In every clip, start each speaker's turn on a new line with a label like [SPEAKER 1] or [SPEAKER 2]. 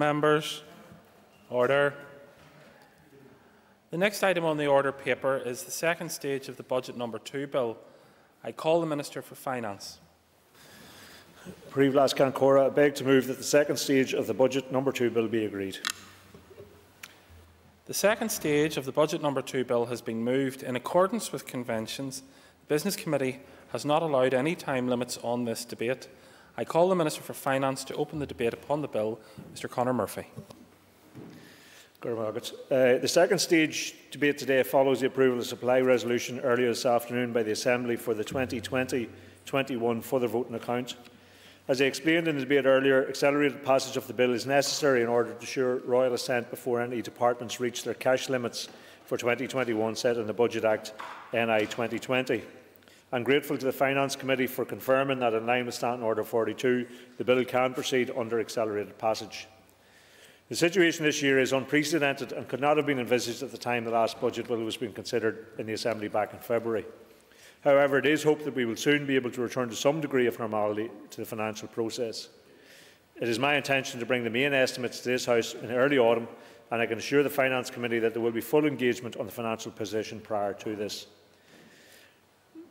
[SPEAKER 1] members. Order. The next item on the order paper is the second stage of the Budget Number 2 bill. I call the Minister for Finance.
[SPEAKER 2] Príomh-Leas Ceann I beg to move that the second stage of the Budget Number 2 bill be agreed.
[SPEAKER 1] The second stage of the Budget Number 2 bill has been moved in accordance with conventions. The Business Committee has not allowed any time limits on this debate. I call the Minister for Finance to open the debate upon the bill, Mr Conor Murphy.
[SPEAKER 2] Uh, the second stage debate today follows the approval of the supply resolution earlier this afternoon by the Assembly for the 2020-21 further vote on account. As I explained in the debate earlier, accelerated passage of the bill is necessary in order to ensure royal assent before any departments reach their cash limits for 2021 set in the Budget Act NI 2020. I am grateful to the Finance Committee for confirming that in line with Standing Order 42, the bill can proceed under accelerated passage. The situation this year is unprecedented and could not have been envisaged at the time the last budget bill was being considered in the Assembly back in February. However, it is hoped that we will soon be able to return to some degree of normality to the financial process. It is my intention to bring the main estimates to this House in early autumn, and I can assure the Finance Committee that there will be full engagement on the financial position prior to this.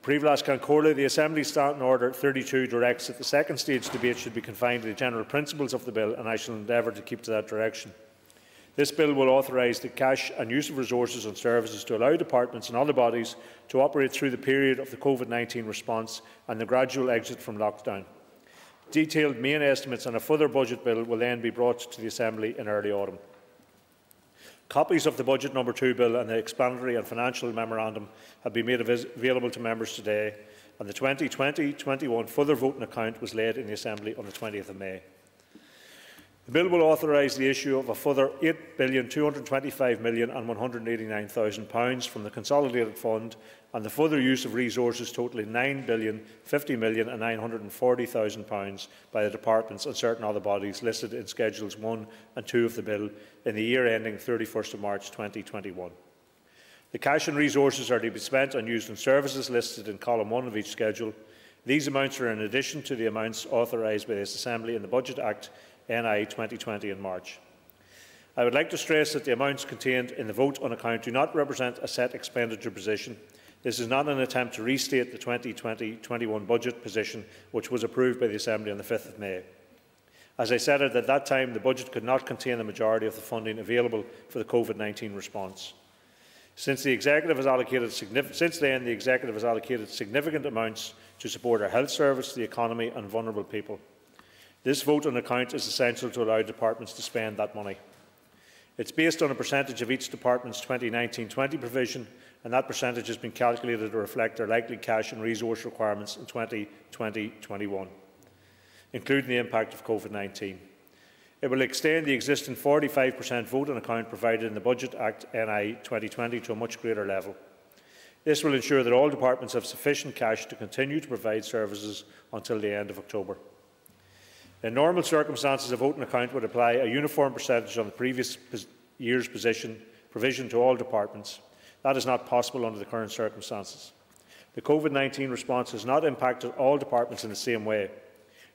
[SPEAKER 2] Príomh-Leas Ceann the Assembly Standing Order 32 directs that the second stage debate should be confined to the general principles of the bill, and I shall endeavour to keep to that direction. This bill will authorise the cash and use of resources and services to allow departments and other bodies to operate through the period of the COVID-19 response and the gradual exit from lockdown. Detailed main estimates on a further budget bill will then be brought to the Assembly in early autumn. Copies of the Budget Number 2 Bill and the explanatory and financial memorandum have been made available to members today, and the 2020-21 further vote on account was laid in the Assembly on the 20th of May. The bill will authorise the issue of a further £8,225,189,000 from the Consolidated Fund and the further use of resources totalling £9,050,940,000 by the departments and certain other bodies listed in Schedules 1 and 2 of the bill in the year ending 31st of March 2021. The cash and resources are to be spent on used services listed in column 1 of each schedule. These amounts are in addition to the amounts authorised by this Assembly in the Budget Act NI 2020 in March. I would like to stress that the amounts contained in the vote on account do not represent a set expenditure position this is not an attempt to restate the 2020-21 budget position which was approved by the Assembly on the 5th of May. As I said at that time, the budget could not contain the majority of the funding available for the COVID-19 response. Since, the executive has allocated since then, the Executive has allocated significant amounts to support our health service, the economy and vulnerable people. This vote on account is essential to allow departments to spend that money. It's based on a percentage of each department's 2019-20 provision and that percentage has been calculated to reflect their likely cash and resource requirements in 2020-21, including the impact of COVID-19. It will extend the existing 45% vote on account provided in the Budget Act NI 2020 to a much greater level. This will ensure that all departments have sufficient cash to continue to provide services until the end of October. In normal circumstances, a vote on account would apply a uniform percentage on the previous year's position, provision to all departments. That is not possible under the current circumstances. The COVID-19 response has not impacted all departments in the same way.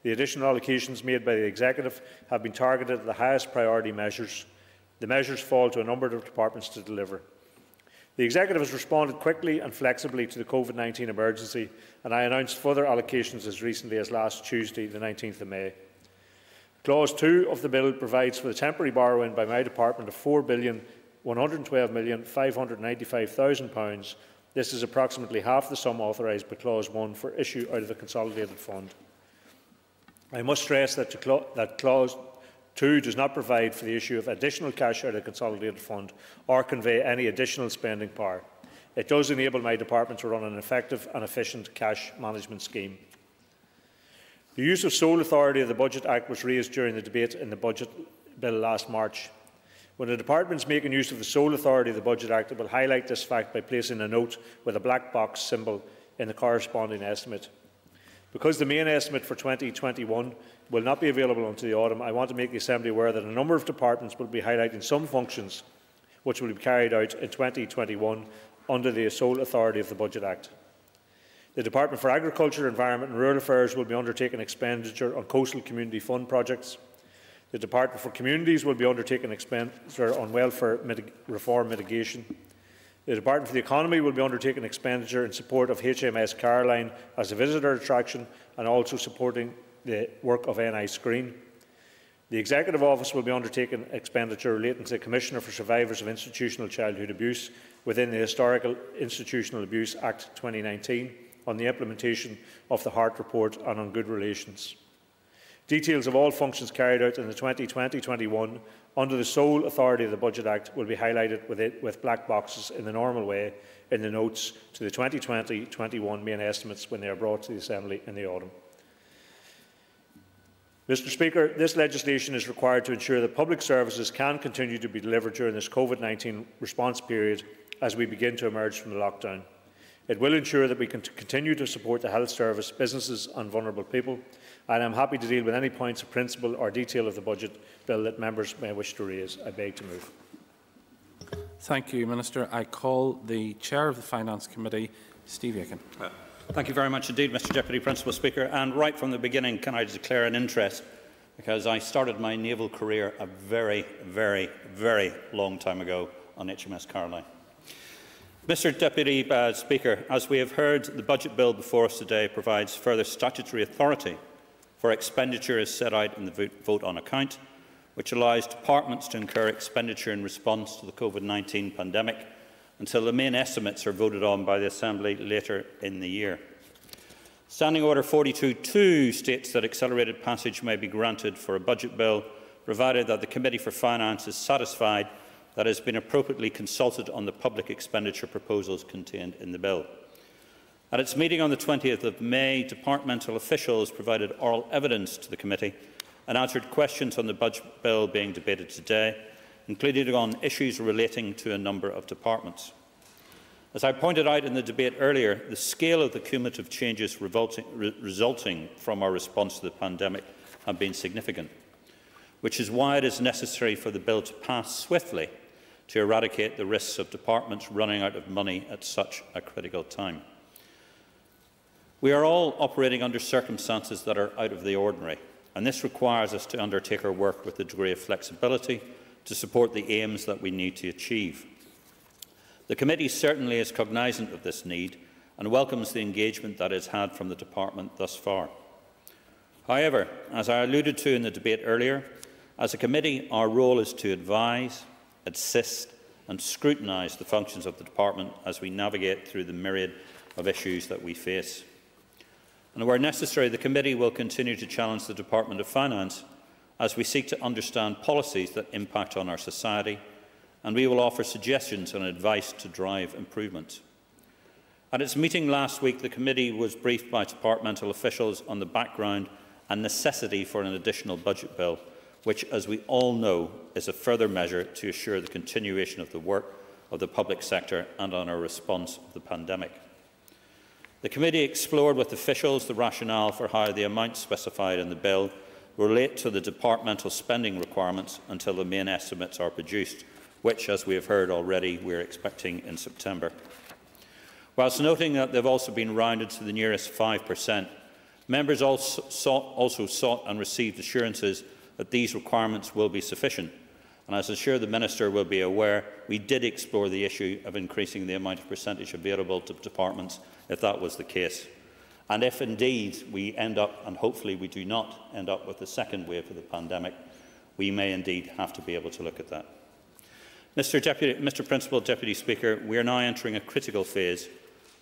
[SPEAKER 2] The additional allocations made by the Executive have been targeted at the highest priority measures. The measures fall to a number of departments to deliver. The Executive has responded quickly and flexibly to the COVID-19 emergency, and I announced further allocations as recently as last Tuesday, the 19th of May. Clause 2 of the bill provides for the temporary borrowing by my department of £4 billion £112,595,000. This is approximately half the sum authorised by Clause 1 for issue out of the Consolidated Fund. I must stress that, that Clause 2 does not provide for the issue of additional cash out of the Consolidated Fund or convey any additional spending power. It does enable my department to run an effective and efficient cash management scheme. The use of sole authority of the Budget Act was raised during the debate in the Budget Bill last March. When the department is making use of the sole authority of the Budget Act, it will highlight this fact by placing a note with a black box symbol in the corresponding estimate. Because the main estimate for 2021 will not be available until the autumn, I want to make the Assembly aware that a number of departments will be highlighting some functions which will be carried out in 2021 under the sole authority of the Budget Act. The Department for Agriculture, Environment and Rural Affairs will be undertaking expenditure on coastal community fund projects. The Department for Communities will be undertaking expenditure on welfare mitig reform mitigation. The Department for the Economy will be undertaking expenditure in support of HMS Caroline as a visitor attraction and also supporting the work of NI Screen. The Executive Office will be undertaking expenditure relating to the Commissioner for Survivors of Institutional Childhood Abuse within the Historical Institutional Abuse Act 2019 on the implementation of the Hart Report and on good relations. Details of all functions carried out in the 2020-21 under the sole authority of the Budget Act will be highlighted with, it, with black boxes in the normal way in the notes to the 2020-21 main estimates when they are brought to the Assembly in the autumn. Mr Speaker, this legislation is required to ensure that public services can continue to be delivered during this COVID-19 response period as we begin to emerge from the lockdown. It will ensure that we can continue to support the health service, businesses and vulnerable people, and I am happy to deal with any points of principle or detail of the budget bill that members may wish to raise. I beg to move.
[SPEAKER 1] Thank you, Minister. I call the Chair of the Finance Committee, Steve Aiken. Uh,
[SPEAKER 3] Thank you very much indeed, Mr Deputy Principal Speaker. And right from the beginning, can I declare an interest? Because I started my naval career a very, very, very long time ago on HMS Caroline. Mr Deputy uh, Speaker, as we have heard, the budget bill before us today provides further statutory authority for expenditure as set out in the vote on account, which allows departments to incur expenditure in response to the COVID-19 pandemic until the main estimates are voted on by the Assembly later in the year. Standing Order 42.2 states that accelerated passage may be granted for a budget bill, provided that the Committee for Finance is satisfied that has been appropriately consulted on the public expenditure proposals contained in the bill. At its meeting on the 20th of May, departmental officials provided oral evidence to the committee and answered questions on the budget bill being debated today including on issues relating to a number of departments. As I pointed out in the debate earlier, the scale of the cumulative changes re resulting from our response to the pandemic have been significant, which is why it is necessary for the bill to pass swiftly to eradicate the risks of departments running out of money at such a critical time. We are all operating under circumstances that are out of the ordinary, and this requires us to undertake our work with a degree of flexibility to support the aims that we need to achieve. The committee certainly is cognisant of this need and welcomes the engagement that it has had from the department thus far. However, as I alluded to in the debate earlier, as a committee, our role is to advise, assist and scrutinise the functions of the department as we navigate through the myriad of issues that we face. And where necessary, the committee will continue to challenge the Department of Finance as we seek to understand policies that impact on our society, and we will offer suggestions and advice to drive improvement. At its meeting last week, the committee was briefed by departmental officials on the background and necessity for an additional budget bill, which, as we all know, is a further measure to assure the continuation of the work of the public sector and on our response to the pandemic. The committee explored with officials the rationale for how the amounts specified in the bill relate to the departmental spending requirements until the main estimates are produced, which, as we have heard already, we are expecting in September. Whilst noting that they've also been rounded to the nearest 5%, members also sought, also sought and received assurances that these requirements will be sufficient. And as I'm sure the Minister will be aware, we did explore the issue of increasing the amount of percentage available to departments if that was the case. And if indeed we end up, and hopefully we do not end up with the second wave of the pandemic, we may indeed have to be able to look at that. Mr, Deputy, Mr Principal Deputy Speaker, we are now entering a critical phase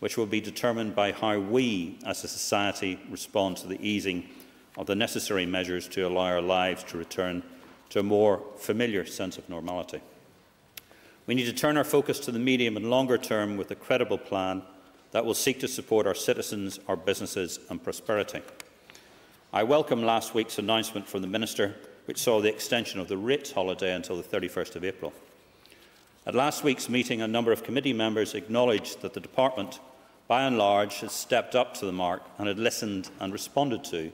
[SPEAKER 3] which will be determined by how we as a society respond to the easing of the necessary measures to allow our lives to return to a more familiar sense of normality. We need to turn our focus to the medium and longer term with a credible plan that will seek to support our citizens, our businesses and prosperity. I welcome last week's announcement from the Minister, which saw the extension of the rates holiday until the 31st of April. At last week's meeting, a number of committee members acknowledged that the Department, by and large, has stepped up to the mark and had listened and responded to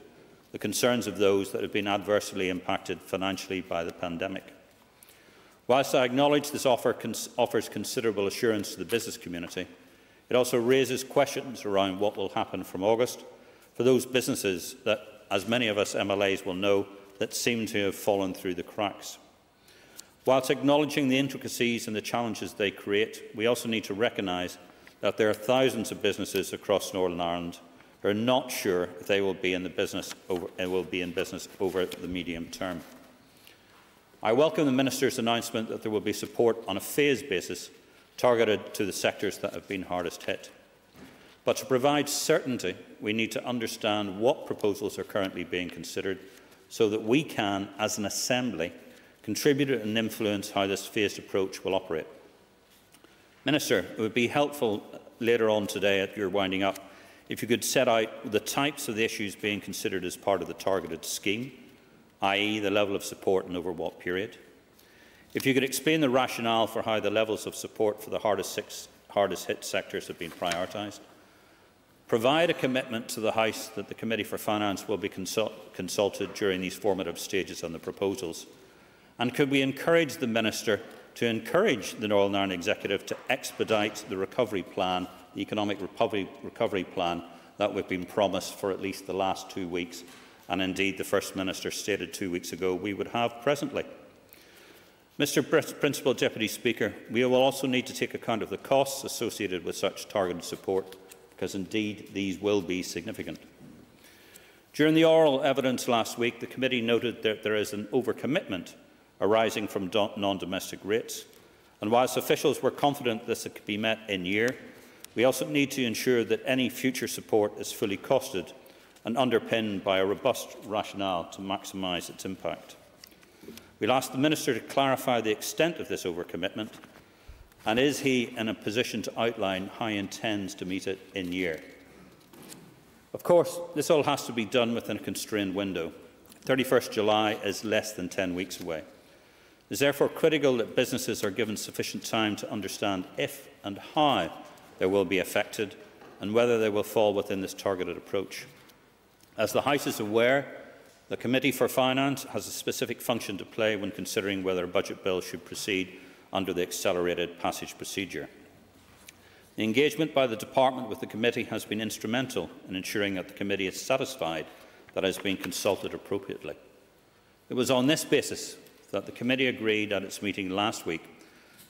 [SPEAKER 3] the concerns of those that have been adversely impacted financially by the pandemic. Whilst I acknowledge this offer cons offers considerable assurance to the business community, it also raises questions around what will happen from August for those businesses that, as many of us MLAs will know, that seem to have fallen through the cracks. Whilst acknowledging the intricacies and the challenges they create, we also need to recognise that there are thousands of businesses across Northern Ireland who are not sure if they will be in, the business over, uh, will be in business over the medium term. I welcome the Minister's announcement that there will be support on a phased basis targeted to the sectors that have been hardest hit. But to provide certainty, we need to understand what proposals are currently being considered so that we can, as an Assembly, contribute and influence how this phased approach will operate. Minister, it would be helpful later on today at your winding up if you could set out the types of the issues being considered as part of the targeted scheme, i.e. the level of support and over what period. If you could explain the rationale for how the levels of support for the hardest, six, hardest hit sectors have been prioritised. Provide a commitment to the House that the Committee for Finance will be consult consulted during these formative stages on the proposals. And could we encourage the Minister to encourage the Northern Ireland Executive to expedite the recovery plan, economic recovery, recovery plan that we've been promised for at least the last two weeks, and indeed the First Minister stated two weeks ago we would have presently. Mr Principal Deputy Speaker, we will also need to take account of the costs associated with such targeted support, because indeed these will be significant. During the oral evidence last week, the committee noted that there is an overcommitment arising from non-domestic rates. And whilst officials were confident this could be met in year, we also need to ensure that any future support is fully costed and underpinned by a robust rationale to maximise its impact. We'll ask the Minister to clarify the extent of this overcommitment and is he in a position to outline how he intends to meet it in year. Of course, this all has to be done within a constrained window. 31st July is less than 10 weeks away. It is therefore critical that businesses are given sufficient time to understand if and how they will be affected and whether they will fall within this targeted approach. As the House is aware, the Committee for Finance has a specific function to play when considering whether a budget bill should proceed under the accelerated passage procedure. The engagement by the Department with the Committee has been instrumental in ensuring that the Committee is satisfied that it has been consulted appropriately. It was on this basis that the committee agreed at its meeting last week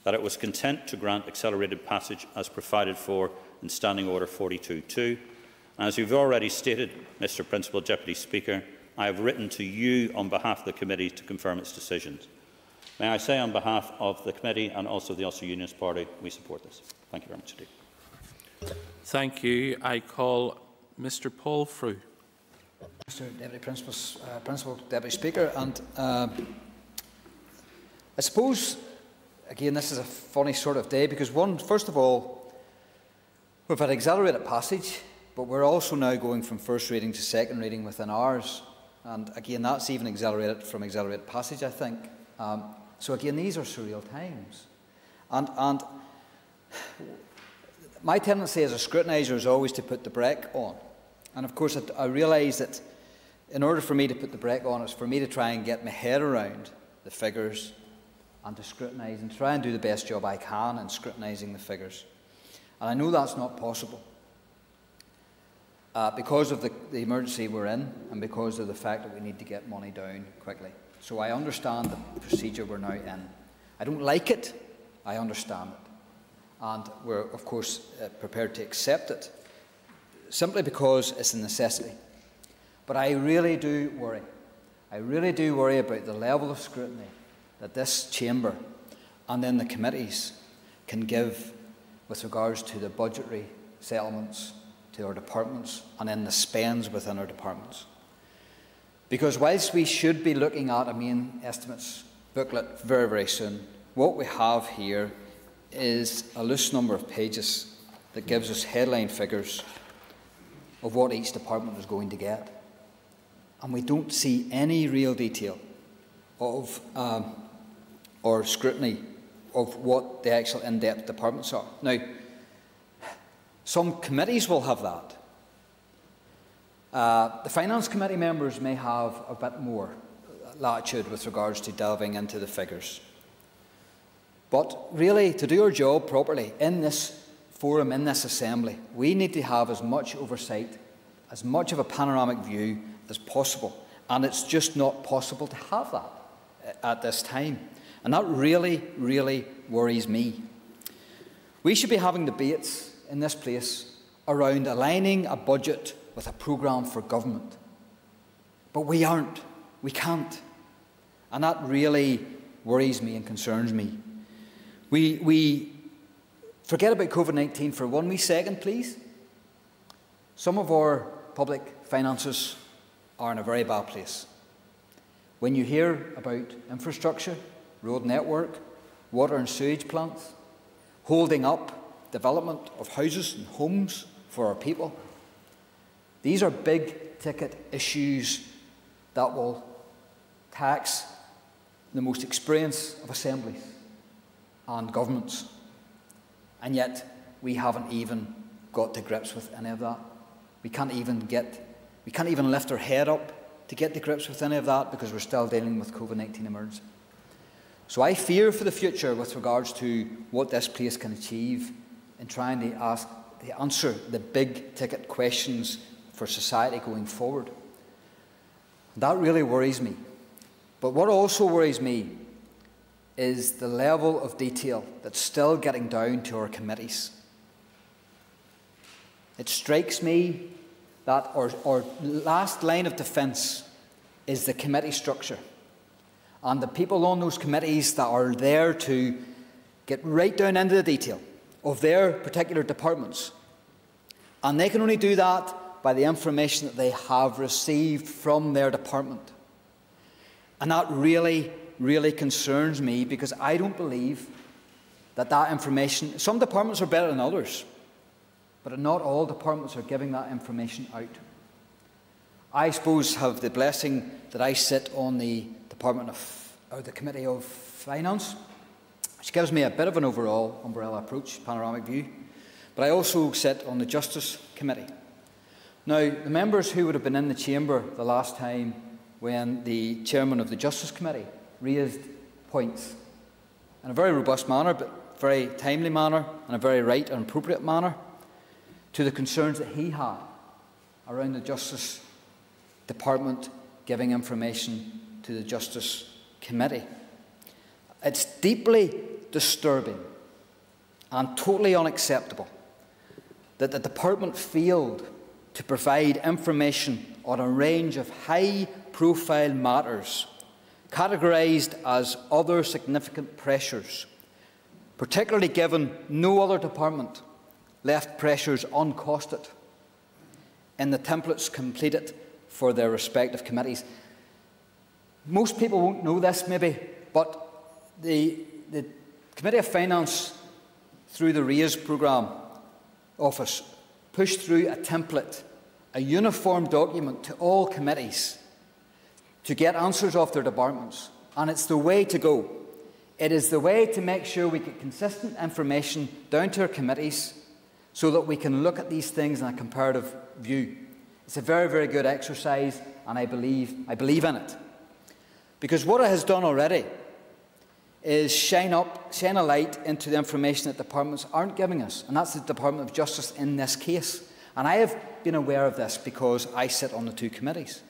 [SPEAKER 3] that it was content to grant accelerated passage as provided for in Standing Order 42.2. As you've already stated, Mr Principal Deputy Speaker, I have written to you on behalf of the committee to confirm its decisions. May I say on behalf of the committee and also the Ulster Unionist Party, we support this. Thank you very much indeed.
[SPEAKER 1] Thank you. I call Mr Paul Frew.
[SPEAKER 4] Mr Deputy Principal, uh, Principal Deputy Speaker, and uh, I suppose, again, this is a funny sort of day because, one, first of all, we've had accelerated passage, but we're also now going from first reading to second reading within hours. And again, that's even accelerated from accelerated passage, I think. Um, so again, these are surreal times. And, and my tendency as a scrutiniser is always to put the brake on. And of course, I, I realise that in order for me to put the brake on, it's for me to try and get my head around the figures and to scrutinise and try and do the best job I can in scrutinising the figures. And I know that's not possible uh, because of the, the emergency we're in and because of the fact that we need to get money down quickly. So I understand the procedure we're now in. I don't like it, I understand it. And we're, of course, uh, prepared to accept it simply because it's a necessity. But I really do worry. I really do worry about the level of scrutiny that this chamber and then the committees can give with regards to the budgetary settlements to our departments and then the spends within our departments. Because whilst we should be looking at a main estimates booklet very, very soon, what we have here is a loose number of pages that gives us headline figures of what each department is going to get. And we don't see any real detail of um, or scrutiny of what the actual in-depth departments are. Now, some committees will have that. Uh, the Finance Committee members may have a bit more latitude with regards to delving into the figures. But really, to do our job properly in this forum, in this assembly, we need to have as much oversight, as much of a panoramic view as possible. And it's just not possible to have that at this time. And that really, really worries me. We should be having debates in this place around aligning a budget with a programme for government. But we aren't. We can't. And that really worries me and concerns me. We, we forget about COVID 19 for one wee second, please. Some of our public finances are in a very bad place. When you hear about infrastructure, road network, water and sewage plants, holding up development of houses and homes for our people, these are big ticket issues that will tax the most experienced of assemblies and governments. And yet, we haven't even got to grips with any of that. We can't even get, we can't even lift our head up to get to grips with any of that because we're still dealing with COVID 19 emergency. So I fear for the future with regards to what this place can achieve in trying to ask, to answer the big ticket questions for society going forward. That really worries me. But what also worries me is the level of detail that's still getting down to our committees. It strikes me that our, our last line of defence is the committee structure. And the people on those committees that are there to get right down into the detail of their particular departments. And they can only do that by the information that they have received from their department. And that really, really concerns me because I don't believe that that information, some departments are better than others, but not all departments are giving that information out. I suppose have the blessing that I sit on the Department of, or the Committee of Finance, which gives me a bit of an overall umbrella approach, panoramic view. But I also sit on the Justice Committee. Now, the members who would have been in the chamber the last time when the chairman of the Justice Committee raised points in a very robust manner, but very timely manner, and a very right and appropriate manner, to the concerns that he had around the Justice Department giving information to the Justice Committee. It's deeply disturbing and totally unacceptable that the department failed to provide information on a range of high profile matters categorised as other significant pressures, particularly given no other department left pressures uncosted in the templates completed for their respective committees. Most people won't know this, maybe, but the, the Committee of Finance, through the RAISE programme office, pushed through a template a uniform document to all committees to get answers off their departments. And it's the way to go. It is the way to make sure we get consistent information down to our committees so that we can look at these things in a comparative view. It's a very, very good exercise, and I believe, I believe in it. Because what it has done already is shine, up, shine a light into the information that departments aren't giving us, and that's the Department of Justice in this case. And I have been aware of this because I sit on the two committees.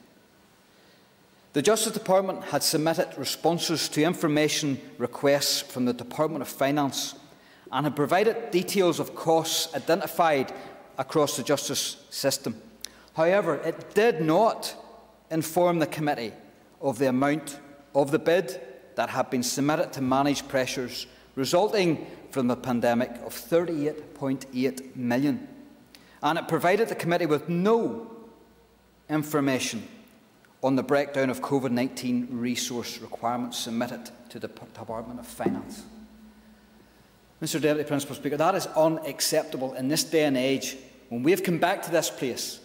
[SPEAKER 4] The Justice Department had submitted responses to information requests from the Department of Finance and had provided details of costs identified across the justice system. However, it did not inform the committee of the amount of the bid that had been submitted to manage pressures resulting from the pandemic of 38.8 million and it provided the committee with no information on the breakdown of COVID 19 resource requirements submitted to the Department of Finance. Mr Deputy Principal Speaker, that is unacceptable in this day and age when we have come back to this place,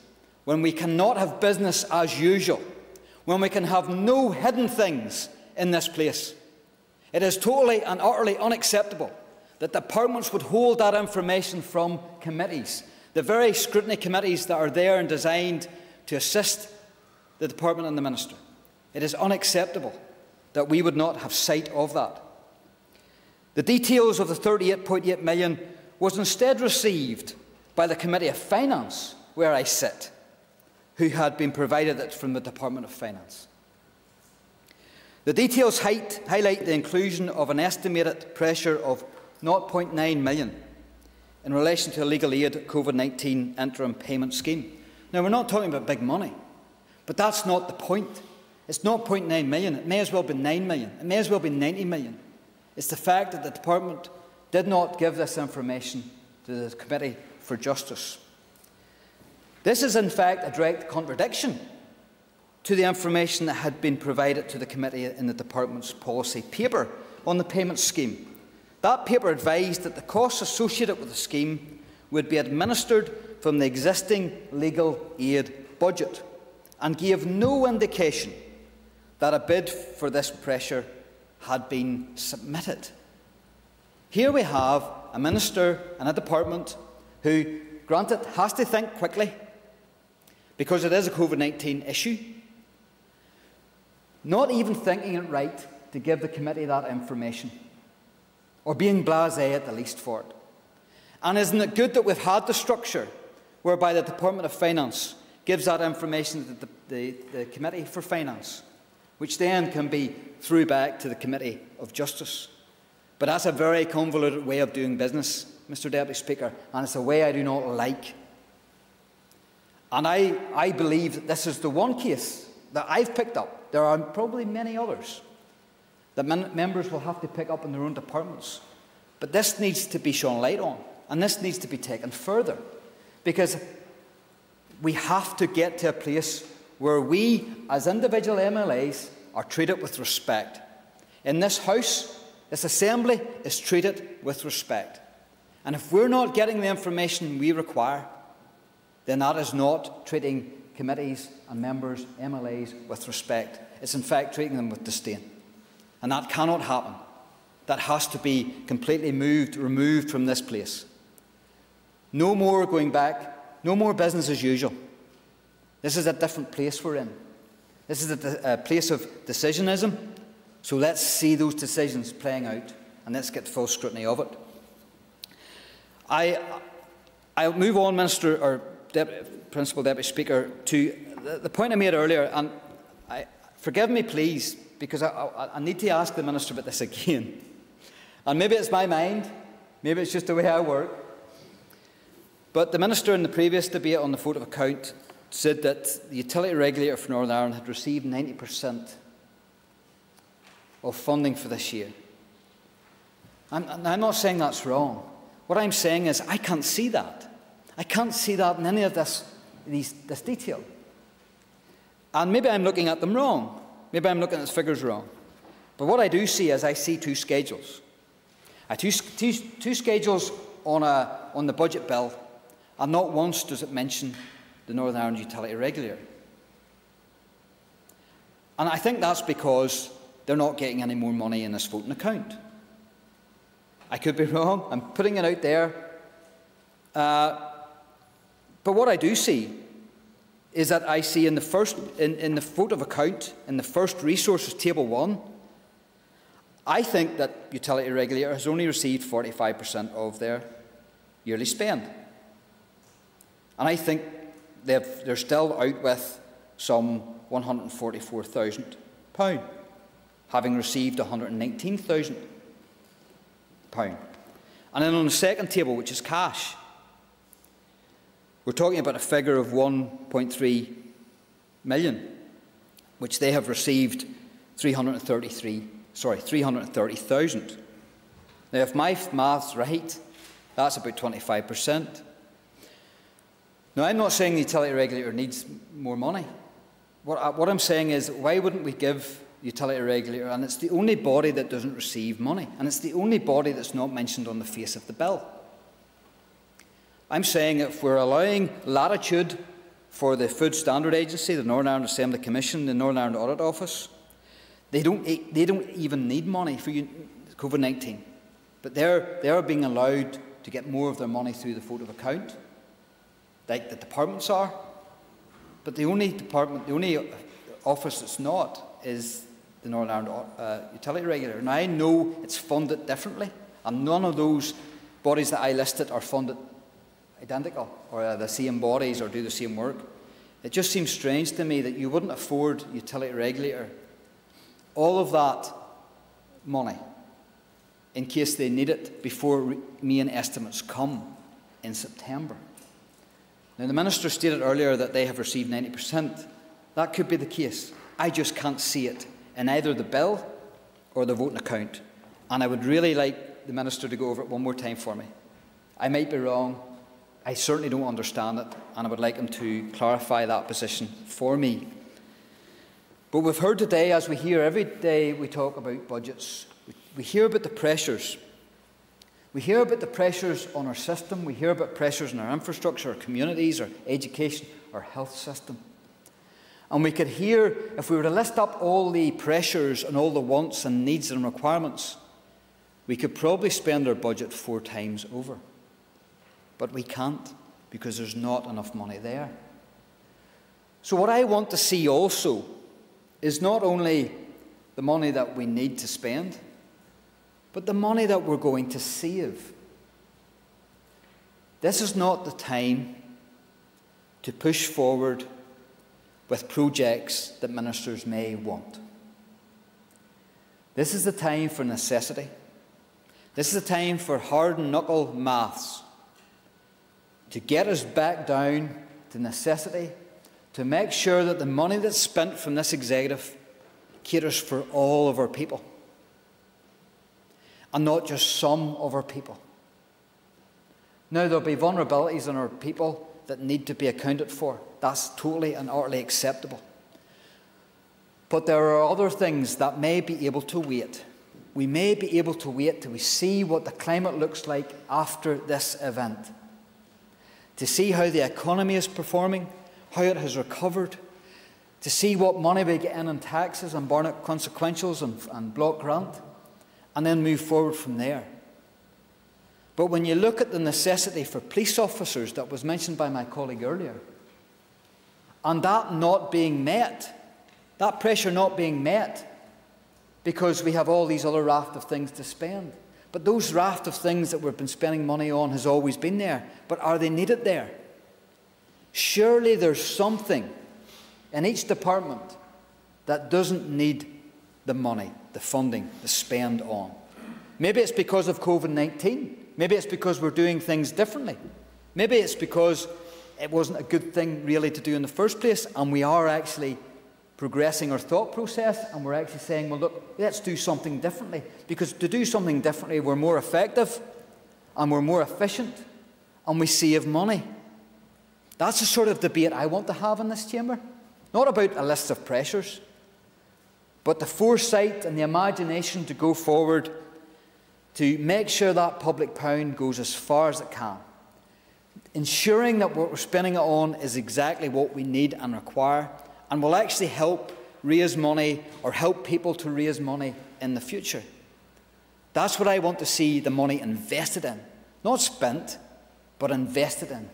[SPEAKER 4] when we cannot have business as usual, when we can have no hidden things in this place. It is totally and utterly unacceptable that the departments would hold that information from committees the very scrutiny committees that are there and designed to assist the Department and the Minister. It is unacceptable that we would not have sight of that. The details of the 38.8 million was instead received by the Committee of Finance, where I sit. Who had been provided it from the Department of Finance. The details highlight the inclusion of an estimated pressure of 0.9 million in relation to a legal aid COVID 19 interim payment scheme. Now, we're not talking about big money, but that's not the point. It's not 0.9 million, it may as well be 9 million, it may as well be 90 million. It's the fact that the Department did not give this information to the Committee for Justice. This is, in fact, a direct contradiction to the information that had been provided to the Committee in the Department's policy paper on the payment scheme. That paper advised that the costs associated with the scheme would be administered from the existing legal aid budget and gave no indication that a bid for this pressure had been submitted. Here we have a minister and a department who, granted, has to think quickly because it is a COVID 19 issue, not even thinking it right to give the committee that information or being blase at the least for it. And isn't it good that we've had the structure whereby the Department of Finance gives that information to the, the, the Committee for Finance, which then can be through back to the Committee of Justice? But that's a very convoluted way of doing business, Mr Deputy Speaker, and it's a way I do not like. And I, I believe that this is the one case that I've picked up. There are probably many others that members will have to pick up in their own departments. But this needs to be shown light on, and this needs to be taken further. Because we have to get to a place where we, as individual MLAs, are treated with respect. In this House, this Assembly is treated with respect. And if we're not getting the information we require, then that is not treating committees and members, MLAs, with respect. It's in fact treating them with disdain. And that cannot happen. That has to be completely moved, removed from this place. No more going back, no more business as usual. This is a different place we're in. This is a, a place of decisionism. So let's see those decisions playing out and let's get full scrutiny of it. I, I'll move on, Minister or Principal Deputy Speaker, to the, the point I made earlier. And I, forgive me, please, because I, I, I need to ask the Minister about this again. And maybe it's my mind, maybe it's just the way I work. But the Minister in the previous debate on the vote of account said that the utility regulator for Northern Ireland had received 90% of funding for this year. And I'm not saying that's wrong. What I'm saying is I can't see that. I can't see that in any of this, these, this detail. And maybe I'm looking at them wrong. Maybe I'm looking at the figures wrong. But what I do see is I see two schedules. I two, two, two schedules on, a, on the budget bill, and not once does it mention the Northern Ireland Utility Regulator. And I think that's because they're not getting any more money in this vote on account. I could be wrong. I'm putting it out there. Uh, but what I do see is that I see in the first in, in the vote of account in the first resources table one, I think that utility regulator has only received 45% of their yearly spend. And I think they're still out with some £144,000, having received £119,000. And then on the second table, which is cash, we're talking about a figure of 1.3 million, which they have received 333, sorry, 330,000. Now, if my math's right, that's about 25%. Now, I'm not saying the utility regulator needs more money. What, I, what I'm saying is, why wouldn't we give the utility regulator, and it's the only body that doesn't receive money, and it's the only body that's not mentioned on the face of the bill. I'm saying if we're allowing latitude for the Food Standard Agency, the Northern Ireland Assembly Commission, the Northern Ireland Audit Office, they don't, they don't even need money for COVID 19. But they're, they're being allowed to get more of their money through the vote of account, like the departments are. But the only department, the only office that's not is the Northern Ireland uh, Utility Regulator. And I know it's funded differently, and none of those bodies that I listed are funded identical or are the same bodies or do the same work. It just seems strange to me that you wouldn't afford utility regulator all of that money in case they need it before main estimates come in September. Now, the Minister stated earlier that they have received 90%. That could be the case. I just can't see it in either the bill or the vote on account. And I would really like the Minister to go over it one more time for me. I might be wrong. I certainly don't understand it, and I would like him to clarify that position for me. But we've heard today, as we hear every day we talk about budgets, we hear about the pressures. We hear about the pressures on our system, we hear about pressures on our infrastructure, our communities, our education, our health system. And we could hear, if we were to list up all the pressures and all the wants and needs and requirements, we could probably spend our budget four times over. But we can't because there's not enough money there. So, what I want to see also is not only the money that we need to spend, but the money that we're going to save. This is not the time to push forward with projects that ministers may want. This is the time for necessity. This is the time for hard knuckle maths to get us back down to necessity, to make sure that the money that's spent from this executive caters for all of our people and not just some of our people. Now, there'll be vulnerabilities in our people that need to be accounted for. That's totally and utterly acceptable. But there are other things that may be able to wait. We may be able to wait till we see what the climate looks like after this event to see how the economy is performing, how it has recovered, to see what money we get in on taxes and Barnett consequentials and, and block grant, and then move forward from there. But when you look at the necessity for police officers that was mentioned by my colleague earlier, and that not being met, that pressure not being met, because we have all these other raft of things to spend, but those raft of things that we've been spending money on has always been there. But are they needed there? Surely there's something in each department that doesn't need the money, the funding, the spend on. Maybe it's because of COVID 19. Maybe it's because we're doing things differently. Maybe it's because it wasn't a good thing really to do in the first place, and we are actually progressing our thought process and we're actually saying, well, look, let's do something differently. Because to do something differently, we're more effective and we're more efficient and we save money. That's the sort of debate I want to have in this chamber. Not about a list of pressures, but the foresight and the imagination to go forward to make sure that public pound goes as far as it can. Ensuring that what we're spending it on is exactly what we need and require and will actually help raise money or help people to raise money in the future. That's what I want to see the money invested in. Not spent, but invested in.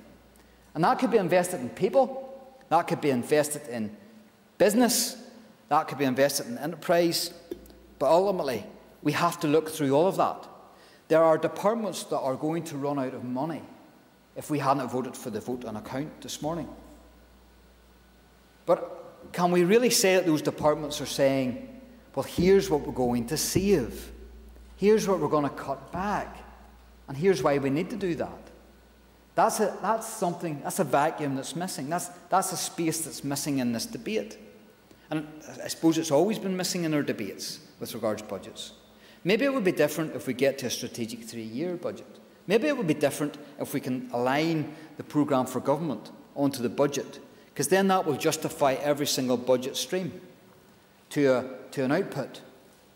[SPEAKER 4] And that could be invested in people, that could be invested in business, that could be invested in enterprise. But ultimately, we have to look through all of that. There are departments that are going to run out of money if we hadn't voted for the vote on account this morning. But can we really say that those departments are saying, well, here's what we're going to save, here's what we're going to cut back, and here's why we need to do that? That's, a, that's something, that's a vacuum that's missing. That's, that's a space that's missing in this debate. And I suppose it's always been missing in our debates with regards to budgets. Maybe it would be different if we get to a strategic three year budget. Maybe it would be different if we can align the programme for government onto the budget because then that will justify every single budget stream to, a, to an output,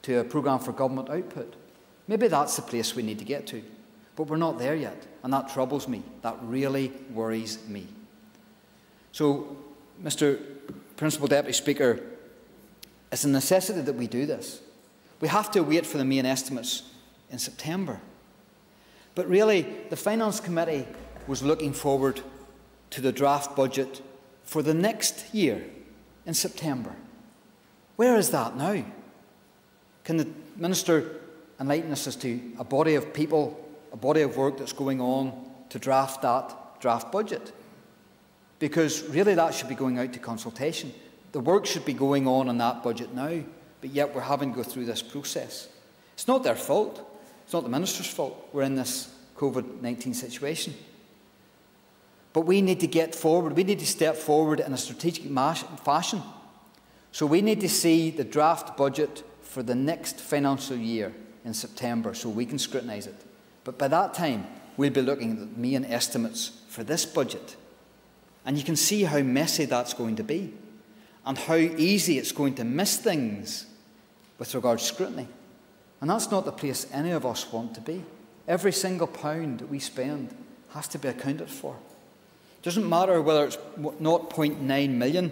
[SPEAKER 4] to a programme for government output. Maybe that's the place we need to get to. But we're not there yet, and that troubles me. That really worries me. So, Mr. Principal Deputy Speaker, it's a necessity that we do this. We have to wait for the main estimates in September. But really, the Finance Committee was looking forward to the draft budget for the next year in September. Where is that now? Can the Minister enlighten us as to a body of people, a body of work that's going on to draft that draft budget? because really that should be going out to consultation. The work should be going on on that budget now, but yet we're having to go through this process. It's not their fault. It's not the minister's fault. We're in this COVID 19 situation. But we need to get forward. We need to step forward in a strategic fashion. So we need to see the draft budget for the next financial year in September so we can scrutinise it. But by that time, we'll be looking at the main estimates for this budget. And you can see how messy that's going to be and how easy it's going to miss things with regard to scrutiny. And that's not the place any of us want to be. Every single pound that we spend has to be accounted for. It doesn't matter whether it's 0.9 million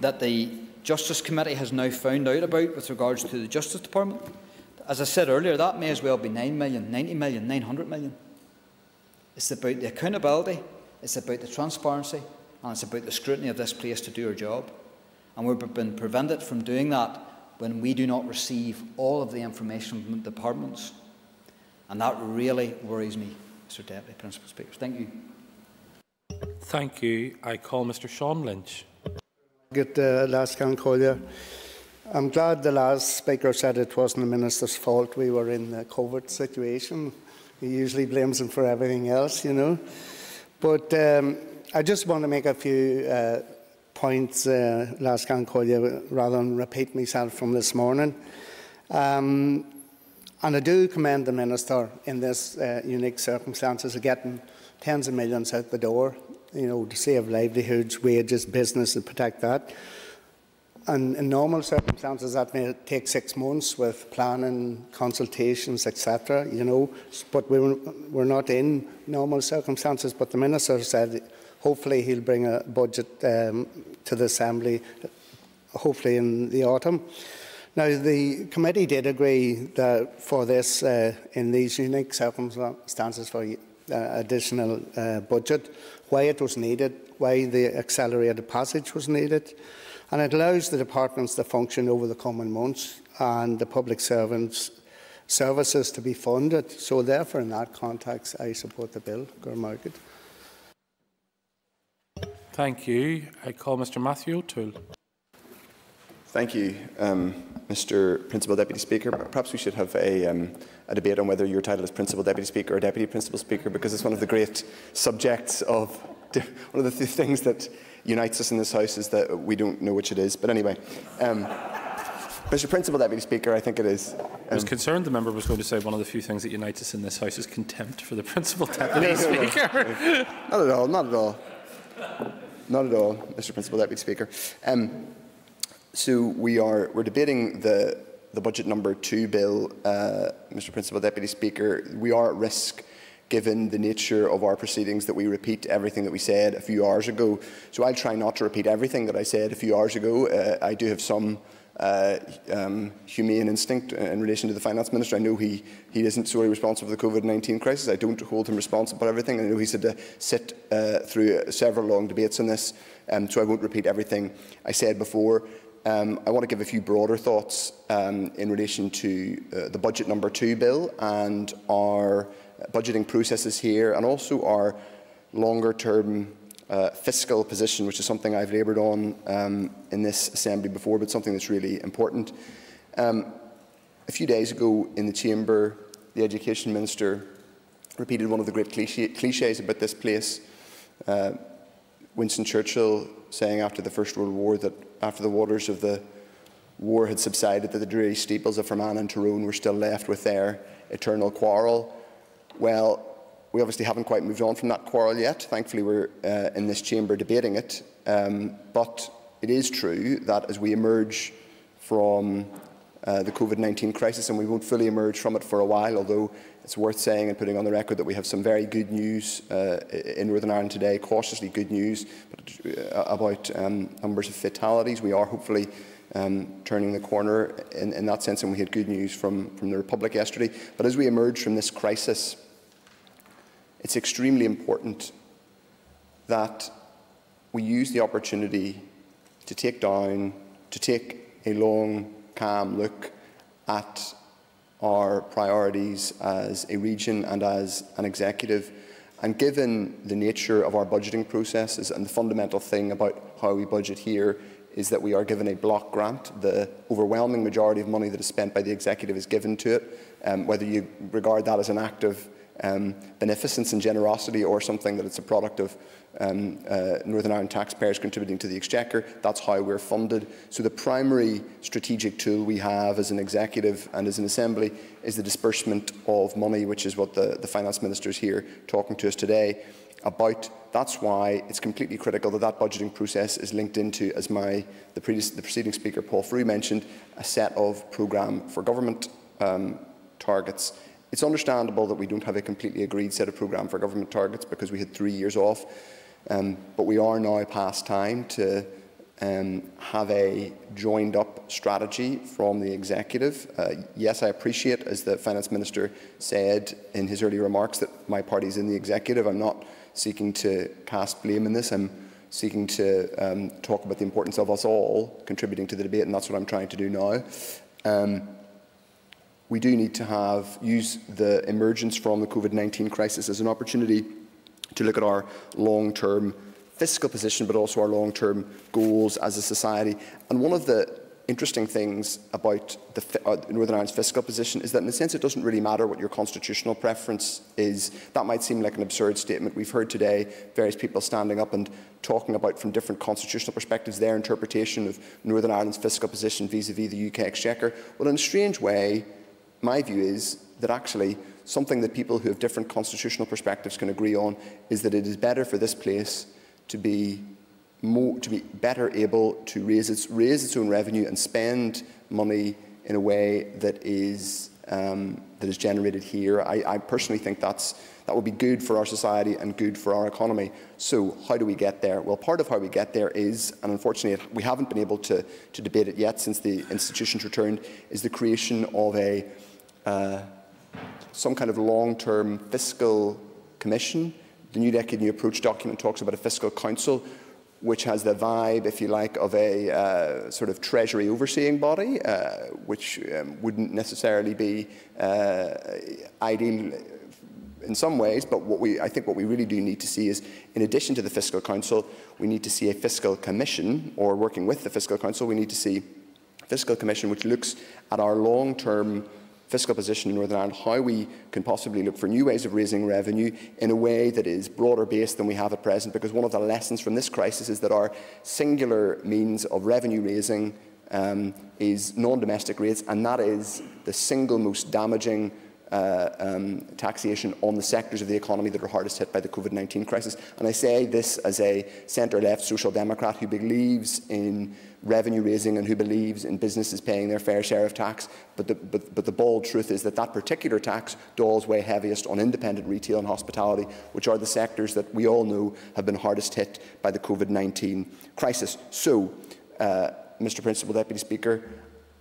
[SPEAKER 4] that the Justice Committee has now found out about with regards to the Justice Department. As I said earlier, that may as well be 9 million, 90 million, 900 million. It's about the accountability, it's about the transparency, and it's about the scrutiny of this place to do our job. And we've been prevented from doing that when we do not receive all of the information from the departments. And that really worries me, Mr Deputy Principal Speaker. Thank you.
[SPEAKER 1] Thank you. I call Mr Sean Lynch.
[SPEAKER 5] Good uh, Leas-Cheann Comhairle. I'm glad the last speaker said it wasn't the minister's fault we were in the COVID situation. He usually blames him for everything else, you know. But um, I just want to make a few uh, points, uh, Leas-Cheann Comhairle, rather than repeat myself from this morning. Um, and I do commend the Minister in this uh, unique circumstances of getting tens of millions out the door you know, to save livelihoods, wages, business and protect that. And in normal circumstances, that may take six months with planning, consultations, etc. You know, but we were, we're not in normal circumstances. But the minister said, hopefully, he'll bring a budget um, to the assembly, hopefully in the autumn. Now, the committee did agree that for this, uh, in these unique circumstances, for additional uh, budget why it was needed, why the accelerated passage was needed, and it allows the departments to function over the coming months and the public servants' services to be funded. So therefore, in that context, I support the bill. Market.
[SPEAKER 1] Thank you. I call Mr Matthew O'Toole.
[SPEAKER 6] Thank you, um, Mr Principal Deputy Speaker. Perhaps we should have a um, a debate on whether your title is Principal Deputy Speaker or Deputy Principal Speaker, because it's one of the great subjects of one of the th things that unites us in this House is that we don't know which it is. But anyway, um, Mr. Principal Deputy Speaker, I think it is. Um,
[SPEAKER 1] I was concerned the member was going to say one of the few things that unites us in this House is contempt for the Principal Deputy Speaker.
[SPEAKER 6] No. not at all. Not at all. Not at all, Mr. Principal Deputy Speaker. Um, so we are we're debating the the budget number two bill, uh, Mr Principal Deputy Speaker, we are at risk given the nature of our proceedings that we repeat everything that we said a few hours ago. So I'll try not to repeat everything that I said a few hours ago. Uh, I do have some uh, um, humane instinct in relation to the Finance Minister. I know he, he isn't solely responsible for the COVID-19 crisis. I don't hold him responsible for everything. I know he's had to sit uh, through several long debates on this, um, so I won't repeat everything I said before. Um, I want to give a few broader thoughts um, in relation to uh, the budget number two bill and our budgeting processes here and also our longer term uh, fiscal position, which is something I've laboured on um, in this assembly before, but something that's really important. Um, a few days ago in the chamber, the education minister repeated one of the great cliche cliches about this place. Uh, Winston Churchill saying after the First World War that after the waters of the war had subsided, that the dreary steeples of Fermanagh and Tyrone were still left with their eternal quarrel. Well, we obviously haven't quite moved on from that quarrel yet. Thankfully, we're uh, in this chamber debating it. Um, but it is true that as we emerge from uh, the COVID-19 crisis, and we won't fully emerge from it for a while, although it's worth saying and putting on the record that we have some very good news uh, in Northern Ireland today, cautiously good news about um, numbers of fatalities. We are hopefully um, turning the corner in, in that sense, and we had good news from, from the Republic yesterday. But as we emerge from this crisis, it's extremely important that we use the opportunity to take down, to take a long, calm look at our priorities as a region and as an executive And given the nature of our budgeting processes and the fundamental thing about how we budget here is that we are given a block grant. The overwhelming majority of money that is spent by the executive is given to it, um, whether you regard that as an act of um, beneficence and generosity or something that it's a product of um, uh, Northern Ireland taxpayers contributing to the Exchequer. That's how we're funded. So the primary strategic tool we have as an executive and as an assembly is the disbursement of money, which is what the, the finance minister is here talking to us today about. That's why it's completely critical that that budgeting process is linked into, as my the, previous, the preceding speaker Paul Frew mentioned, a set of programme for government um, targets. It's understandable that we don't have a completely agreed set of programme for government targets because we had three years off, um, but we are now past time to um, have a joined up strategy from the executive. Uh, yes, I appreciate, as the finance minister said in his early remarks, that my party is in the executive. I'm not seeking to cast blame in this. I'm seeking to um, talk about the importance of us all contributing to the debate, and that's what I'm trying to do now. Um, we do need to have use the emergence from the COVID-19 crisis as an opportunity to look at our long-term fiscal position, but also our long-term goals as a society. And one of the interesting things about the, uh, Northern Ireland's fiscal position is that in a sense it doesn't really matter what your constitutional preference is. That might seem like an absurd statement. We've heard today various people standing up and talking about from different constitutional perspectives their interpretation of Northern Ireland's fiscal position vis-à-vis -vis the UK Exchequer. Well, in a strange way, my view is that actually something that people who have different constitutional perspectives can agree on is that it is better for this place to be more, to be better able to raise its, raise its own revenue and spend money in a way that is, um, that is generated here. I, I personally think that's, that would be good for our society and good for our economy. So how do we get there? Well, part of how we get there is, and unfortunately we haven't been able to, to debate it yet since the institutions returned, is the creation of a, uh, some kind of long-term fiscal commission. The New Decade New Approach document talks about a fiscal council which has the vibe, if you like, of a uh, sort of treasury overseeing body, uh, which um, wouldn't necessarily be uh, ideal in some ways, but what we, I think what we really do need to see is, in addition to the Fiscal Council, we need to see a Fiscal Commission, or working with the Fiscal Council, we need to see a Fiscal Commission which looks at our long-term fiscal position in Northern Ireland, how we can possibly look for new ways of raising revenue in a way that is broader based than we have at present, because one of the lessons from this crisis is that our singular means of revenue raising um, is non-domestic rates, and that is the single most damaging uh, um, taxation on the sectors of the economy that are hardest hit by the COVID-19 crisis. And I say this as a centre-left social democrat who believes in revenue raising and who believes in businesses paying their fair share of tax. But the, but, but the bald truth is that that particular tax does weigh heaviest on independent retail and hospitality, which are the sectors that we all know have been hardest hit by the COVID-19 crisis. So, uh, Mr Principal Deputy Speaker,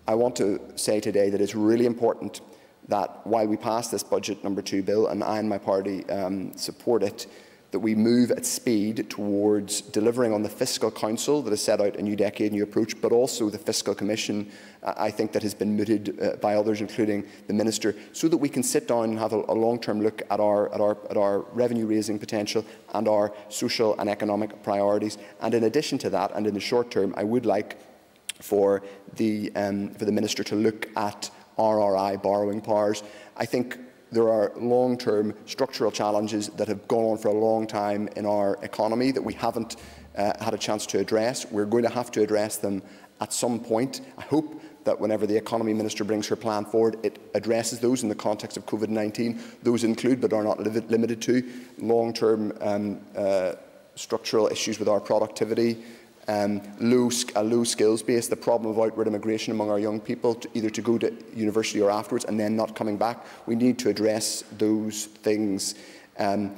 [SPEAKER 6] I want to say today that it's really important that while we pass this budget number two bill, and I and my party um, support it, that we move at speed towards delivering on the Fiscal Council that has set out a new decade, new approach, but also the Fiscal Commission, I think that has been mooted uh, by others, including the Minister, so that we can sit down and have a, a long-term look at our, at, our, at our revenue-raising potential and our social and economic priorities. And in addition to that, and in the short term, I would like for the, um, for the Minister to look at RRI borrowing powers. I think there are long-term structural challenges that have gone on for a long time in our economy that we haven't uh, had a chance to address. We're going to have to address them at some point. I hope that whenever the Economy Minister brings her plan forward, it addresses those in the context of COVID-19. Those include, but are not li limited to, long-term um, uh, structural issues with our productivity, um, low, a low skills base, the problem of outward immigration among our young people, to either to go to university or afterwards and then not coming back. We need to address those things. Um,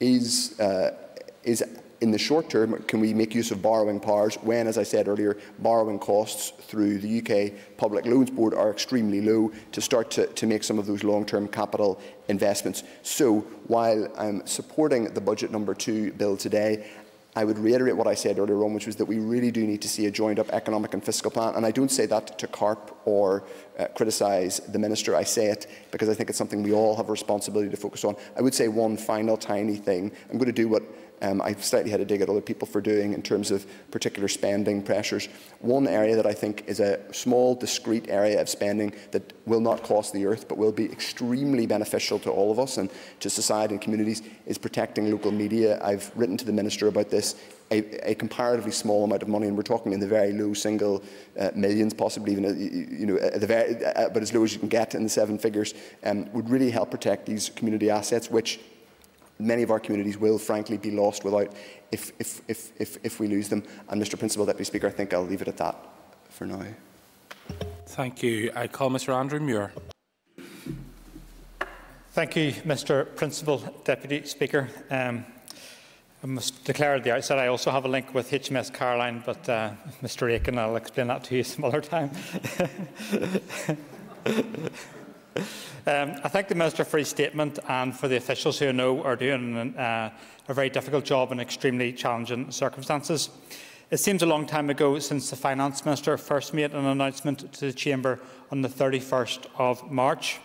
[SPEAKER 6] is, uh, is in the short term, can we make use of borrowing powers when, as I said earlier, borrowing costs through the UK Public Loans Board are extremely low to start to, to make some of those long-term capital investments. So while I'm supporting the budget number two bill today, I would reiterate what I said earlier on, which was that we really do need to see a joined-up economic and fiscal plan. And I don't say that to carp or uh, criticise the minister. I say it because I think it's something we all have a responsibility to focus on. I would say one final tiny thing. I'm going to do what um, I've slightly had a dig at other people for doing in terms of particular spending pressures. One area that I think is a small, discrete area of spending that will not cost the earth but will be extremely beneficial to all of us and to society and communities is protecting local media. I've written to the Minister about this. A, a comparatively small amount of money, and we're talking in the very low single uh, millions, possibly even, uh, you know, at the very, uh, but as low as you can get in the seven figures, um, would really help protect these community assets, which many of our communities will frankly be lost without if, if, if, if, if we lose them. And Mr Principal Deputy Speaker, I think I'll leave it at that for now.
[SPEAKER 1] Thank you. I call Mr Andrew Muir.
[SPEAKER 7] Thank you, Mr Principal Deputy Speaker. Um, I must declare at the outset I also have a link with HMS Caroline, but uh, Mr Aiken, I'll explain that to you some other time. Um, I thank the Minister for his statement and for the officials who I know are doing uh, a very difficult job in extremely challenging circumstances. It seems a long time ago since the Finance Minister first made an announcement to the Chamber on the 31st of March.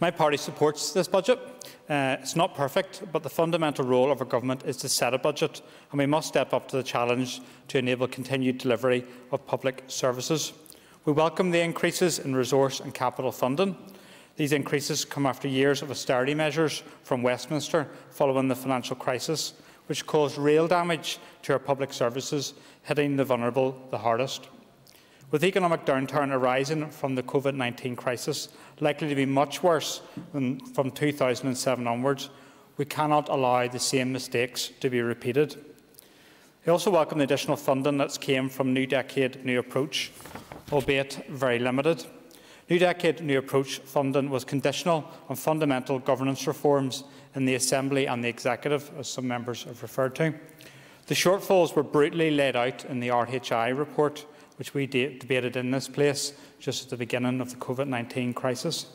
[SPEAKER 7] My party supports this budget. Uh, it's not perfect, but the fundamental role of a government is to set a budget, and we must step up to the challenge to enable continued delivery of public services. We welcome the increases in resource and capital funding. These increases come after years of austerity measures from Westminster following the financial crisis, which caused real damage to our public services, hitting the vulnerable the hardest. With economic downturn arising from the COVID-19 crisis, likely to be much worse than from 2007 onwards, we cannot allow the same mistakes to be repeated. We also welcome the additional funding that came from New Decade New Approach, albeit very limited. New Decade New Approach funding was conditional on fundamental governance reforms in the Assembly and the Executive, as some members have referred to. The shortfalls were brutally laid out in the RHI report, which we de debated in this place just at the beginning of the COVID-19 crisis.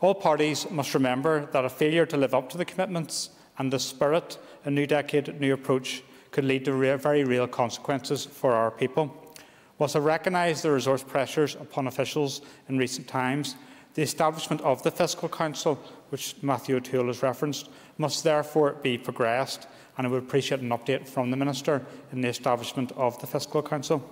[SPEAKER 7] All parties must remember that a failure to live up to the commitments and the spirit in New Decade New Approach could lead to re very real consequences for our people. Whilst I recognise the resource pressures upon officials in recent times, the establishment of the Fiscal Council, which Matthew O'Toole has referenced, must therefore be progressed, and I would appreciate an update from the Minister in the establishment of the Fiscal Council.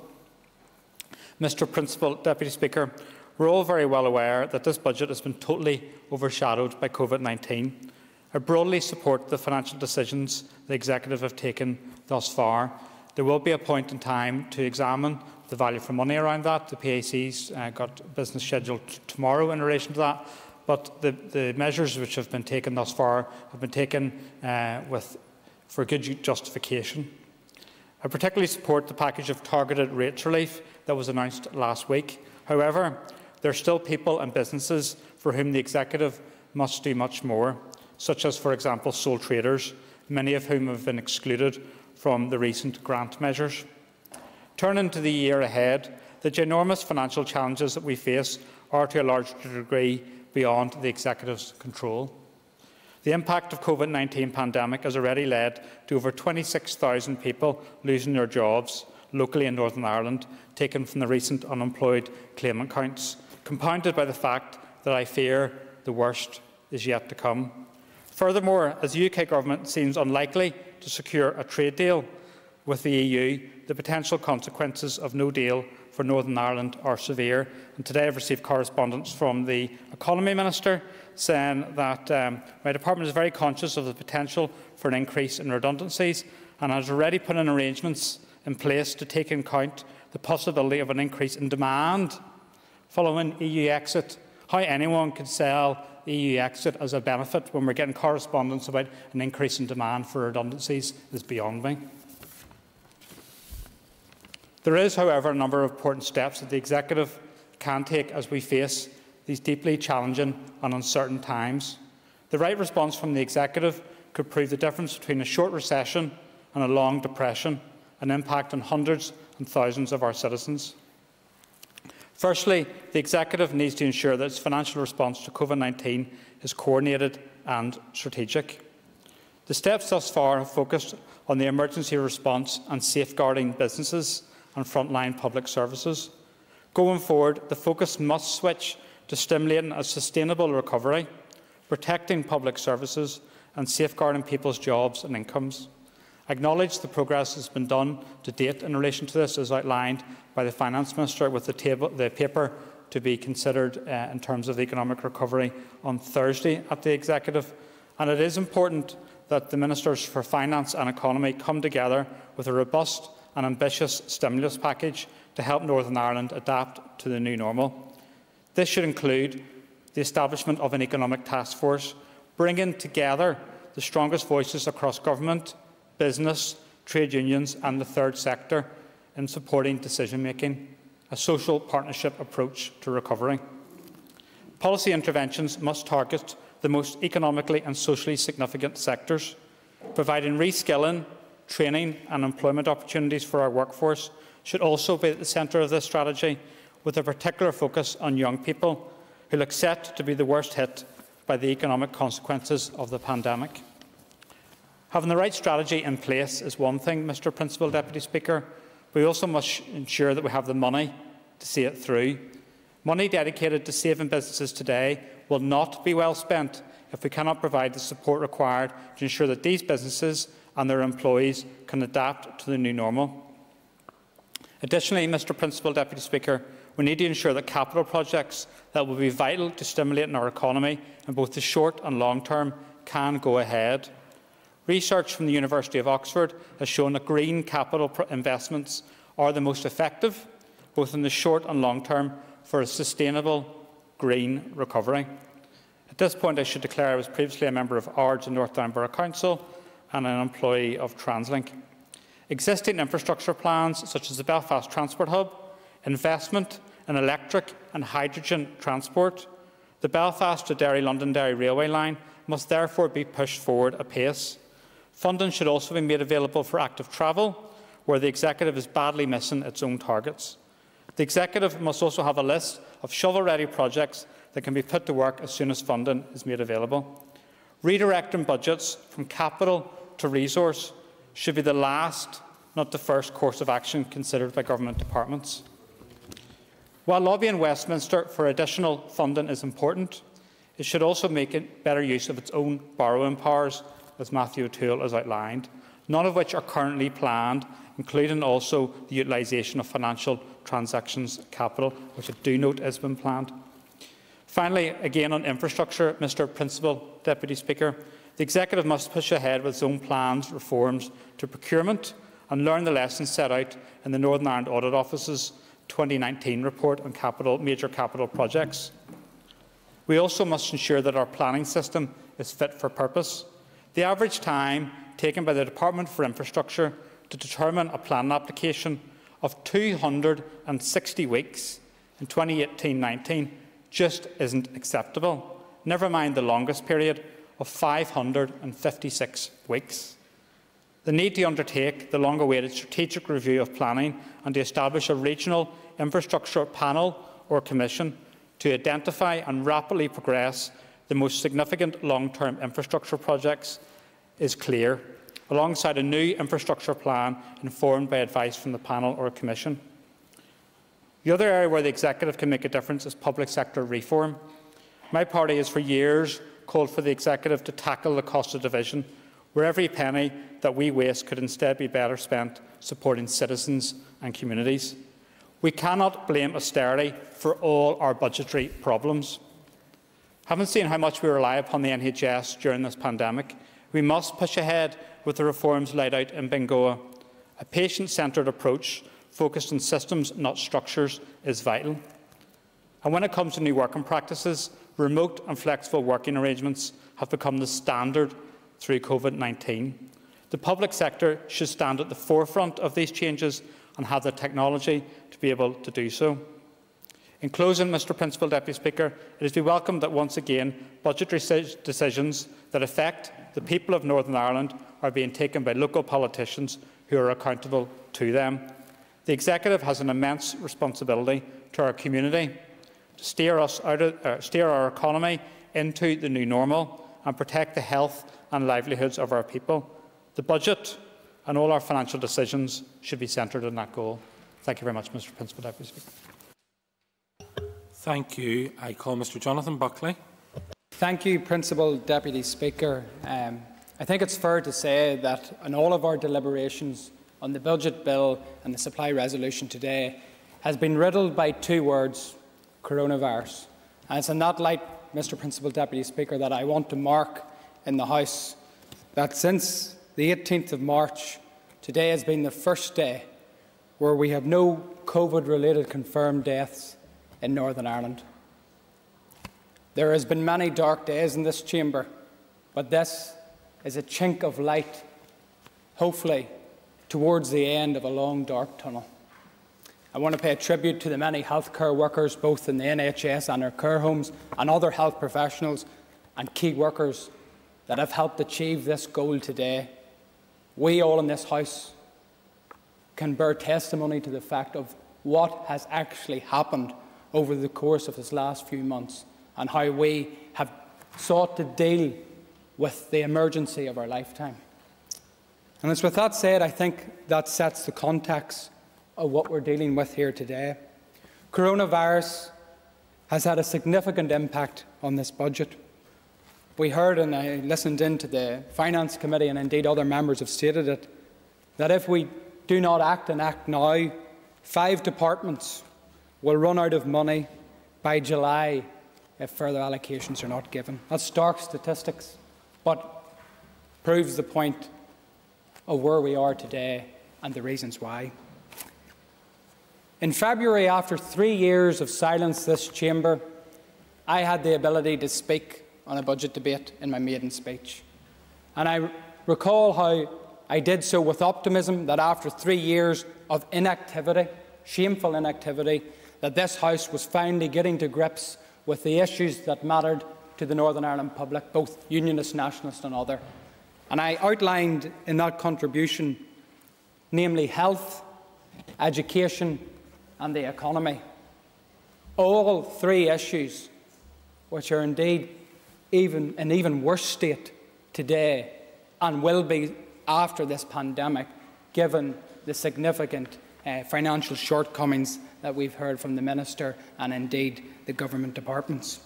[SPEAKER 7] Mr Principal Deputy Speaker, we're all very well aware that this budget has been totally overshadowed by COVID-19. I broadly support the financial decisions the Executive have taken thus far. There will be a point in time to examine the value for money around that. The PAC's uh, got business scheduled tomorrow in relation to that. But the, the measures which have been taken thus far have been taken uh, with, for good justification. I particularly support the package of targeted rates relief that was announced last week. However, there are still people and businesses for whom the Executive must do much more, such as, for example, sole traders, many of whom have been excluded from the recent grant measures. Turning to the year ahead, the ginormous financial challenges that we face are to a large degree beyond the Executive's control. The impact of COVID-19 pandemic has already led to over 26,000 people losing their jobs locally in Northern Ireland, taken from the recent unemployed claimant counts, compounded by the fact that I fear the worst is yet to come. Furthermore, as the UK Government seems unlikely to secure a trade deal with the EU, the potential consequences of no deal for Northern Ireland are severe. And today I've received correspondence from the Economy Minister saying that um, my department is very conscious of the potential for an increase in redundancies and has already put in arrangements in place to take into account the possibility of an increase in demand following EU exit. How anyone could sell EU exit as a benefit when we're getting correspondence about an increase in demand for redundancies is beyond me. There is, however, a number of important steps that the Executive can take as we face these deeply challenging and uncertain times. The right response from the Executive could prove the difference between a short recession and a long depression, an impact on hundreds and thousands of our citizens. Firstly, the Executive needs to ensure that its financial response to COVID-19 is coordinated and strategic. The steps thus far have focused on the emergency response and safeguarding businesses and frontline public services. Going forward, the focus must switch to stimulating a sustainable recovery, protecting public services and safeguarding people's jobs and incomes. Acknowledge the progress that's been done to date in relation to this, as outlined by the Finance Minister with the, table, the paper to be considered uh, in terms of the economic recovery on Thursday at the Executive. And it is important that the Ministers for Finance and Economy come together with a robust and ambitious stimulus package to help Northern Ireland adapt to the new normal. This should include the establishment of an economic task force, bringing together the strongest voices across government, business, trade unions and the third sector in supporting decision making, a social partnership approach to recovery. Policy interventions must target the most economically and socially significant sectors, providing reskilling, training and employment opportunities for our workforce should also be at the centre of this strategy, with a particular focus on young people who look set to be the worst hit by the economic consequences of the pandemic. Having the right strategy in place is one thing, Mr Principal Deputy Speaker. We also must ensure that we have the money to see it through. Money dedicated to saving businesses today will not be well spent if we cannot provide the support required to ensure that these businesses and their employees can adapt to the new normal. Additionally, Mr Principal Deputy Speaker, we need to ensure that capital projects that will be vital to stimulating our economy in both the short and long term can go ahead. Research from the University of Oxford has shown that green capital investments are the most effective, both in the short and long term, for a sustainable green recovery. At this point, I should declare I was previously a member of Ards and North Down Borough Council and an employee of TransLink. Existing infrastructure plans, such as the Belfast Transport Hub, investment in electric and hydrogen transport, the Belfast to Derry Londonderry railway line must therefore be pushed forward apace. Funding should also be made available for active travel, where the Executive is badly missing its own targets. The Executive must also have a list of shovel-ready projects that can be put to work as soon as funding is made available. Redirecting budgets from capital to resource should be the last, not the first course of action considered by government departments. While lobbying Westminster for additional funding is important, it should also make better use of its own borrowing powers, as Matthew O'Toole has outlined, none of which are currently planned, including also the utilisation of financial transactions capital, which I do note has been planned. Finally, again on infrastructure, Mr Principal Deputy Speaker, the Executive must push ahead with its own plans, reforms to procurement and learn the lessons set out in the Northern Ireland Audit Office's 2019 report on capital, major capital projects. We also must ensure that our planning system is fit for purpose. The average time taken by the Department for Infrastructure to determine a planning application of 260 weeks in 2018-19 just isn't acceptable, never mind the longest period of 556 weeks. The need to undertake the long-awaited strategic review of planning and to establish a regional infrastructure panel or commission to identify and rapidly progress the most significant long-term infrastructure projects is clear, alongside a new infrastructure plan informed by advice from the panel or commission. The other area where the Executive can make a difference is public sector reform. My party has for years called for the Executive to tackle the cost of division, where every penny that we waste could instead be better spent supporting citizens and communities. We cannot blame austerity for all our budgetary problems. Having seen how much we rely upon the NHS during this pandemic, we must push ahead with the reforms laid out in Bengoa. A patient-centred approach focused on systems, not structures, is vital. And when it comes to new working practices, remote and flexible working arrangements have become the standard through COVID-19. The public sector should stand at the forefront of these changes and have the technology to be able to do so. In closing, Mr Principal Deputy Speaker, it is to be welcomed that once again budgetary decisions that affect the people of Northern Ireland are being taken by local politicians who are accountable to them. The Executive has an immense responsibility to our community to steer, of, uh, steer our economy into the new normal and protect the health and livelihoods of our people. The budget and all our financial decisions should be centred on that goal. Thank you very much, Mr Principal Deputy Speaker.
[SPEAKER 1] Thank you. I call Mr Jonathan Buckley.
[SPEAKER 8] Thank you, Principal Deputy Speaker. Um, I think it's fair to say that in all of our deliberations on the budget bill and the supply resolution today has been riddled by two words, coronavirus. And it's in that light, Mr Principal Deputy Speaker, that I want to mark in the House that since the 18th of March, today has been the first day where we have no COVID-related confirmed deaths in Northern Ireland. There has been many dark days in this chamber, but this is a chink of light, hopefully, towards the end of a long, dark tunnel. I want to pay tribute to the many healthcare workers, both in the NHS and our care homes, and other health professionals and key workers that have helped achieve this goal today. We all in this House can bear testimony to the fact of what has actually happened over the course of this last few months and how we have sought to deal with the emergency of our lifetime. And it's with that said, I think that sets the context of what we're dealing with here today. Coronavirus has had a significant impact on this budget. We heard, and I listened in to the Finance Committee, and indeed other members have stated it, that if we do not act and act now, five departments will run out of money by July if further allocations are not given. That's stark statistics, but proves the point of where we are today and the reasons why. In February, after three years of silence this chamber, I had the ability to speak on a budget debate in my maiden speech. And I recall how I did so with optimism that after three years of inactivity, shameful inactivity, that this House was finally getting to grips with the issues that mattered to the Northern Ireland public, both unionist, nationalist and other. And I outlined in that contribution, namely health, education and the economy. All three issues which are indeed even an even worse state today and will be after this pandemic, given the significant uh, financial shortcomings that we've heard from the Minister and indeed the government departments.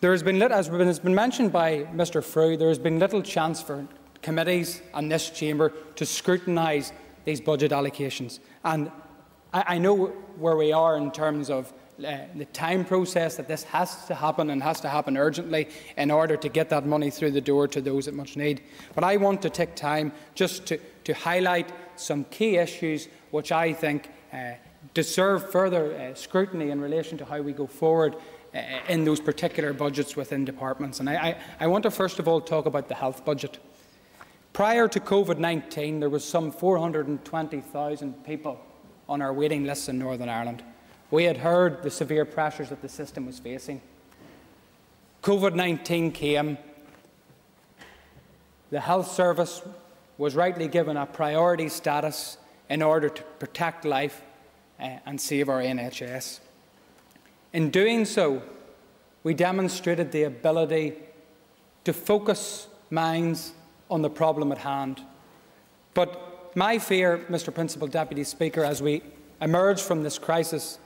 [SPEAKER 8] There has been, as has been mentioned by Mr Frew, there has been little chance for committees and this chamber to scrutinise these budget allocations. And I, I know where we are in terms of uh, the time process that this has to happen and has to happen urgently in order to get that money through the door to those that much need. But I want to take time just to, to highlight some key issues which I think deserve further uh, scrutiny in relation to how we go forward uh, in those particular budgets within departments. And I, I, I want to first of all talk about the health budget. Prior to COVID-19, there was some 420,000 people on our waiting lists in Northern Ireland. We had heard the severe pressures that the system was facing. COVID 19 came. The health service was rightly given a priority status in order to protect life uh, and save our NHS. In doing so, we demonstrated the ability to focus minds on the problem at hand. But my fear, Mr Principal Deputy Speaker, as we emerge from this crisis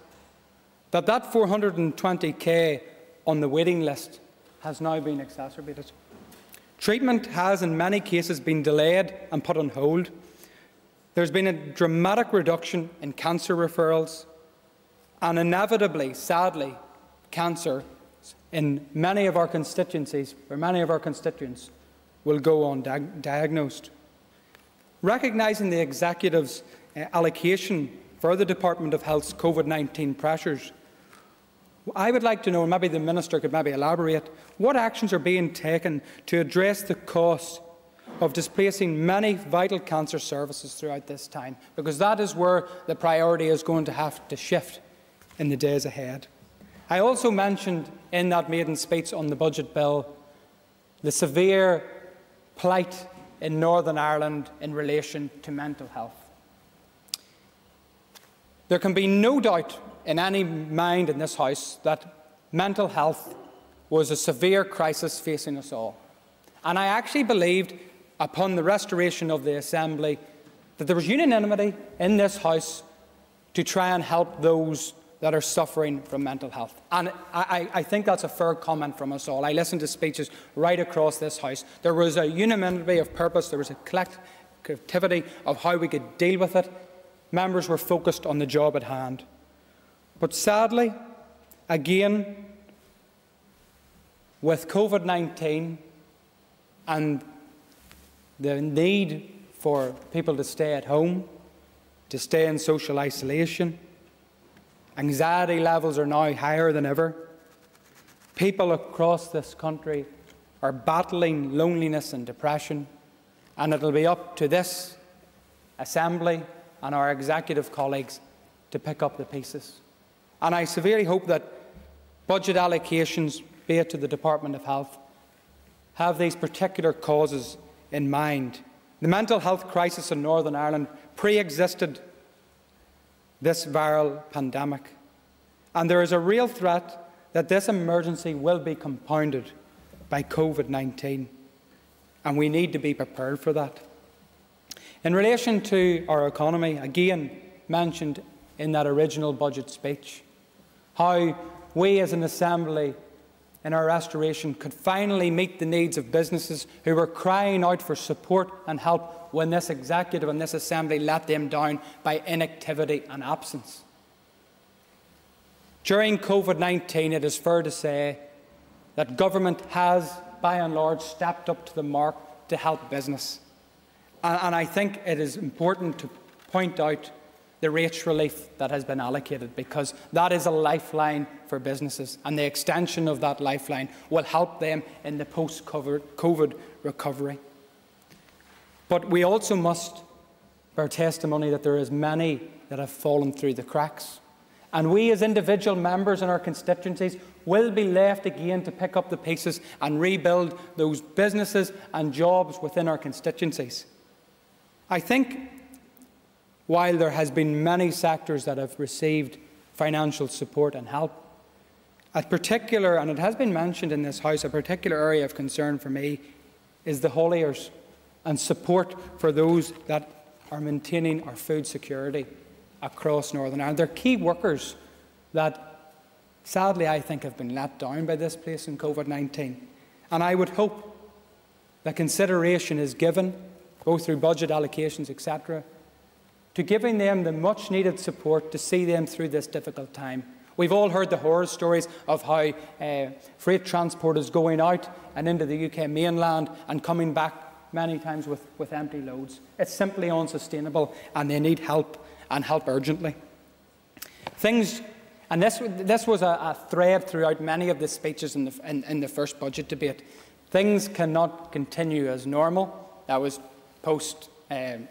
[SPEAKER 8] that that 420k on the waiting list has now been exacerbated. Treatment has in many cases been delayed and put on hold. There's been a dramatic reduction in cancer referrals and inevitably, sadly, cancer in many of our constituencies, where many of our constituents will go undiagnosed. Recognising the Executive's uh, allocation for the Department of Health's COVID-19 pressures, I would like to know, and maybe the Minister could maybe elaborate, what actions are being taken to address the cost of displacing many vital cancer services throughout this time, because that is where the priority is going to have to shift in the days ahead. I also mentioned in that maiden speech on the budget bill the severe plight in Northern Ireland in relation to mental health. There can be no doubt in any mind in this House that mental health was a severe crisis facing us all. And I actually believed upon the restoration of the Assembly that there was unanimity in this House to try and help those that are suffering from mental health. And I, I, think that's a fair comment from us all. I listened to speeches right across this House. There was a unanimity of purpose, there was a collectivity of how we could deal with it. Members were focused on the job at hand. But sadly, again, with COVID 19 and the need for people to stay at home, to stay in social isolation, Anxiety levels are now higher than ever. People across this country are battling loneliness and depression, and it'll be up to this Assembly and our executive colleagues to pick up the pieces. And I severely hope that budget allocations, be it to the Department of Health, have these particular causes in mind. The mental health crisis in Northern Ireland pre existed this viral pandemic. And there is a real threat that this emergency will be compounded by COVID 19. And we need to be prepared for that. In relation to our economy, again mentioned in that original budget speech, how we as an Assembly in our restoration could finally meet the needs of businesses who were crying out for support and help when this executive and this assembly let them down by inactivity and absence. During COVID 19, it is fair to say that government has, by and large, stepped up to the mark to help business. And, and I think it is important to point out the rates relief that has been allocated because that is a lifeline for businesses and the extension of that lifeline will help them in the post COVID recovery. But we also must bear testimony that there is many that have fallen through the cracks. And we, as individual members in our constituencies, will be left again to pick up the pieces and rebuild those businesses and jobs within our constituencies. I think while there has been many sectors that have received financial support and help, a particular, and it has been mentioned in this House, a particular area of concern for me is the hauliers and support for those that are maintaining our food security across Northern Ireland. They're key workers that, sadly, I think have been let down by this place in COVID 19. And I would hope that consideration is given, both through budget allocations, etc., to giving them the much needed support to see them through this difficult time. We've all heard the horror stories of how uh, freight transport is going out and into the UK mainland and coming back many times with, with empty loads. It's simply unsustainable and they need help and help urgently. Things, and this, this was a, a thread throughout many of the speeches in the, in, in the first budget debate. Things cannot continue as normal. That was post um,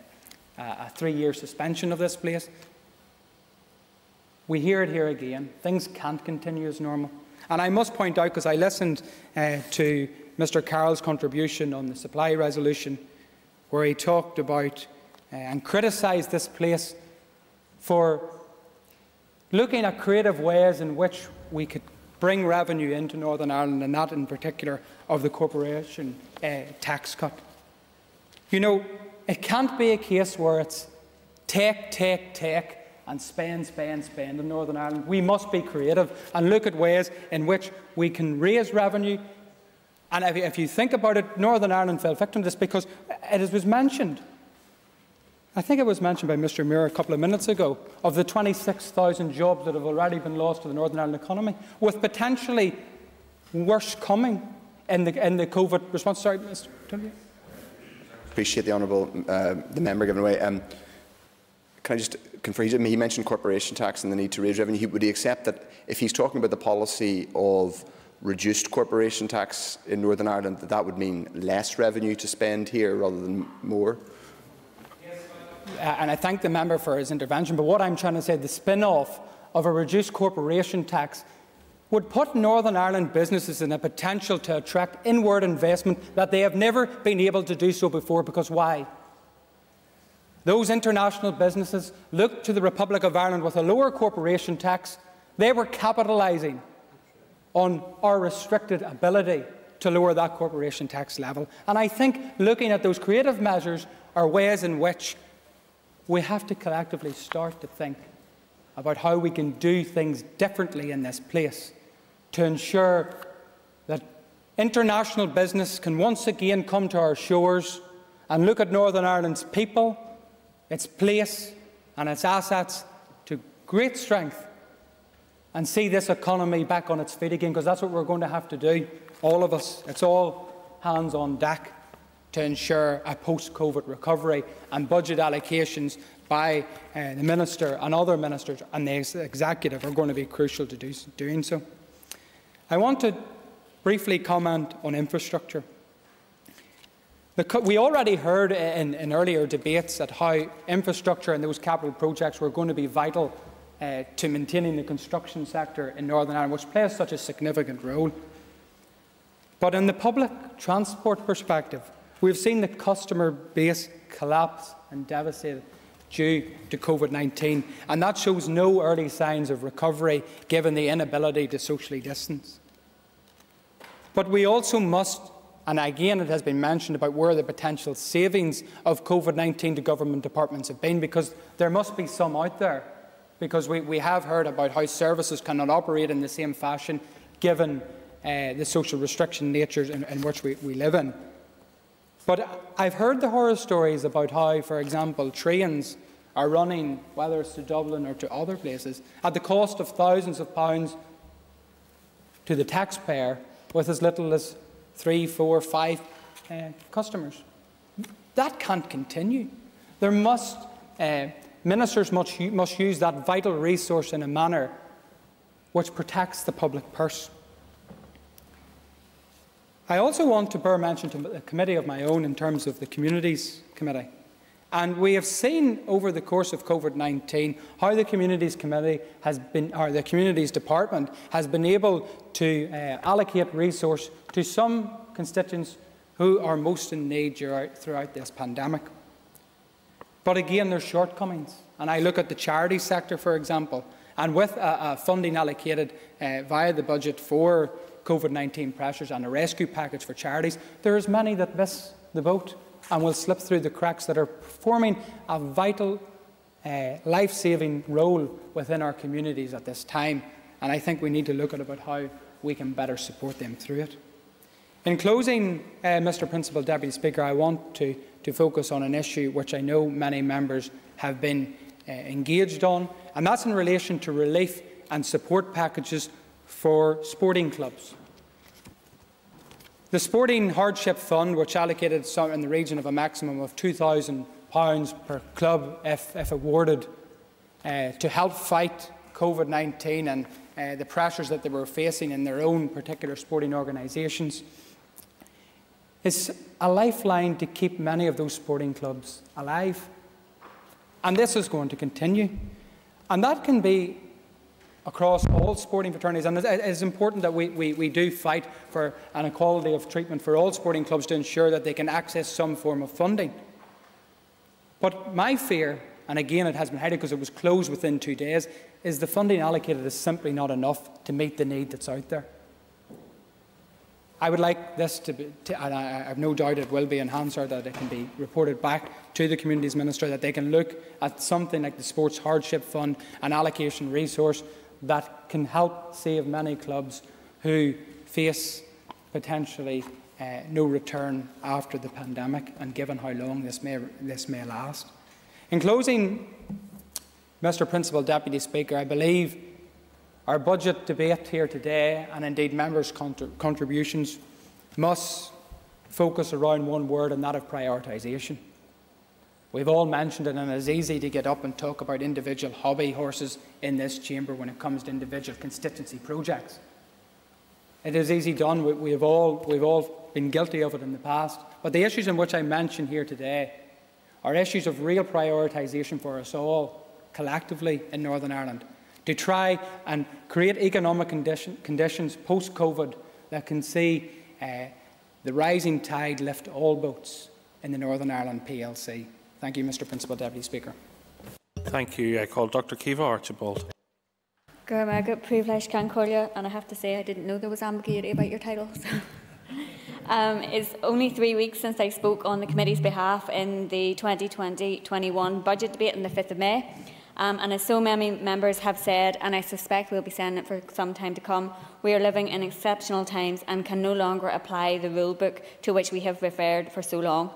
[SPEAKER 8] a three year suspension of this place. We hear it here again. Things can't continue as normal. And I must point out, because I listened uh, to Mr Carroll's contribution on the supply resolution, where he talked about uh, and criticised this place for looking at creative ways in which we could bring revenue into Northern Ireland, and that in particular of the corporation uh, tax cut. You know, it can't be a case where it's take, take, take, and spend, spend, spend in Northern Ireland. We must be creative and look at ways in which we can raise revenue and if, you think about it, Northern Ireland fell victim to this because it was mentioned. I think it was mentioned by Mr Muir a couple of minutes ago of the 26,000 jobs that have already been lost to the Northern Ireland economy, with potentially worse coming in the, in the COVID response. Sorry, Mr. Tullier.
[SPEAKER 6] Appreciate the honourable uh, the member giving away. Um, can I just confirm? He mentioned corporation tax and the need to raise revenue. Would he accept that if he's talking about the policy of reduced corporation tax in Northern Ireland, that that would mean less revenue to spend here rather than more?
[SPEAKER 8] and I thank the member for his intervention, but what I'm trying to say, the spin-off of a reduced corporation tax would put Northern Ireland businesses in a potential to attract inward investment that they have never been able to do so before, because why? Those international businesses looked to the Republic of Ireland with a lower corporation tax. They were capitalising on our restricted ability to lower that corporation tax level. And I think looking at those creative measures are ways in which we have to collectively start to think about how we can do things differently in this place to ensure that international business can once again come to our shores and look at Northern Ireland's people, its place and its assets to great strength and see this economy back on its feet again, because that's what we're going to have to do, all of us. It's all hands on deck to ensure a post-COVID recovery and budget allocations by uh, the Minister and other ministers and the Executive are going to be crucial to do, doing so. I want to briefly comment on infrastructure. we already heard in, in, earlier debates that how infrastructure and those capital projects were going to be vital uh, to maintaining the construction sector in Northern Ireland, which plays such a significant role. But in the public transport perspective, we've seen the customer base collapse and devastated due to COVID 19, and that shows no early signs of recovery given the inability to socially distance. But we also must, and again it has been mentioned about where the potential savings of COVID 19 to government departments have been, because there must be some out there. Because we, we have heard about how services cannot operate in the same fashion given uh, the social restriction natures in, in which we, we live in. But I've heard the horror stories about how, for example, trains are running, whether it's to Dublin or to other places, at the cost of thousands of pounds to the taxpayer with as little as three, four, five uh, customers. That can't continue. There must, uh, ministers must, must use that vital resource in a manner which protects the public purse. I also want to bear mention to a committee of my own in terms of the Communities Committee. And we have seen over the course of COVID-19 how the Communities Committee has been, or the Communities Department has been able to uh, allocate resource to some constituents who are most in need throughout this pandemic. But again, there's shortcomings. And I look at the charity sector, for example, and with a, a funding allocated uh, via the budget for COVID-19 pressures and a rescue package for charities, there is many that miss the boat and will slip through the cracks that are performing a vital, uh, life-saving role within our communities at this time. And I think we need to look at about how we can better support them through it. In closing, uh, Mr Principal Deputy Speaker, I want to, to focus on an issue which I know many members have been uh, engaged on, and that's in relation to relief and support packages for sporting clubs. The Sporting Hardship Fund, which allocated some in the region of a maximum of £2,000 per club if, if awarded uh, to help fight COVID 19 and uh, the pressures that they were facing in their own particular sporting organisations, is a lifeline to keep many of those sporting clubs alive. And this is going to continue. And that can be across all sporting fraternities. And it's important that we, we, we do fight for an equality of treatment for all sporting clubs to ensure that they can access some form of funding. But my fear, and again it has been highlighted because it was closed within two days, is the funding allocated is simply not enough to meet the need that's out there. I would like this to be, to, and I, I have no doubt it will be enhanced or that it can be reported back to the Communities Minister that they can look at something like the Sports Hardship Fund, an allocation resource that can help save many clubs who face potentially uh, no return after the pandemic and given how long this may, this may last. In closing, Mr Principal Deputy Speaker, I believe our budget debate here today and indeed members' contributions must focus around one word and that of prioritisation. We've all mentioned it, and it's easy to get up and talk about individual hobby horses in this chamber when it comes to individual constituency projects. It is easy done. We, have all, we've all been guilty of it in the past. But the issues in which I mention here today are issues of real prioritisation for us all collectively in Northern Ireland to try and create economic condition, conditions post COVID that can see uh, the rising tide lift all boats in the Northern Ireland PLC. Thank you, Mr Principal Deputy Speaker.
[SPEAKER 1] Thank you. I call Dr Caoimhe Archibald.
[SPEAKER 9] Gurmaga, privilege can call and I have to say I didn't know there was ambiguity about your titles. Um, it's only three weeks since I spoke on the committee's behalf in the 2020-21 budget debate on the 5th of May. Um, and as so many members have said, and I suspect we'll be saying it for some time to come, we are living in exceptional times and can no longer apply the rule book to which we have referred for so long.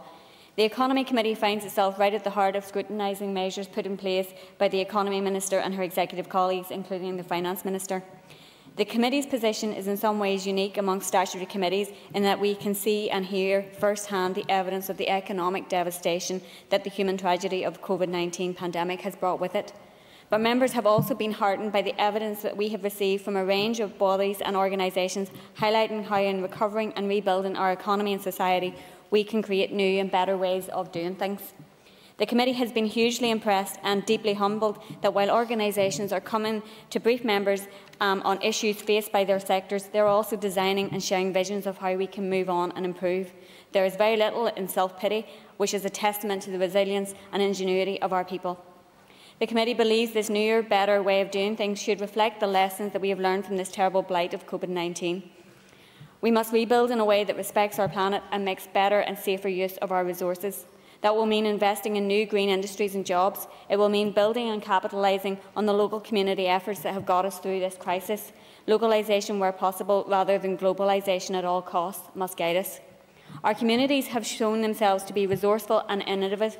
[SPEAKER 9] The Economy Committee finds itself right at the heart of scrutinising measures put in place by the Economy Minister and her executive colleagues, including the Finance Minister. The committee's position is in some ways unique among statutory committees in that we can see and hear firsthand the evidence of the economic devastation that the human tragedy of the COVID-19 pandemic has brought with it. But members have also been heartened by the evidence that we have received from a range of bodies and organisations highlighting how in recovering and rebuilding our economy and society we can create new and better ways of doing things. The committee has been hugely impressed and deeply humbled that while organisations are coming to brief members um, on issues faced by their sectors, they are also designing and sharing visions of how we can move on and improve. There is very little in self-pity, which is a testament to the resilience and ingenuity of our people. The committee believes this newer, better way of doing things should reflect the lessons that we have learned from this terrible blight of COVID-19. We must rebuild in a way that respects our planet and makes better and safer use of our resources. That will mean investing in new green industries and jobs. It will mean building and capitalising on the local community efforts that have got us through this crisis. Localisation where possible, rather than globalisation at all costs, must guide us. Our communities have shown themselves to be resourceful and innovative.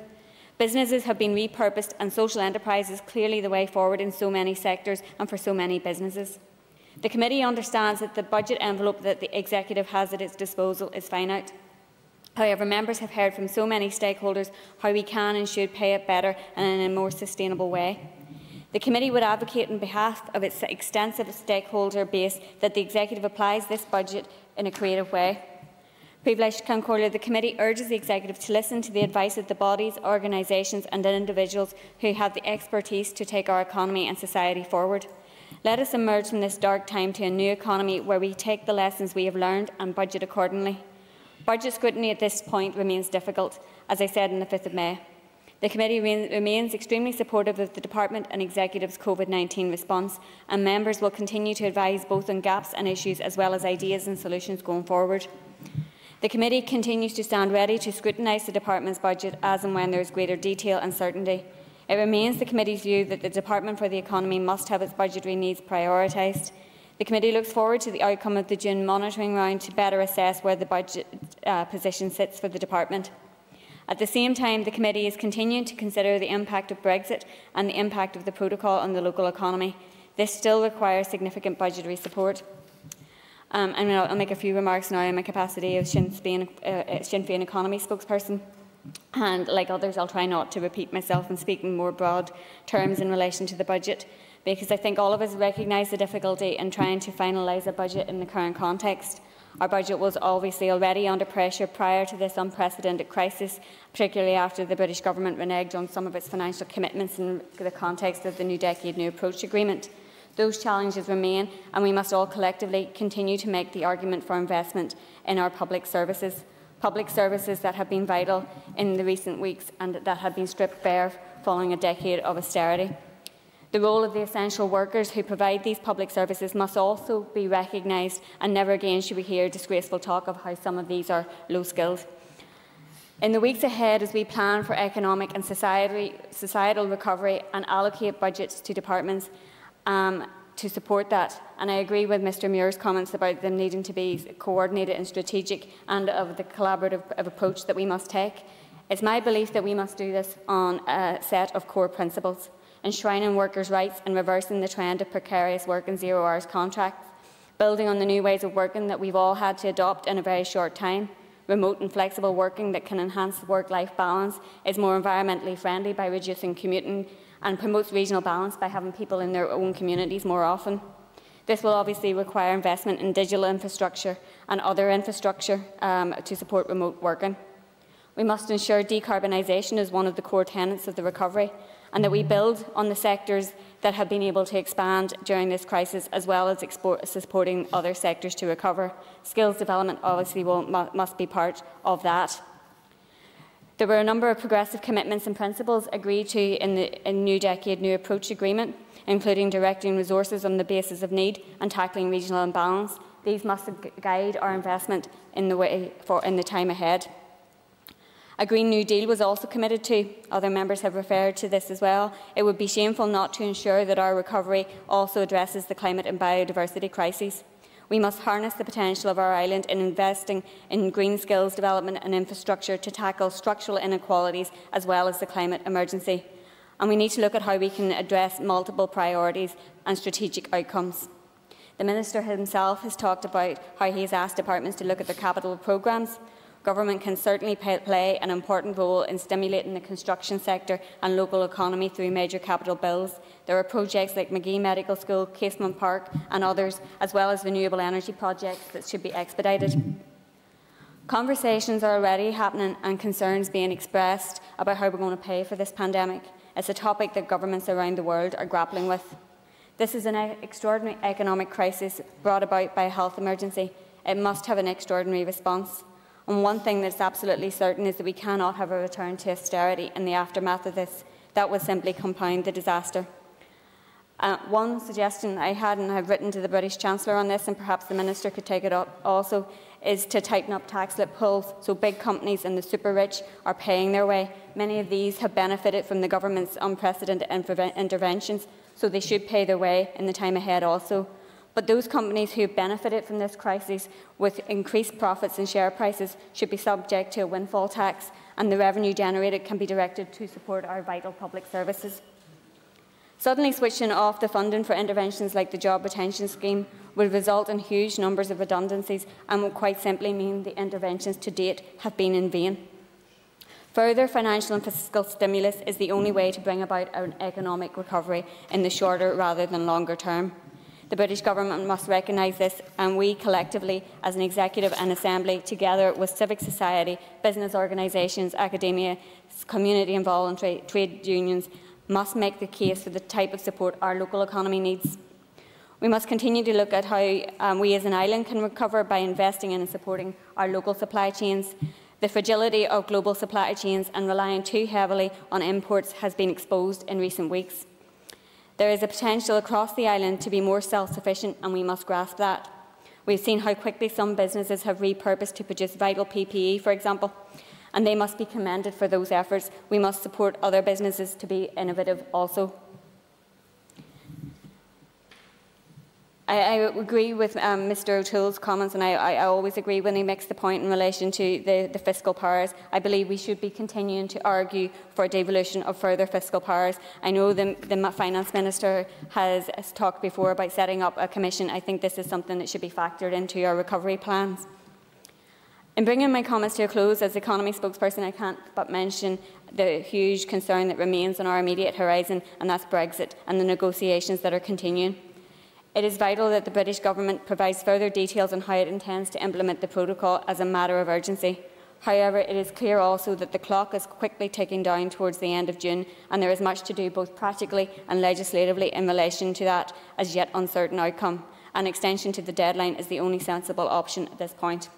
[SPEAKER 9] Businesses have been repurposed and social enterprise is clearly the way forward in so many sectors and for so many businesses. The committee understands that the budget envelope that the executive has at its disposal is finite. However, members have heard from so many stakeholders how we can and should pay it better and in a more sustainable way. The committee would advocate on behalf of its extensive stakeholder base that the executive applies this budget in a creative way. Privileged Concordia, the committee urges the executive to listen to the advice of the bodies, organisations and individuals who have the expertise to take our economy and society forward. Let us emerge from this dark time to a new economy where we take the lessons we have learned and budget accordingly. Budget scrutiny at this point remains difficult, as I said on the 5th of May. The committee re remains extremely supportive of the Department and Executive's COVID-19 response, and members will continue to advise both on gaps and issues as well as ideas and solutions going forward. The committee continues to stand ready to scrutinise the Department's budget as and when there is greater detail and certainty. It remains the committee's view that the Department for the Economy must have its budgetary needs prioritised. The committee looks forward to the outcome of the June monitoring round to better assess where the budget uh, position sits for the department. At the same time, the committee is continuing to consider the impact of Brexit and the impact of the protocol on the local economy. This still requires significant budgetary support. Um, and I'll, I'll make a few remarks now in my capacity as Sinn Féin, uh, Sinn Féin economy spokesperson. And like others, I'll try not to repeat myself and speak in more broad terms in relation to the budget because I think all of us recognise the difficulty in trying to finalise a budget in the current context. Our budget was obviously already under pressure prior to this unprecedented crisis, particularly after the British Government reneged on some of its financial commitments in the context of the New Decade New Approach Agreement. Those challenges remain, and we must all collectively continue to make the argument for investment in our public services. Public services that have been vital in the recent weeks and that have been stripped bare following a decade of austerity. The role of the essential workers who provide these public services must also be recognised and never again should we hear disgraceful talk of how some of these are low skilled. In the weeks ahead, as we plan for economic and societal recovery and allocate budgets to departments um, to support that, and I agree with Mr Muir's comments about them needing to be coordinated and strategic and of the collaborative approach that we must take, it's my belief that we must do this on a set of core principles enshrining workers' rights and reversing the trend of precarious work and zero hours contracts, building on the new ways of working that we've all had to adopt in a very short time. Remote and flexible working that can enhance work-life balance is more environmentally friendly by reducing commuting and promotes regional balance by having people in their own communities more often. This will obviously require investment in digital infrastructure and other infrastructure um, to support remote working. We must ensure decarbonisation is one of the core tenets of the recovery and that we build on the sectors that have been able to expand during this crisis as well as supporting other sectors to recover. Skills development obviously must be part of that. There were a number of progressive commitments and principles agreed to in the in New Decade New Approach Agreement, including directing resources on the basis of need and tackling regional imbalance, These must guide our investment in the, way for, in the time ahead. A Green New Deal was also committed to. Other members have referred to this as well. It would be shameful not to ensure that our recovery also addresses the climate and biodiversity crises. We must harness the potential of our island in investing in green skills development and infrastructure to tackle structural inequalities as well as the climate emergency. And we need to look at how we can address multiple priorities and strategic outcomes. The Minister himself has talked about how he has asked departments to look at their capital programmes. Government can certainly pay, play an important role in stimulating the construction sector and local economy through major capital bills. There are projects like Magee Medical School, Casement Park and others, as well as renewable energy projects that should be expedited. Conversations are already happening and concerns being expressed about how we're going to pay for this pandemic. It's a topic that governments around the world are grappling with. This is an extraordinary economic crisis brought about by a health emergency. It must have an extraordinary response. And one thing that's absolutely certain is that we cannot have a return to austerity in the aftermath of this. That would simply compound the disaster. Uh, one suggestion I had, and I've written to the British Chancellor on this, and perhaps the Minister could take it up also, is to tighten up tax loopholes so big companies and the super rich are paying their way. Many of these have benefited from the government's unprecedented interventions, so they should pay their way in the time ahead also. But those companies who benefited from this crisis with increased profits and share prices should be subject to a windfall tax, and the revenue generated can be directed to support our vital public services. Suddenly switching off the funding for interventions like the Job Retention Scheme will result in huge numbers of redundancies and will quite simply mean the interventions to date have been in vain. Further financial and fiscal stimulus is the only way to bring about an economic recovery in the shorter rather than longer term. The British Government must recognise this, and we collectively, as an Executive and Assembly, together with civic society, business organisations, academia, community and voluntary trade unions, must make the case for the type of support our local economy needs. We must continue to look at how um, we as an island can recover by investing in and supporting our local supply chains. The fragility of global supply chains and relying too heavily on imports has been exposed in recent weeks. There is a potential across the island to be more self-sufficient and we must grasp that. We've seen how quickly some businesses have repurposed to produce vital PPE, for example, and they must be commended for those efforts. We must support other businesses to be innovative also. I, I, agree with um, Mr O'Toole's comments, and I, I, always agree when he makes the point in relation to the, the, fiscal powers. I believe we should be continuing to argue for devolution of further fiscal powers. I know the, the Finance Minister has, has talked before about setting up a commission. I think this is something that should be factored into our recovery plans. In bringing my comments to a close, as economy spokesperson, I can't but mention the huge concern that remains on our immediate horizon, and that's Brexit and the negotiations that are continuing. It is vital that the British Government provides further details on how it intends to implement the protocol as a matter of urgency. However, it is clear also that the clock is quickly ticking down towards the end of June, and there is much to do both practically and legislatively in relation to that as yet uncertain outcome. An extension to the deadline is the only sensible option at this point.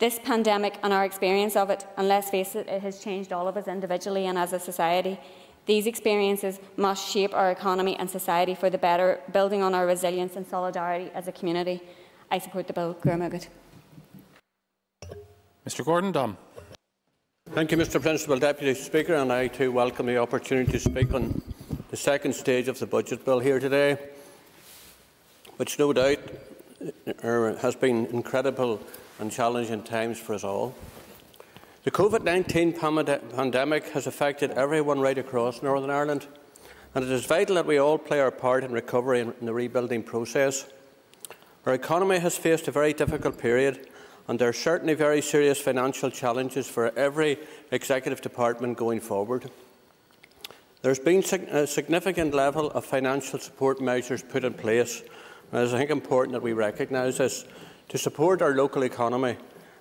[SPEAKER 9] This pandemic and our experience of it, and let's face it, it has changed all of us individually and as a society. These experiences must shape our economy and society for the better, building on our resilience and solidarity as a community. I support the bill. Gurmugit.
[SPEAKER 1] Mr Gordon Dunne.
[SPEAKER 10] Thank you, Mr Principal Deputy Speaker, and I too welcome the opportunity to speak on the second stage of the budget bill here today, which no doubt uh, has been incredible and challenging times for us all. The COVID-19 pandemic has affected everyone right across Northern Ireland, and it is vital that we all play our part in recovery and the rebuilding process. Our economy has faced a very difficult period, and there are certainly very serious financial challenges for every executive department going forward. There has been a significant level of financial support measures put in place, and it is I think important that we recognise this, to support our local economy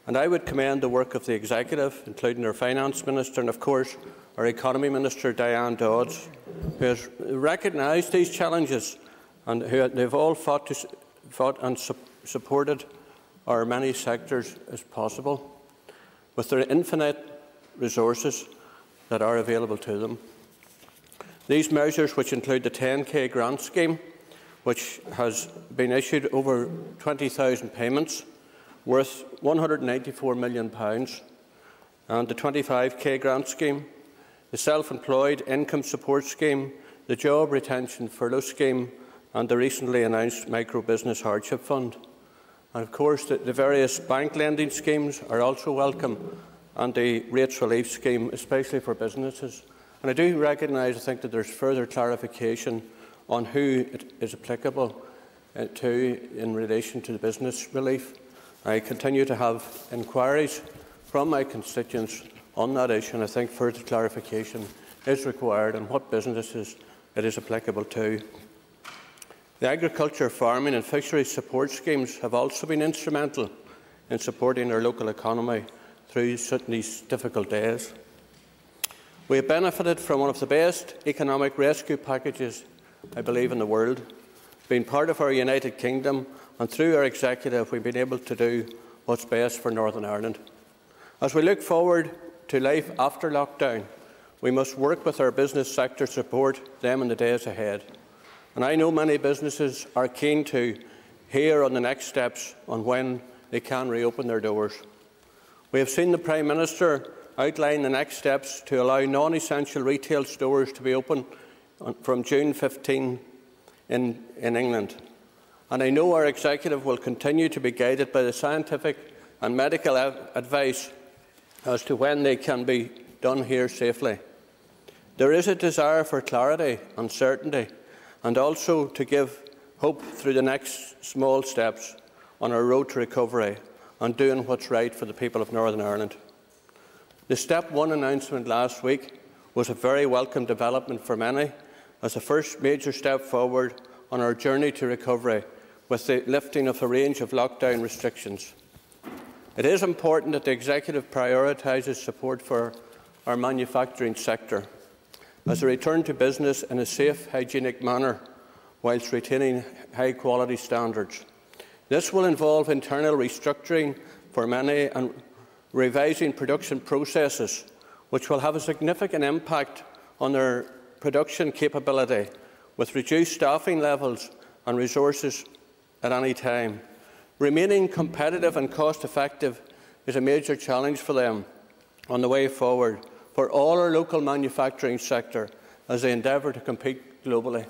[SPEAKER 10] and I would commend the work of the Executive, including our Finance Minister and, of course, our Economy Minister, Diane Dodds, who has recognised these challenges and who have all fought, to, fought and su supported our many sectors as possible with their infinite resources that are available to them. These measures, which include the 10k grant scheme, which has been issued over 20,000 payments worth £194 million, and the 25k grant scheme, the self-employed income support scheme, the job retention furlough scheme, and the recently announced micro business hardship fund. And of course, the, the various bank lending schemes are also welcome, and the rates relief scheme, especially for businesses. And I do recognise, I think, that there's further clarification on who it is applicable uh, to in relation to the business relief. I continue to have inquiries from my constituents on that issue, and I think further clarification is required on what businesses it is applicable to. The agriculture, farming and fisheries support schemes have also been instrumental in supporting our local economy through these difficult days. We have benefited from one of the best economic rescue packages, I believe, in the world. Being part of our United Kingdom and through our executive, we've been able to do what's best for Northern Ireland. As we look forward to life after lockdown, we must work with our business sector to support them in the days ahead. And I know many businesses are keen to hear on the next steps on when they can reopen their doors. We have seen the Prime Minister outline the next steps to allow non-essential retail stores to be open from June 15 in, in England. And I know our executive will continue to be guided by the scientific and medical advice as to when they can be done here safely. There is a desire for clarity and certainty, and also to give hope through the next small steps on our road to recovery and doing what's right for the people of Northern Ireland. The Step 1 announcement last week was a very welcome development for many as the first major step forward on our journey to recovery with the lifting of a range of lockdown restrictions. It is important that the Executive prioritises support for our manufacturing sector as a return to business in a safe, hygienic manner whilst retaining high quality standards. This will involve internal restructuring for many and revising production processes, which will have a significant impact on their production capability, with reduced staffing levels and resources at any time. Remaining competitive and cost effective is a major challenge for them on the way forward for all our local manufacturing sector as they endeavour to compete globally.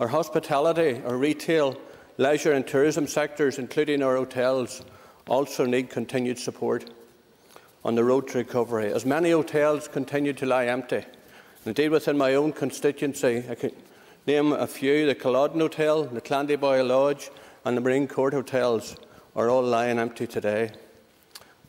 [SPEAKER 10] Our hospitality, our retail, leisure and tourism sectors, including our hotels, also need continued support on the road to recovery, as many hotels continue to lie empty. Indeed, within my own constituency, name a few, the Culloden Hotel, the Clandeboye Lodge, and the Marine Court hotels are all lying empty today.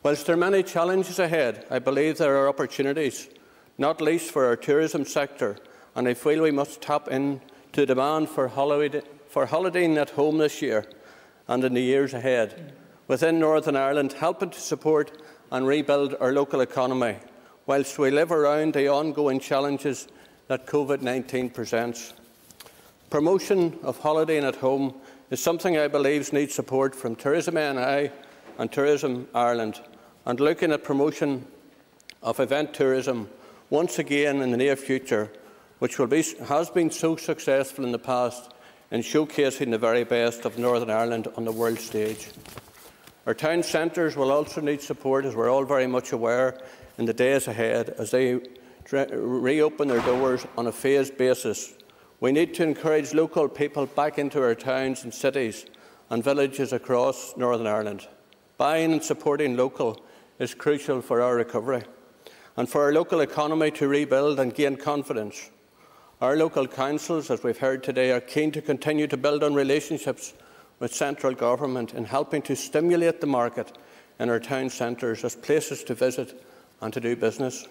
[SPEAKER 10] Whilst there are many challenges ahead, I believe there are opportunities, not least for our tourism sector, and I feel we must tap into the demand for, for holidaying at home this year and in the years ahead. Within Northern Ireland, helping to support and rebuild our local economy, whilst we live around the ongoing challenges that COVID-19 presents. Promotion of holidaying at home is something I believe needs support from Tourism NI and Tourism Ireland, and looking at promotion of event tourism once again in the near future, which be, has been so successful in the past in showcasing the very best of Northern Ireland on the world stage. Our town centres will also need support, as we're all very much aware, in the days ahead as they reopen their doors on a phased basis we need to encourage local people back into our towns and cities and villages across Northern Ireland. Buying and supporting local is crucial for our recovery and for our local economy to rebuild and gain confidence. Our local councils, as we've heard today, are keen to continue to build on relationships with central government in helping to stimulate the market in our town centres as places to visit and to do business.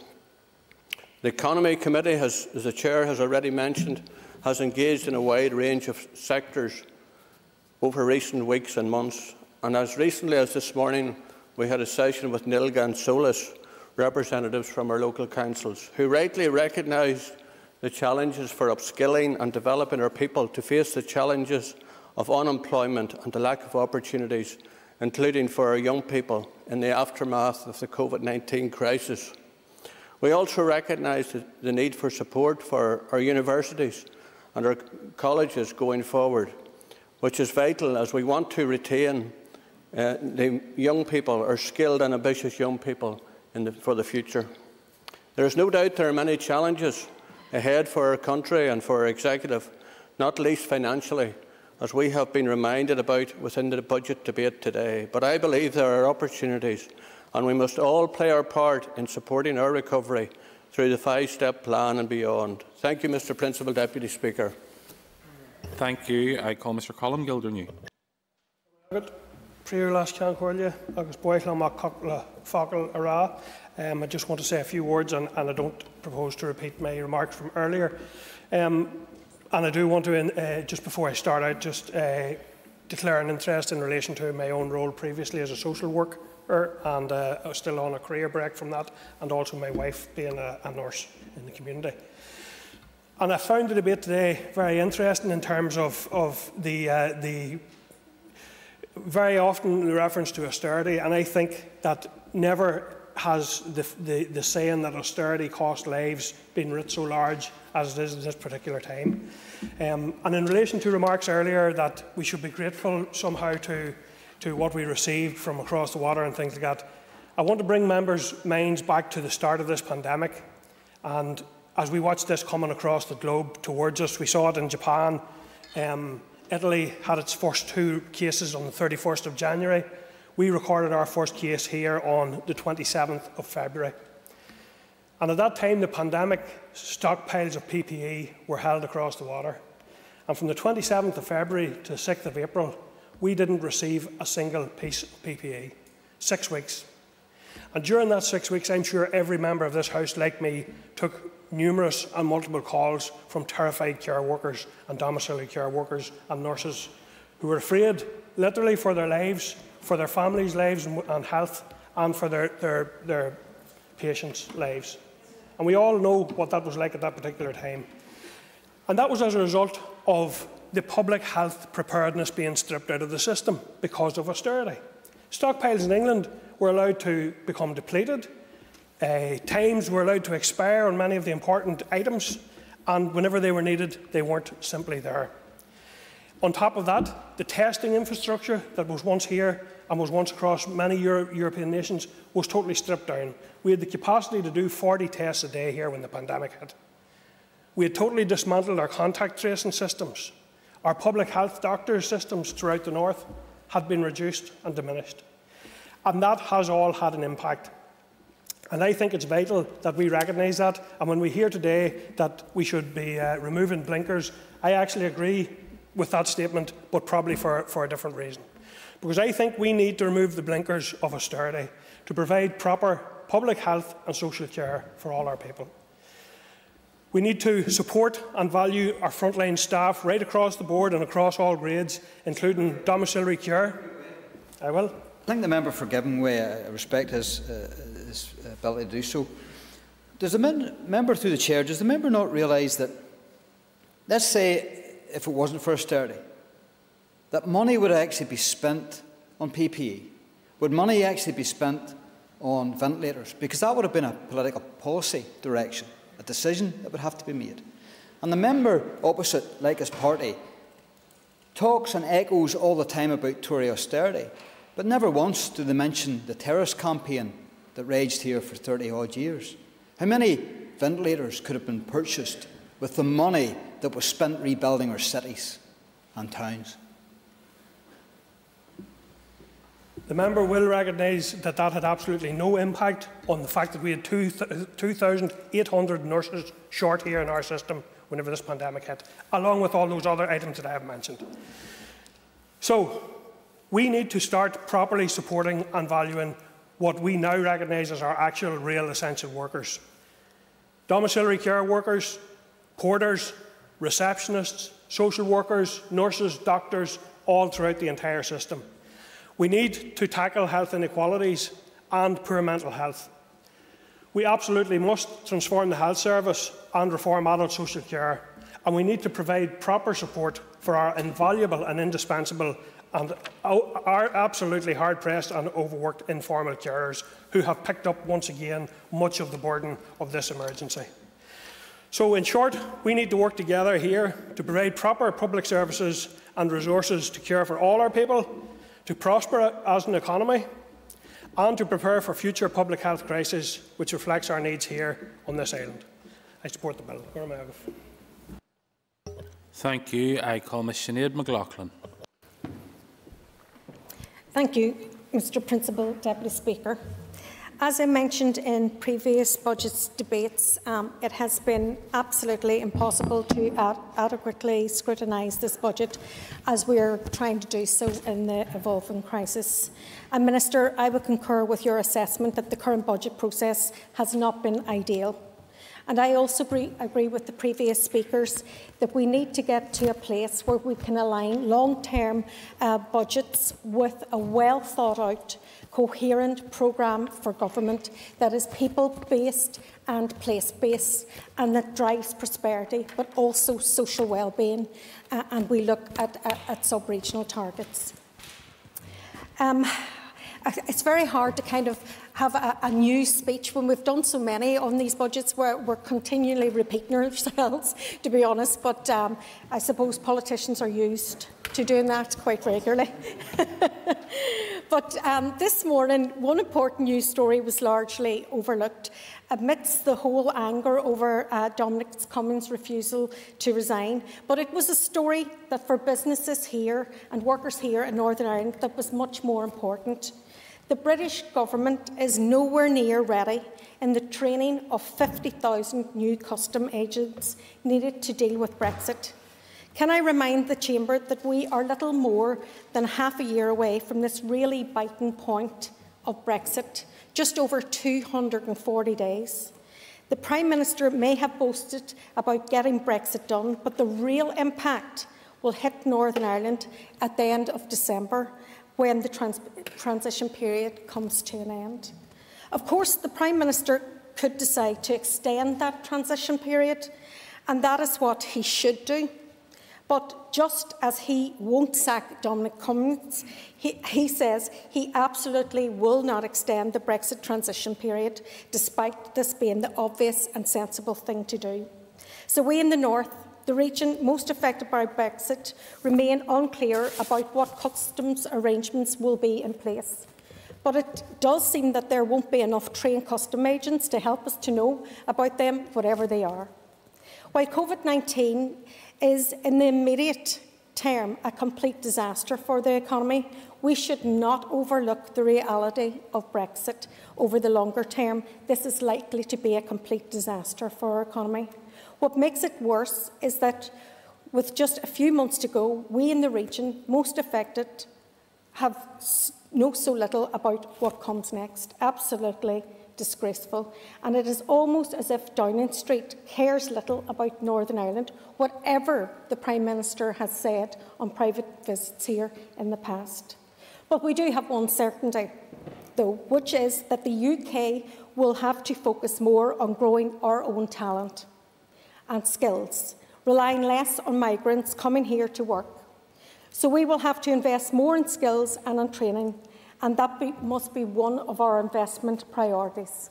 [SPEAKER 10] The Economy Committee, has, as the Chair has already mentioned, has engaged in a wide range of sectors over recent weeks and months. And as recently as this morning, we had a session with NILGA and SOLACE, representatives from our local councils, who rightly recognised the challenges for upskilling and developing our people to face the challenges of unemployment and the lack of opportunities, including for our young people in the aftermath of the COVID-19 crisis. We also recognise the need for support for our universities and our colleges going forward, which is vital as we want to retain uh, the young people, our skilled and ambitious young people the, for the future. There is no doubt there are many challenges ahead for our country and for our executive, not least financially, as we have been reminded about within the budget debate today. But I believe there are opportunities, and we must all play our part in supporting our recovery through the five-step plan and beyond. Thank you, Mr Principal Deputy Speaker.
[SPEAKER 1] Thank you. I call Mr Colm Gildernew.
[SPEAKER 11] Prior last Cancorlia, agus Boychla Makakla Fakal Ara. Um, I just want to say a few words and, and I don't propose to repeat my remarks from earlier. Um, and I do want to, uh, just before I start out, just uh, declare an interest in relation to my own role previously as a social worker and uh, still on a career break from that, and also my wife being a, a nurse in the community. And I found the debate today very interesting in terms of, of the, uh, the very often the reference to austerity, and I think that never has the, the, the saying that austerity cost lives been writ so large as it is at this particular time. Um, and in relation to remarks earlier that we should be grateful somehow to, to what we received from across the water and things like that, I want to bring members' minds back to the start of this pandemic. And as we watched this coming across the globe towards us, we saw it in Japan. Um, Italy had its first two cases on the 31st of January. We recorded our first case here on the 27th of February. And at that time, the pandemic stockpiles of PPE were held across the water. And from the 27th of February to the 6th of April, we didn't receive a single piece of PPE. Six weeks. And during that six weeks, I'm sure every member of this House, like me, took numerous and multiple calls from terrified care workers and domiciliary care workers and nurses who were afraid, literally, for their lives, for their families' lives and health, and for their, their, their patients' lives. And we all know what that was like at that particular time. And that was as a result of the public health preparedness being stripped out of the system because of austerity. Stockpiles in England were allowed to become depleted uh, times were allowed to expire on many of the important items, and whenever they were needed, they weren't simply there. On top of that, the testing infrastructure that was once here and was once across many Euro European nations was totally stripped down. We had the capacity to do 40 tests a day here when the pandemic hit. We had totally dismantled our contact tracing systems. Our public health doctor systems throughout the north had been reduced and diminished. And that has all had an impact and I think it's vital that we recognise that. And when we hear today that we should be uh, removing blinkers, I actually agree with that statement, but probably for, for a different reason. Because I think we need to remove the blinkers of austerity to provide proper public health and social care for all our people. We need to support and value our frontline staff right across the board and across all grades, including domiciliary care. I will.
[SPEAKER 4] I Thank the member for giving way. I respect his, uh, his ability to do so. Does the member through the chair, does the member not realise that, let's say, if it wasn't for austerity, that money would actually be spent on PPE? Would money actually be spent on ventilators? Because that would have been a political policy direction, a decision that would have to be made. And the member opposite, like his party, talks and echoes all the time about Tory austerity, but never once do they mention the terrorist campaign that raged here for 30 odd years? How many ventilators could have been purchased with the money that was spent rebuilding our cities and towns?
[SPEAKER 11] The member will recognise that that had absolutely no impact on the fact that we had 2,800 nurses short here in our system whenever this pandemic hit, along with all those other items that I have mentioned. So, we need to start properly supporting and valuing what we now recognise as our actual real essential workers. Domiciliary care workers, porters, receptionists, social workers, nurses, doctors, all throughout the entire system. We need to tackle health inequalities and poor mental health. We absolutely must transform the health service and reform adult social care, and we need to provide proper support for our invaluable and indispensable and are absolutely hard pressed and overworked informal carers who have picked up once again much of the burden of this emergency. So, in short, we need to work together here to provide proper public services and resources to care for all our people, to prosper as an economy, and to prepare for future public health crisis which reflects our needs here on this island. I support the bill.
[SPEAKER 1] Thank you. I call Ms Sinead McLaughlin.
[SPEAKER 12] Thank you, Mr Principal Deputy Speaker. As I mentioned in previous budget debates, um, it has been absolutely impossible to ad adequately scrutinise this budget as we are trying to do so in the evolving crisis. And Minister, I would concur with your assessment that the current budget process has not been ideal. And I also agree, with the previous speakers that we need to get to a place where we can align long-term uh, budgets with a well thought out, coherent programme for government that is people-based and place-based and that drives prosperity but also social well-being uh, and we look at, at, at sub-regional targets. Um, it's very hard to kind of have a, a, new speech when we've done so many on these budgets where we're continually repeating ourselves, to be honest. But um, I suppose politicians are used to doing that quite regularly. but um, this morning, one important news story was largely overlooked. Amidst the whole anger over uh, Dominic Cummings' refusal to resign, but it was a story that for businesses here and workers here in Northern Ireland that was much more important. The British Government is nowhere near ready in the training of 50,000 new custom agents needed to deal with Brexit. Can I remind the Chamber that we are little more than half a year away from this really biting point of Brexit, just over 240 days? The Prime Minister may have boasted about getting Brexit done, but the real impact will hit Northern Ireland at the end of December when the trans transition period comes to an end. Of course, the Prime Minister could decide to extend that transition period, and that is what he should do. But just as he won't sack Dominic Cummings, he, he, says he absolutely will not extend the Brexit transition period, despite this being the obvious and sensible thing to do. So we in the North the region most affected by Brexit remain unclear about what customs arrangements will be in place. But it does seem that there won't be enough trained custom agents to help us to know about them, whatever they are. While COVID-19 is in the immediate term a complete disaster for the economy, we should not overlook the reality of Brexit over the longer term. This is likely to be a complete disaster for our economy. What makes it worse is that with just a few months to go, we in the region most affected have know so little about what comes next. Absolutely disgraceful. And it is almost as if Downing Street cares little about Northern Ireland, whatever the Prime Minister has said on private visits here in the past. But we do have one certainty, though, which is that the UK will have to focus more on growing our own talent and skills, relying less on migrants coming here to work. So we will have to invest more in skills and in training, and that be, must be one of our investment priorities.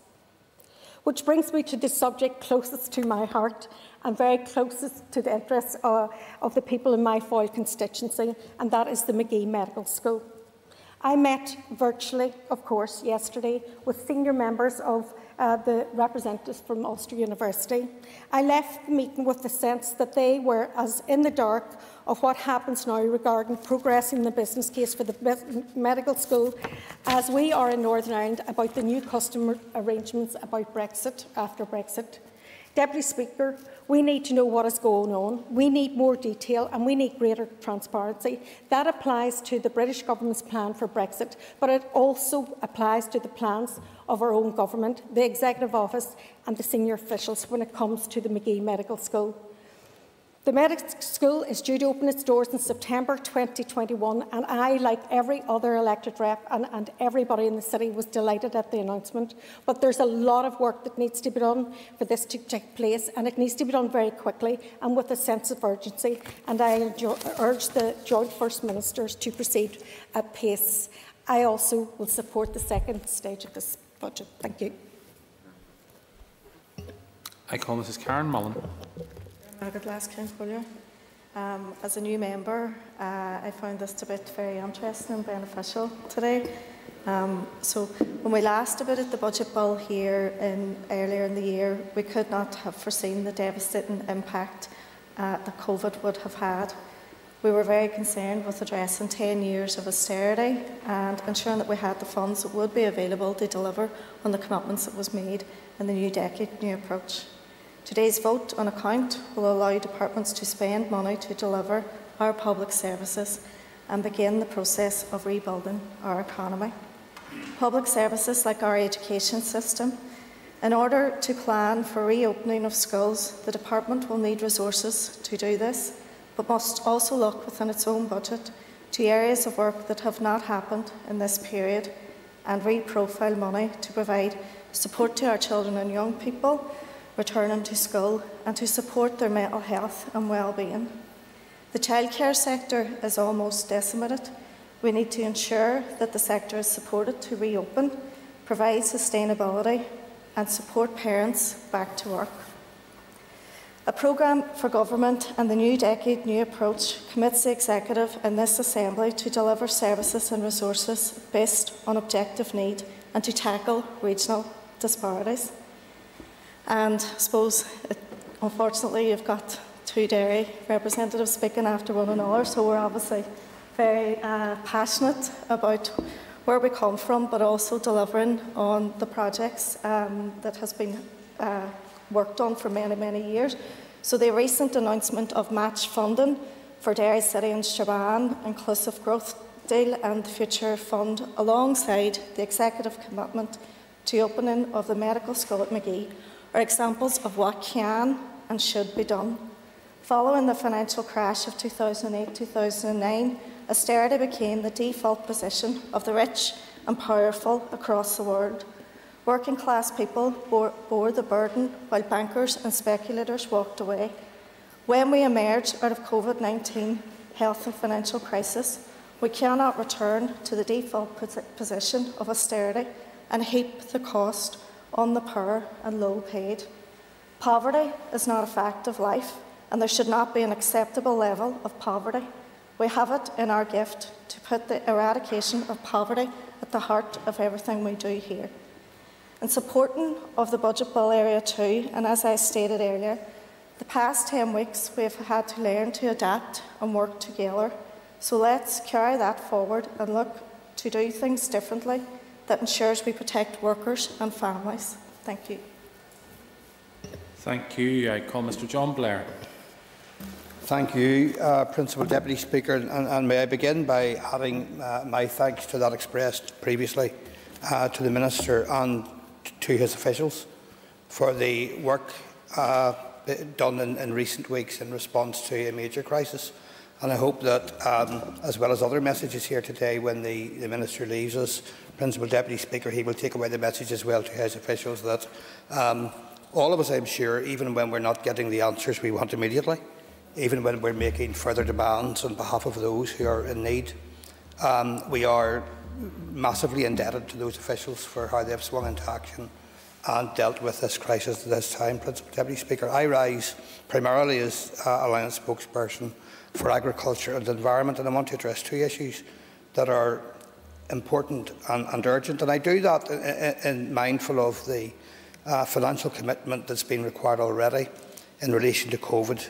[SPEAKER 12] Which brings me to the subject closest to my heart and very closest to the interests uh, of the people in my Foyle constituency, and that is the Magee Medical School. I met virtually, of course, yesterday with senior members of uh, the representatives from Ulster University. I left the meeting with the sense that they were as in the dark of what happens now regarding progressing the business case for the medical school as we are in Northern Ireland about the new customer arrangements about Brexit after Brexit. Deputy Speaker, we need to know what is going on. We need more detail and we need greater transparency. That applies to the British Government's plan for Brexit, but it also applies to the plans of our own government, the Executive Office and the senior officials when it comes to the Magee Medical School. The medical school is due to open its doors in September 2021 and I, like every other elected rep and, and, everybody in the city, was delighted at the announcement. But there's a lot of work that needs to be done for this to take place and it needs to be done very quickly and with a sense of urgency and I urge the Joint First Ministers to proceed at pace. I also will support the second stage of this budget. Thank you.
[SPEAKER 1] I call Mrs Karen Mullan.
[SPEAKER 13] Margaret Laskin um, As a new member, uh, I found this debate very interesting and beneficial today. Um, so when we last debated the budget bill here in, earlier in the year, we could not have foreseen the devastating impact uh, that COVID would have had. We were very concerned with addressing 10 years of austerity and ensuring that we had the funds that would be available to deliver on the commitments that was made in the new decade new approach. Today's vote on account will allow departments to spend money to deliver our public services and begin the process of rebuilding our economy. Public services like our education system. In order to plan for reopening of schools, the department will need resources to do this, but must also look within its own budget to areas of work that have not happened in this period and reprofile money to provide support to our children and young people returning to school and to support their mental health and well-being. The childcare sector is almost decimated. We need to ensure that the sector is supported to reopen, provide sustainability and support parents back to work. A programme for government and the new decade new approach commits the executive and this assembly to deliver services and resources based on objective need and to tackle regional disparities. And I suppose, it, unfortunately, you've got two Derry representatives speaking after one another, so we're obviously very uh, passionate about where we come from, but also delivering on the projects um, that has been uh, worked on for many, many years. So the recent announcement of match funding for Derry City and Strabane, Inclusive Growth Deal and the Future Fund, alongside the executive commitment to opening of the medical school at Magee, are examples of what can and should be done. Following the financial crash of 2008-2009, austerity became the default position of the rich and powerful across the world. Working class people bore, bore the burden while bankers and speculators walked away. When we emerge out of COVID 19 health and financial crisis, we cannot return to the default position of austerity and heap the cost on the poor and low paid. Poverty is not a fact of life, and there should not be an acceptable level of poverty. We have it in our gift to put the eradication of poverty at the heart of everything we do here. In supporting of the Budget Bill Area 2, and as I stated earlier, the past 10 weeks we have had to learn to adapt and work together. So let's carry that forward and look to do things differently that ensures we protect workers and families. Thank you.
[SPEAKER 1] Thank you. I call Mr John Blair.
[SPEAKER 14] Thank you, uh, Principal Deputy Speaker, and, and, may I begin by adding uh, my thanks to that expressed previously uh, to the Minister and to his officials for the work uh, done in, in, recent weeks in response to a major crisis. And I hope that, um, as well as other messages here today, when the, the Minister leaves us, Principal Deputy Speaker, he will take away the message as well to his officials that um, all of us, I'm sure, even when we're not getting the answers we want immediately, even when we're making further demands on behalf of those who are in need, um, we are massively indebted to those officials for how they've swung into action and dealt with this crisis at this time. Principal Deputy Speaker, I rise primarily as uh, Alliance spokesperson for agriculture and the environment, and I want to address two issues that are important and, and urgent. And I do that in, in mindful of the uh, financial commitment that's been required already in relation to COVID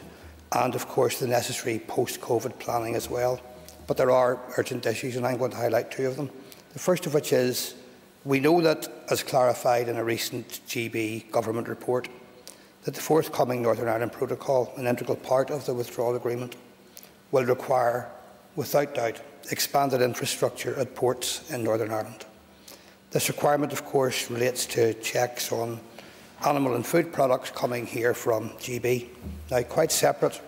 [SPEAKER 14] and, of course, the necessary post-COVID planning as well. But there are urgent issues, and I'm going to highlight two of them. The first of which is we know that, as clarified in a recent GB government report, that the forthcoming Northern Ireland Protocol, an integral part of the withdrawal agreement, will require, without doubt, expanded infrastructure at ports in Northern Ireland. This requirement, of course, relates to checks on animal and food products coming here from GB. Now, quite separate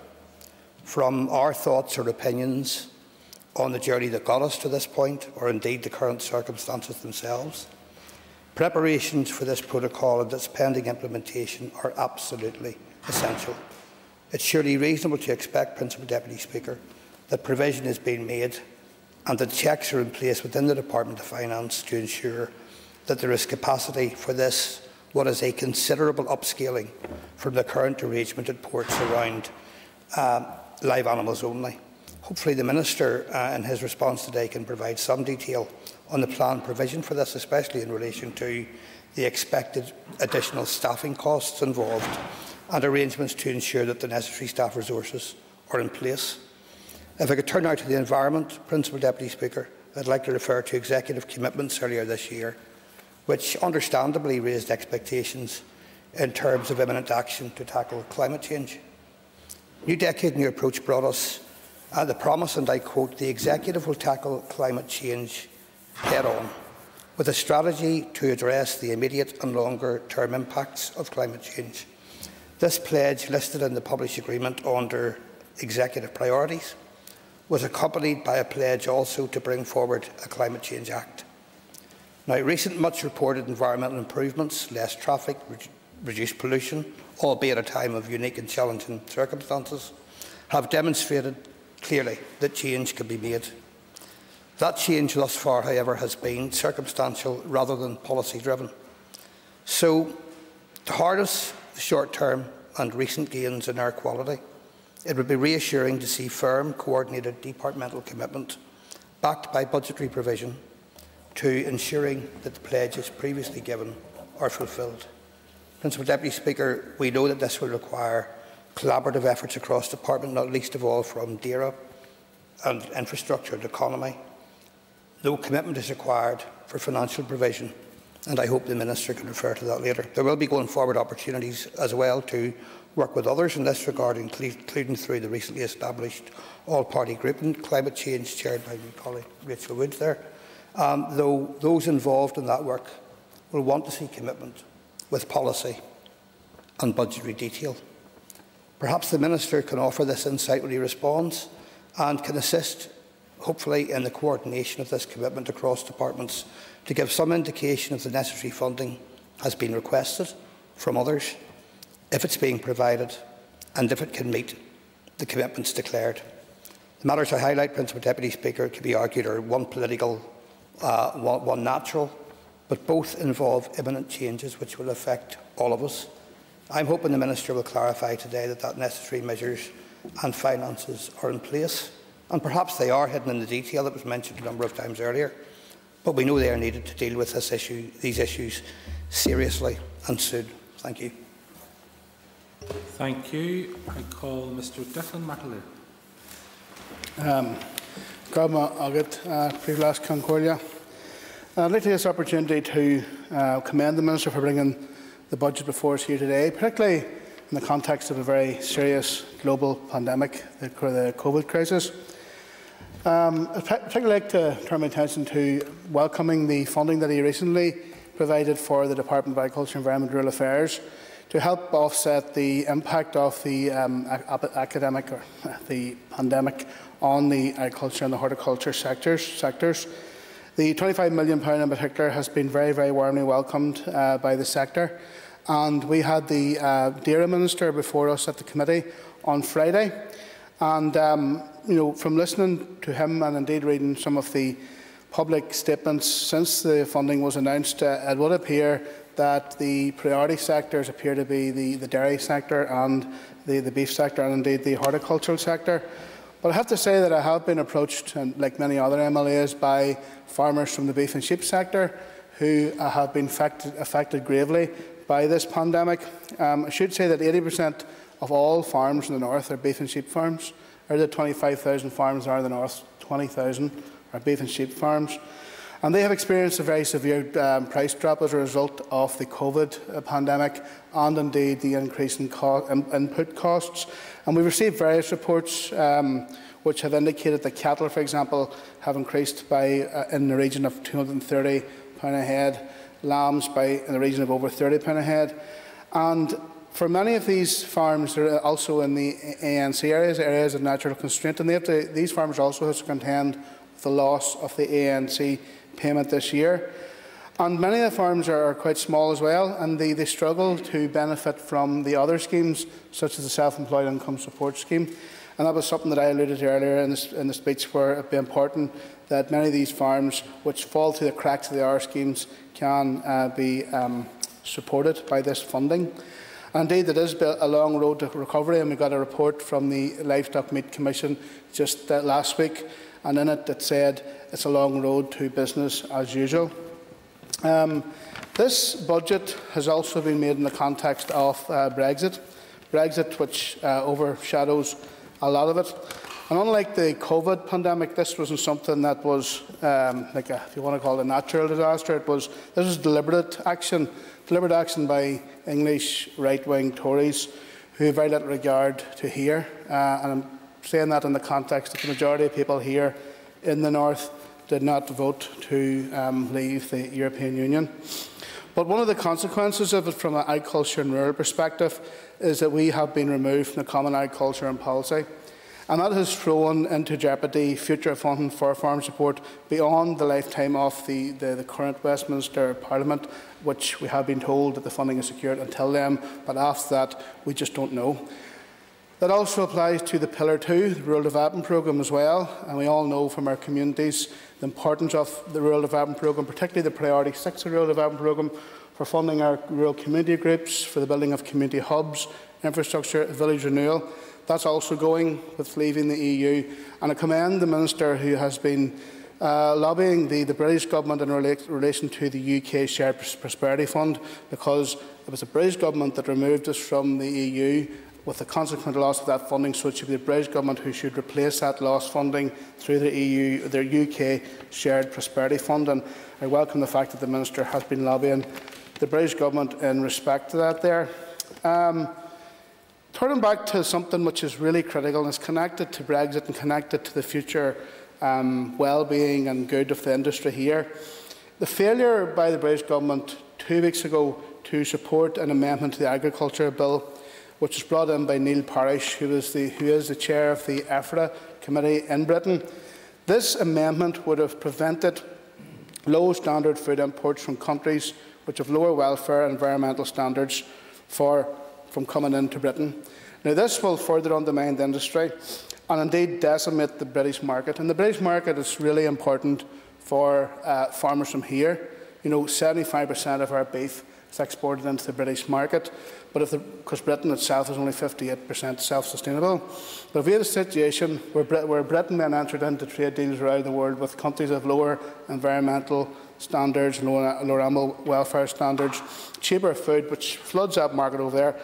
[SPEAKER 14] from our thoughts or opinions on the journey that got us to this point, or indeed the current circumstances themselves, preparations for this protocol and its pending implementation are absolutely essential. It's surely reasonable to expect, Principal Deputy Speaker, that provision is being made and that checks are in place within the Department of Finance to ensure that there is capacity for this what is a considerable upscaling from the current arrangement at ports around uh, live animals only. Hopefully the Minister uh, in his response today can provide some detail on the planned provision for this, especially in relation to the expected additional staffing costs involved and arrangements to ensure that the necessary staff resources are in place. If I could turn now to the environment, Principal Deputy Speaker, I'd like to refer to executive commitments earlier this year, which understandably raised expectations in terms of imminent action to tackle climate change. New Decade New Approach brought us uh, the promise, and I quote, the executive will tackle climate change head on with a strategy to address the immediate and longer term impacts of climate change. This pledge, listed in the published agreement under executive priorities, was accompanied by a pledge also to bring forward a Climate Change Act. Now, recent much reported environmental improvements, less traffic, re reduced pollution, albeit at a time of unique and challenging circumstances, have demonstrated clearly that change can be made. That change thus far, however, has been circumstantial rather than policy driven. So, to harness the short term and recent gains in air quality, it would be reassuring to see firm, coordinated departmental commitment, backed by budgetary provision, to ensuring that the pledges previously given are fulfilled. Principal Deputy Speaker, we know that this will require collaborative efforts across department, not least of all from DAERA and infrastructure and economy. No commitment is required for financial provision, and I hope the Minister can refer to that later. There will be going forward opportunities as well to work with others in this regard, including through the recently established all-party group on climate change chaired by my colleague Rachel Woods there. Um, though those involved in that work will want to see commitment with policy and budgetary detail. Perhaps the Minister can offer this insight when he responds and can assist, hopefully, in the coordination of this commitment across departments to give some indication of the necessary funding has been requested from others, if it's being provided, and if it can meet the commitments declared. The matters I highlight, Principal Deputy Speaker, can be argued are one political, uh, one, one natural, but both involve imminent changes which will affect all of us. I'm hoping the Minister will clarify today that that necessary measures and finances are in place, and perhaps they are hidden in the detail that was mentioned a number of times earlier. But we know they are needed to deal with issue, these issues seriously and soon. Thank you.
[SPEAKER 1] Thank you. I call Mr Declan McAleer.
[SPEAKER 15] Um, uh, Concordia. I'd like to take this opportunity to uh, commend the Minister for bringing the budget before us here today, particularly in the context of a very serious global pandemic, the, the COVID crisis. Um, I'd particularly like to turn my attention to welcoming the funding that he recently provided for the Department of Agriculture, Environment and Rural Affairs to help offset the impact of the um, academic or the pandemic on the agriculture and the horticulture sectors. sectors. The £25 million in particular has been very, very warmly welcomed uh, by the sector. And we had the uh, DAERA Minister before us at the committee on Friday. And, um, you know, from listening to him and indeed reading some of the public statements since the funding was announced, uh, it would appear that the priority sectors appear to be the, the dairy sector and the, the beef sector and indeed the horticultural sector. But I have to say that I have been approached, and like many other MLAs, by farmers from the beef and sheep sector who have been affected, affected gravely by this pandemic. Um, I should say that 80% of all farms in the north are beef and sheep farms. Out of the 25,000 farms are in the north, 20,000 are beef and sheep farms. And they have experienced a very severe um, price drop as a result of the COVID uh, pandemic and indeed the increase in co in input costs. And we've received various reports um, which have indicated that cattle, for example, have increased by uh, in the region of 230 pound a head, lambs by in the region of over 30 pound a head. And for many of these farms, they're also in the ANC areas, areas of natural constraint, and to, these farmers also have to contend with the loss of the ANC payment this year. And many of the farms are, quite small as well, and they, they struggle to benefit from the other schemes, such as the Self-Employed Income Support Scheme. And that was something that I alluded to earlier in, in the speech, where it would be important that many of these farms, which fall through the cracks of the R schemes, can uh, be um, supported by this funding. And indeed, it is a long road to recovery, and we got a report from the Livestock Meat Commission just uh, last week, and in it it said it's a long road to business as usual. Um, this budget has also been made in the context of uh, Brexit, Brexit which uh, overshadows a lot of it. And unlike the COVID pandemic, this wasn't something that was um, like a, if you want to call it a natural disaster. It was this was deliberate action, deliberate action by English right-wing Tories who have very little regard to here. Uh, and I'm saying that in the context that the majority of people here in the north did not vote to um, leave the European Union. But one of the consequences of it from an agriculture and rural perspective is that we have been removed from the Common Agriculture and Policy. And that has thrown into jeopardy future funding for farm support beyond the lifetime of the, the, the, current Westminster Parliament, which we have been told that the funding is secured until then, but after that, we just don't know. That also applies to the Pillar 2, the Rural Development Programme as well, and we all know from our communities the importance of the Rural Development Programme, particularly the Priority 6 Rural Development Programme, for funding our rural community groups, for the building of community hubs, infrastructure, village renewal, that's also going with leaving the EU. And I commend the Minister who has been uh, lobbying the, the, British government in rela relation to the UK Shared Prosperity Fund because it was the British government that removed us from the EU with the consequent loss of that funding, so it should be the British government who should replace that lost funding through the EU, their UK Shared Prosperity Fund. And I welcome the fact that the Minister has been lobbying the British government in respect to that there. Um, Turning back to something which is really critical and is connected to Brexit and connected to the future um, well-being and good of the industry here, the failure by the British Government two weeks ago to support an amendment to the Agriculture Bill, which was brought in by Neil Parish, who is the, who is the chair of the EFRA committee in Britain. This amendment would have prevented low standard food imports from countries which have lower welfare and environmental standards for from coming into Britain. Now, this will further undermine the industry and indeed decimate the British market. And the British market is really important for uh, farmers from here. You know, 75% of our beef is exported into the British market, but if because Britain itself is only 58% self-sustainable. But if we had a situation where, Brit where Britain then entered into trade deals around the world with countries of lower environmental standards, lower, lower animal welfare standards, cheaper food, which floods that market over there,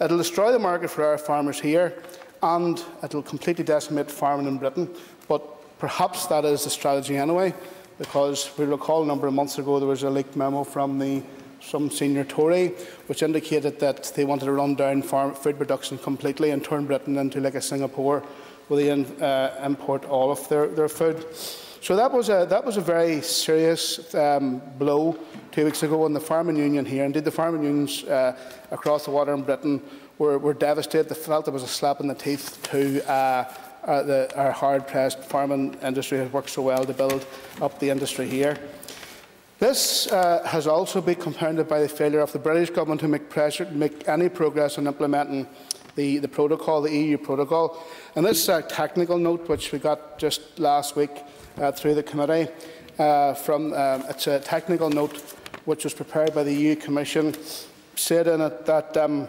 [SPEAKER 15] it will destroy the market for our farmers here and it will completely decimate farming in Britain. But perhaps that is the strategy anyway, because we recall a number of months ago there was a leaked memo from the, some senior Tory which indicated that they wanted to run down farm, food production completely and turn Britain into like a Singapore where they in, uh, import all of their, their food. So that was a, that was a very serious um, blow two weeks ago on the farming union here. Indeed, the farming unions uh, across the water in Britain were, were devastated. They felt it was a slap in the teeth to uh, uh, the, our hard-pressed farming industry has worked so well to build up the industry here. This uh, has also been compounded by the failure of the British government to make, pressure, make any progress in implementing the, the protocol, the EU protocol. And this uh, technical note, which we got just last week, uh, through the committee. Uh, from um, it's a technical note which was prepared by the EU Commission, said in it that um,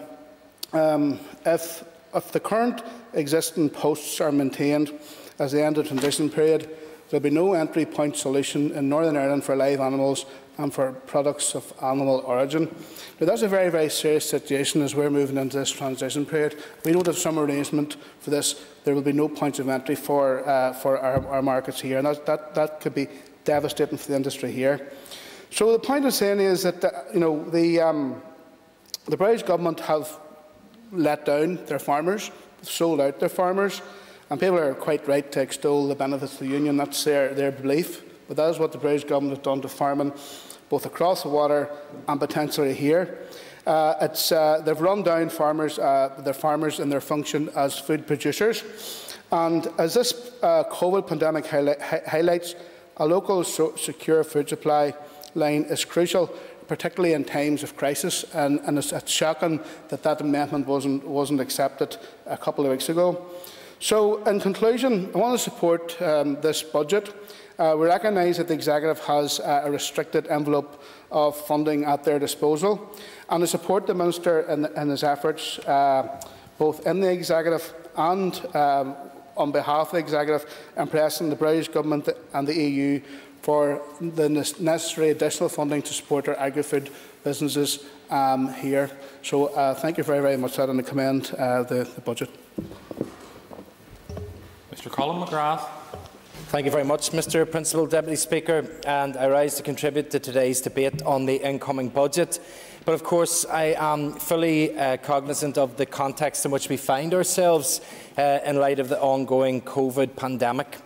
[SPEAKER 15] um, if, if the current existing posts are maintained as the end of the transition period, there will be no entry point solution in Northern Ireland for live animals and for products of animal origin. Now, that's a very, very serious situation as we're moving into this transition period. We don't have some arrangement for this. There will be no points of entry for, uh, for our, our, markets here, and that, that, that could be devastating for the industry here. So the point I'm saying is that the, you know, the, um, the British government have let down their farmers, sold out their farmers, and people are quite right to extol the benefits of the union. That's their, their belief. But that is what the British government has done to farming both across the water and potentially here. Uh, uh, they've run down farmers, uh, their farmers in their function as food producers. And as this uh, COVID pandemic highlight, hi highlights, a local so secure food supply line is crucial, particularly in times of crisis. And, and it's, it's, shocking that that amendment wasn't, wasn't accepted a couple of weeks ago. So, in conclusion, I want to support um, this budget. Uh, we recognise that the Executive has uh, a restricted envelope of funding at their disposal, and I support the Minister in, in his efforts, uh, both in the Executive and um, on behalf of the Executive, in pressing the British Government and the EU for the necessary additional funding to support our agri-food businesses um, here. So uh, thank you very, very much and I commend uh, the, the budget.
[SPEAKER 1] Mr Colin McGrath.
[SPEAKER 16] Thank you very much, Mr Principal Deputy Speaker, and I rise to contribute to today's debate on the incoming budget. But of course, I am fully uh, cognisant of the context in which we find ourselves uh, in light of the ongoing COVID pandemic.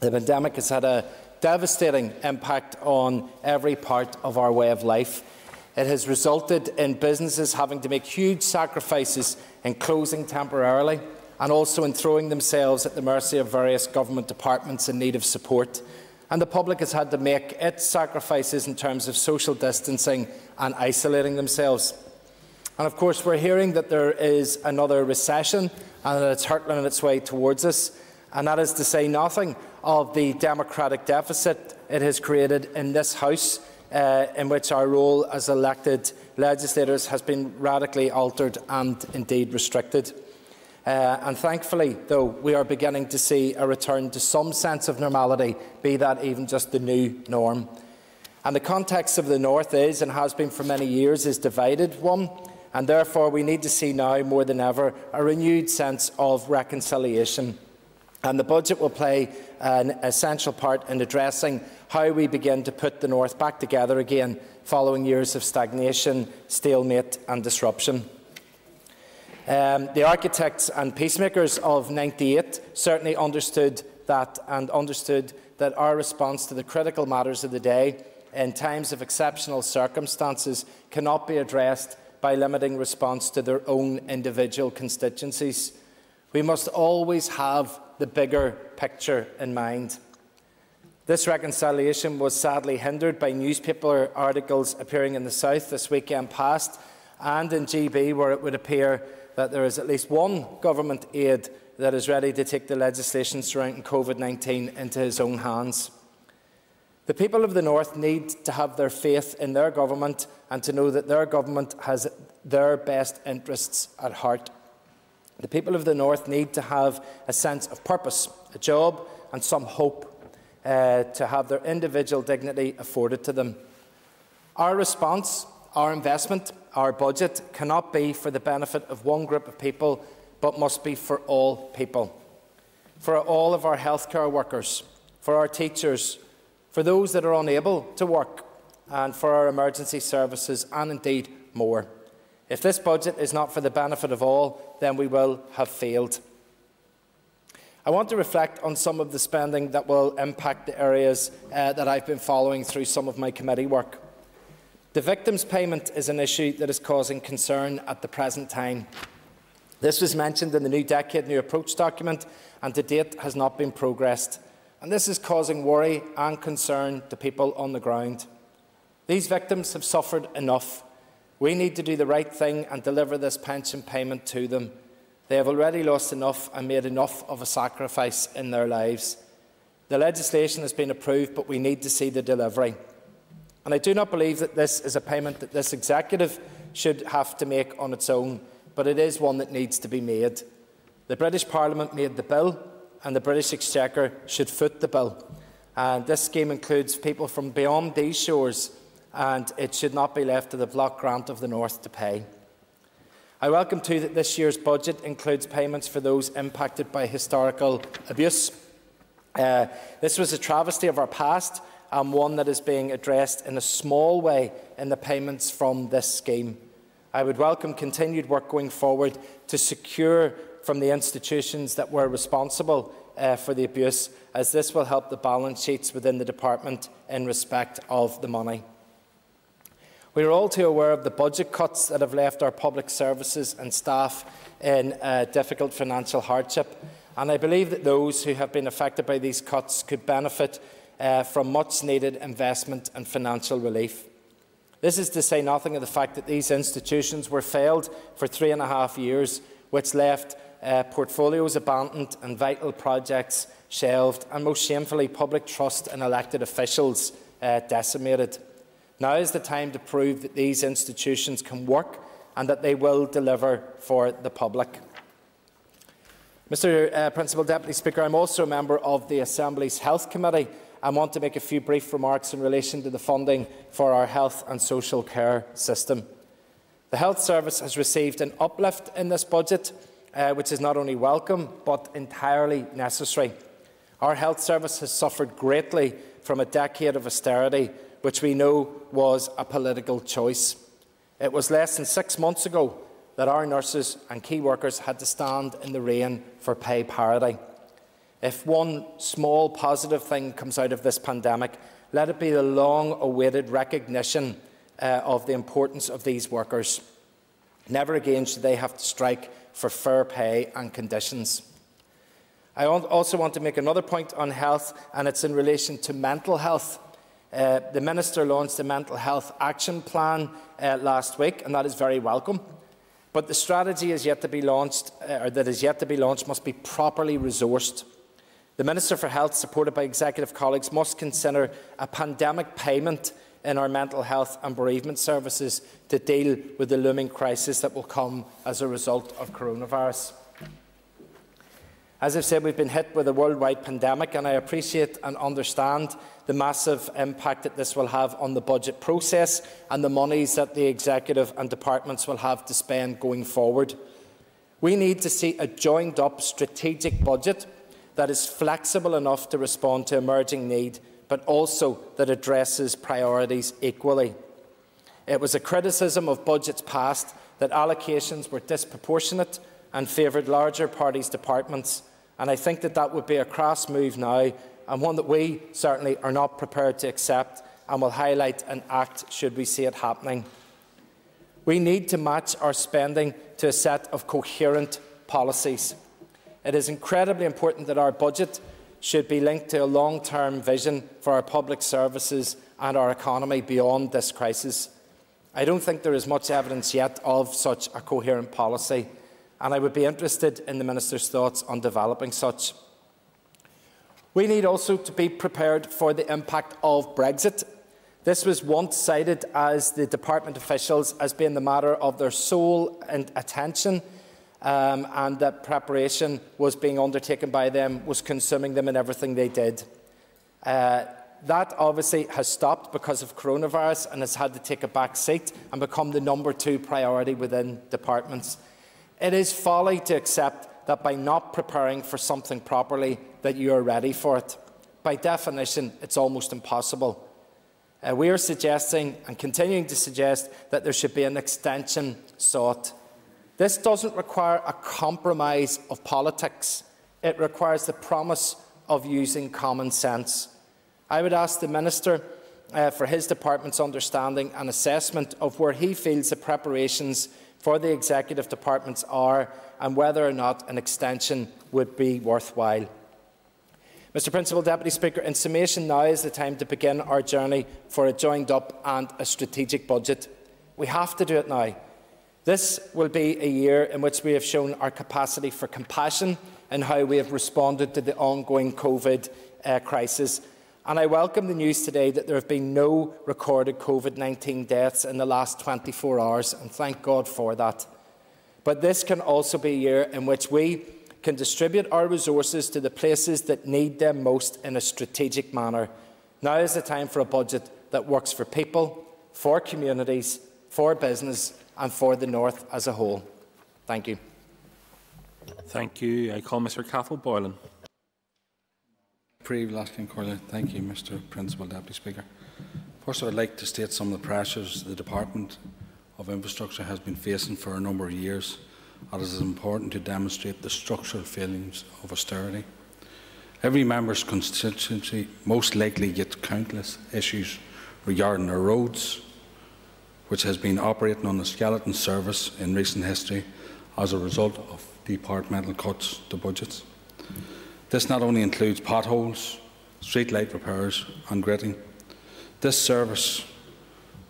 [SPEAKER 16] The pandemic has had a devastating impact on every part of our way of life. It has resulted in businesses having to make huge sacrifices in closing temporarily and also in throwing themselves at the mercy of various government departments in need of support. And the public has had to make its sacrifices in terms of social distancing and isolating themselves. And of course, we're hearing that there is another recession and that it's hurtling its way towards us. And that is to say nothing of the democratic deficit it has created in this House, uh, in which our role as elected legislators has been radically altered and indeed restricted. Uh, and thankfully, though, we are beginning to see a return to some sense of normality, be that even just the new norm. And the context of the North is, and has been for many years, is divided one, and therefore we need to see now more than ever a renewed sense of reconciliation. And the budget will play an essential part in addressing how we begin to put the North back together again following years of stagnation, stalemate and disruption. Um, the architects and peacemakers of 98 certainly understood that and understood that our response to the critical matters of the day in times of exceptional circumstances cannot be addressed by limiting response to their own individual constituencies. We must always have the bigger picture in mind. This reconciliation was sadly hindered by newspaper articles appearing in the South this weekend past and in GB, where it would appear that there is at least one government aide that is ready to take the legislation surrounding COVID-19 into his own hands. The people of the North need to have their faith in their government and to know that their government has their best interests at heart. The people of the North need to have a sense of purpose, a job and some hope uh, to have their individual dignity afforded to them. Our response, our investment our budget cannot be for the benefit of one group of people, but must be for all people. For all of our healthcare workers, for our teachers, for those that are unable to work, and for our emergency services, and indeed more. If this budget is not for the benefit of all, then we will have failed. I want to reflect on some of the spending that will impact the areas uh, that I've been following through some of my committee work. The victims' payment is an issue that is causing concern at the present time. This was mentioned in the New Decade New Approach document and to date has not been progressed. And this is causing worry and concern to people on the ground. These victims have suffered enough. We need to do the right thing and deliver this pension payment to them. They have already lost enough and made enough of a sacrifice in their lives. The legislation has been approved, but we need to see the delivery. And I do not believe that this is a payment that this executive should have to make on its own, but it is one that needs to be made. The British Parliament made the bill, and the British Exchequer should foot the bill. And this scheme includes people from beyond these shores, and it should not be left to the block grant of the North to pay. I welcome too that this year's budget includes payments for those impacted by historical abuse. Uh, this was a travesty of our past, and one that is being addressed in a small way in the payments from this scheme. I would welcome continued work going forward to secure from the institutions that were responsible uh, for the abuse, as this will help the balance sheets within the department in respect of the money. We are all too aware of the budget cuts that have left our public services and staff in uh, difficult financial hardship, and I believe that those who have been affected by these cuts could benefit uh, from much needed investment and financial relief. This is to say nothing of the fact that these institutions were failed for three and a half years, which left uh, portfolios abandoned and vital projects shelved, and most shamefully, public trust in elected officials uh, decimated. Now is the time to prove that these institutions can work and that they will deliver for the public. Mr uh, Principal Deputy Speaker, I'm also a member of the Assembly's Health Committee and want to make a few brief remarks in relation to the funding for our health and social care system. The Health Service has received an uplift in this budget, uh, which is not only welcome but entirely necessary. Our health service has suffered greatly from a decade of austerity, which we know was a political choice. It was less than six months ago that our nurses and key workers had to stand in the rain for pay parity. If one small positive thing comes out of this pandemic, let it be the long awaited recognition uh, of the importance of these workers. Never again should they have to strike for fair pay and conditions. I also want to make another point on health, and it's in relation to mental health. Uh, the Minister launched a mental health action plan uh, last week, and that is very welcome. But the strategy is yet to be launched, uh, or that is yet to be launched, must be properly resourced. The Minister for Health, supported by executive colleagues, must consider a pandemic payment in our mental health and bereavement services to deal with the looming crisis that will come as a result of coronavirus. As I've said, we've been hit with a worldwide pandemic, and I appreciate and understand the massive impact that this will have on the budget process and the monies that the executive and departments will have to spend going forward. We need to see a joined up strategic budget that is flexible enough to respond to emerging need but also that addresses priorities equally. It was a criticism of budgets past that allocations were disproportionate and favoured larger parties' departments, and I think that that would be a crass move now and one that we certainly are not prepared to accept and will highlight and act should we see it happening. We need to match our spending to a set of coherent policies. It is incredibly important that our budget should be linked to a long-term vision for our public services and our economy beyond this crisis. I don't think there is much evidence yet of such a coherent policy, and I would be interested in the Minister's thoughts on developing such. We need also to be prepared for the impact of Brexit. This was once cited as the department officials as being the matter of their sole attention um, and that preparation was being undertaken by them, was consuming them in everything they did. Uh, that obviously has stopped because of coronavirus and has had to take a back seat and become the number two priority within departments. It is folly to accept that by not preparing for something properly that you are ready for it. By definition, it's almost impossible. Uh, we are suggesting and continuing to suggest that there should be an extension sought this doesn't require a compromise of politics. It requires the promise of using common sense. I would ask the Minister uh, for his department's understanding and assessment of where he feels the preparations for the executive departments are and whether or not an extension would be worthwhile. Mr Principal Deputy Speaker, in summation, now is the time to begin our journey for a joined up and a strategic budget. We have to do it now. This will be a year in which we have shown our capacity for compassion and how we have responded to the ongoing COVID uh, crisis. And I welcome the news today that there have been no recorded COVID-19 deaths in the last 24 hours, and thank God for that. But this can also be a year in which we can distribute our resources to the places that need them most in a strategic manner. Now is the time for a budget that works for people, for communities, for business and for the North as a whole. Thank you.
[SPEAKER 1] Thank you. I call Mr Cathal Boylan.
[SPEAKER 17] Thank you, Mr Principal Deputy Speaker. First, I would like to state some of the pressures the Department of Infrastructure has been facing for a number of years, as it is important to demonstrate the structural failings of austerity. Every member's constituency most likely gets countless issues regarding their roads, which has been operating on a skeleton service in recent history as a result of departmental cuts to budgets. This not only includes potholes, street light repairs and gritting. This service,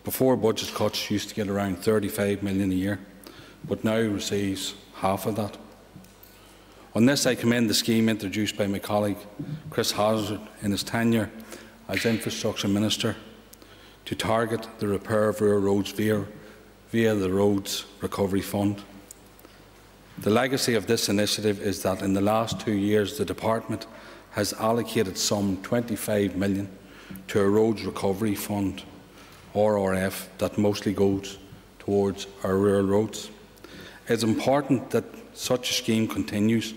[SPEAKER 17] before budget cuts, used to get around 35 million a year, but now receives half of that. On this, I commend the scheme introduced by my colleague Chris Hazzard in his tenure as Infrastructure Minister to target the repair of rural roads via, via the Roads Recovery Fund. The legacy of this initiative is that in the last two years the Department has allocated some 25 million to a Roads Recovery Fund, RRF, that mostly goes towards our rural roads. It is important that such a scheme continues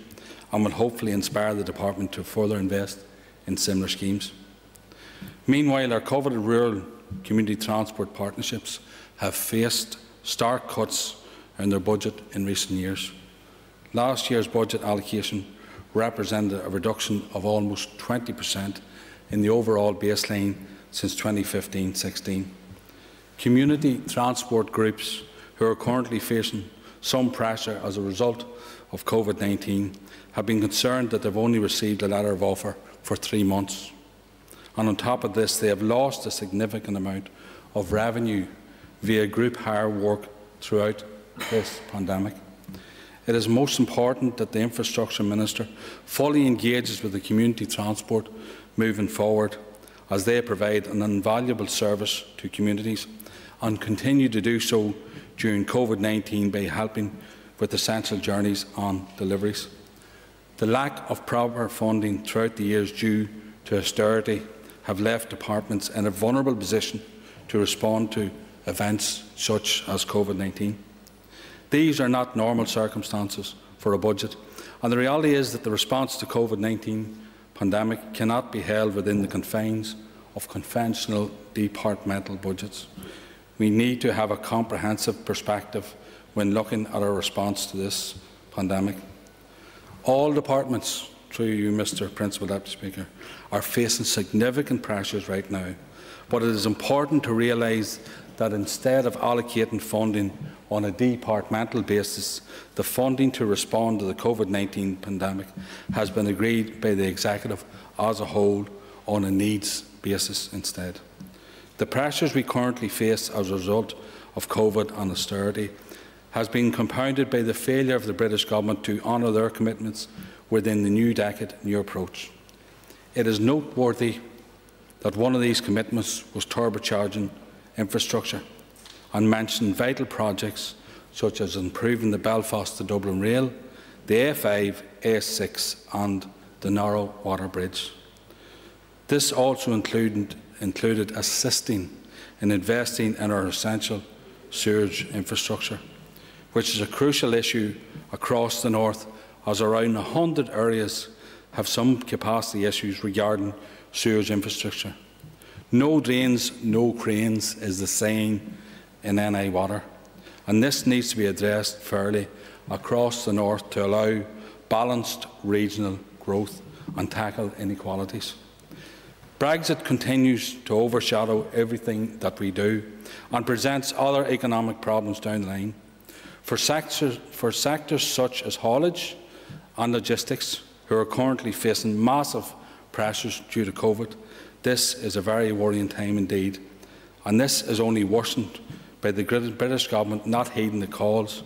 [SPEAKER 17] and will hopefully inspire the Department to further invest in similar schemes. Meanwhile, our coveted rural community transport partnerships have faced stark cuts in their budget in recent years. Last year's budget allocation represented a reduction of almost 20% in the overall baseline since 2015-16. Community transport groups who are currently facing some pressure as a result of COVID-19 have been concerned that they've only received a letter of offer for three months. And on top of this, they have lost a significant amount of revenue via group hire work throughout this pandemic. It is most important that the Infrastructure Minister fully engages with the community transport moving forward as they provide an invaluable service to communities and continue to do so during COVID-19 by helping with essential journeys and deliveries. The lack of proper funding throughout the years due to austerity have left departments in a vulnerable position to respond to events such as COVID-19. These are not normal circumstances for a budget, and the reality is that the response to COVID-19 pandemic cannot be held within the confines of conventional departmental budgets. We need to have a comprehensive perspective when looking at our response to this pandemic. All departments, through you, Mr Principal Deputy Speaker, are facing significant pressures right now, but it is important to realise that instead of allocating funding on a departmental basis, the funding to respond to the COVID-19 pandemic has been agreed by the Executive as a whole on a needs basis instead. The pressures we currently face as a result of COVID and austerity has been compounded by the failure of the British Government to honour their commitments within the new decade new approach. It is noteworthy that one of these commitments was turbocharging infrastructure and mentioned vital projects such as improving the Belfast to Dublin Rail, the A5, A6 and the Narrow Water Bridge. This also included, included assisting in investing in our essential sewage infrastructure, which is a crucial issue across the north as around 100 areas have some capacity issues regarding sewage infrastructure. No drains, no cranes is the saying in NI water, and this needs to be addressed fairly across the north to allow balanced regional growth and tackle inequalities. Brexit continues to overshadow everything that we do and presents other economic problems down the line. For sectors, for sectors such as haulage and logistics, who are currently facing massive pressures due to COVID, this is a very worrying time indeed, and this is only worsened by the British Government not heeding the calls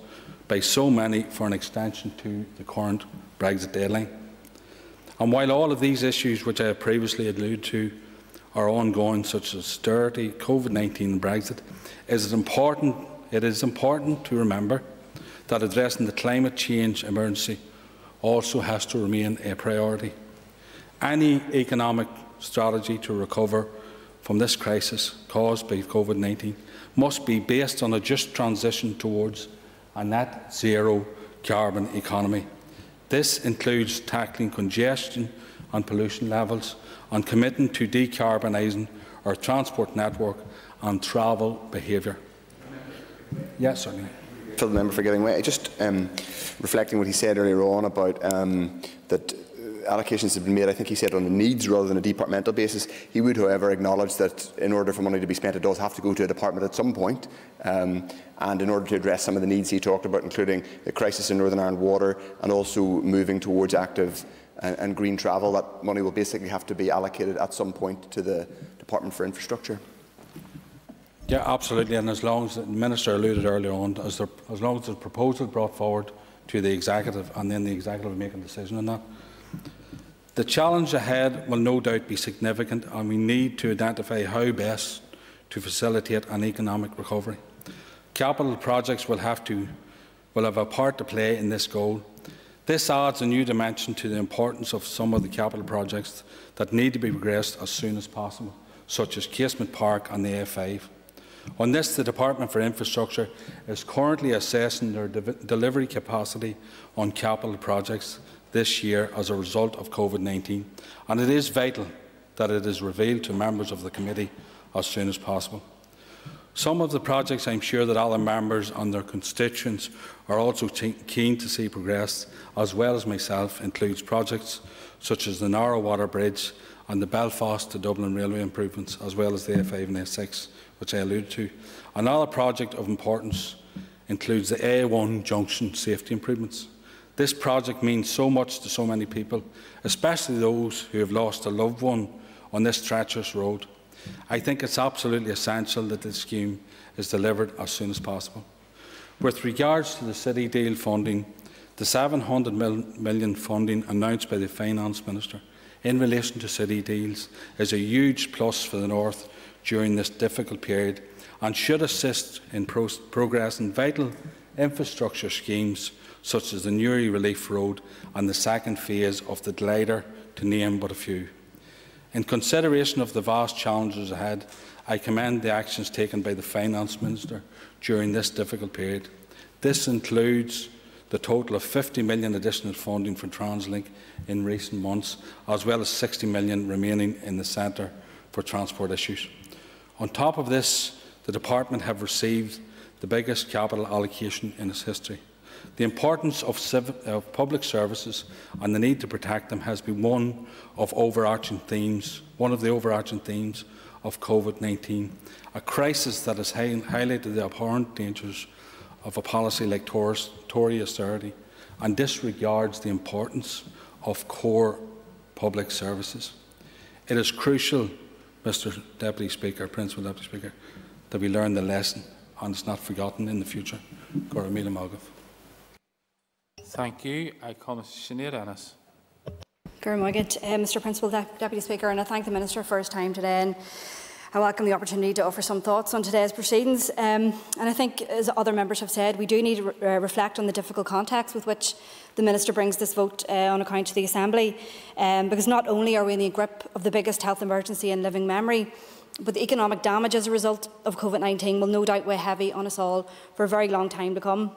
[SPEAKER 17] by so many for an extension to the current Brexit deadline. And while all of these issues which I have previously alluded to are ongoing, such as austerity, COVID-19 and Brexit, important, it is important to remember that addressing the climate change emergency also has to remain a priority. Any economic strategy to recover from this crisis caused by COVID-19 must be based on a just transition towards a net zero carbon economy. This includes tackling congestion and pollution levels and committing to decarbonising our transport network and travel behaviour. Yes, certainly.
[SPEAKER 6] For the member for giving way, just um, reflecting what he said earlier on about um, that allocations have been made, I think he said on a needs rather than a departmental basis. He would, however, acknowledge that in order for money to be spent, it does have to go to a department at some point. Um, and in order to address some of the needs he talked about, including the crisis in Northern Ireland water and also moving towards active and, and green travel, that money will basically have to be allocated at some point to the Department for Infrastructure.
[SPEAKER 17] Yeah, absolutely. And as long as the Minister alluded earlier on, as, there, as long as the proposal is brought forward to the executive, and then the executive make a decision on that. The challenge ahead will no doubt be significant, and we need to identify how best to facilitate an economic recovery. Capital projects will have to will have a part to play in this goal. This adds a new dimension to the importance of some of the capital projects that need to be progressed as soon as possible, such as Casement Park and the A5. On this, the Department for Infrastructure is currently assessing their de delivery capacity on capital projects this year as a result of COVID-19, and it is vital that it is revealed to members of the committee as soon as possible. Some of the projects I'm sure that other members and their constituents are also keen to see progress, as well as myself, includes projects such as the Narrow Water Bridge and the Belfast to Dublin railway improvements, as well as the A5 and A6, which I alluded to. Another project of importance includes the A1 junction safety improvements. This project means so much to so many people, especially those who have lost a loved one on this treacherous road. I think it's absolutely essential that this scheme is delivered as soon as possible. With regards to the City Deal funding, the 700 million funding announced by the Finance Minister in relation to City Deals is a huge plus for the North during this difficult period and should assist in pro progress in vital infrastructure schemes such as the Newry Relief Road and the second phase of the glider, to name but a few. In consideration of the vast challenges ahead, I commend the actions taken by the Finance Minister during this difficult period. This includes the total of 50 million additional funding for TransLink in recent months, as well as 60 million remaining in the Centre for Transport Issues. On top of this, the Department have received the biggest capital allocation in its history. The importance of, of, public services and the need to protect them has been one of overarching themes, one of the overarching themes of COVID-19, a crisis that has highlighted the abhorrent dangers of a policy like Tory austerity and disregards the importance of core public services. It is crucial, Mr Deputy Speaker, Principal Deputy Speaker, that we learn the lesson and it's not forgotten in the future. Go raibh míle maith agat.
[SPEAKER 1] Thank you. I call Ms Sinead Ennis.
[SPEAKER 18] Go raibh maith agat, uh, Mr Principal De Deputy Speaker, and I thank the Minister for his time today. And I welcome the opportunity to offer some thoughts on today's proceedings. Um, and I think, as other members have said, we do need to re uh, reflect on the difficult context with which the Minister brings this vote uh, on account to the Assembly, um, because not only are we in the grip of the biggest health emergency in living memory, but the economic damage as a result of COVID-19 will no doubt weigh heavy on us all for a very long time to come.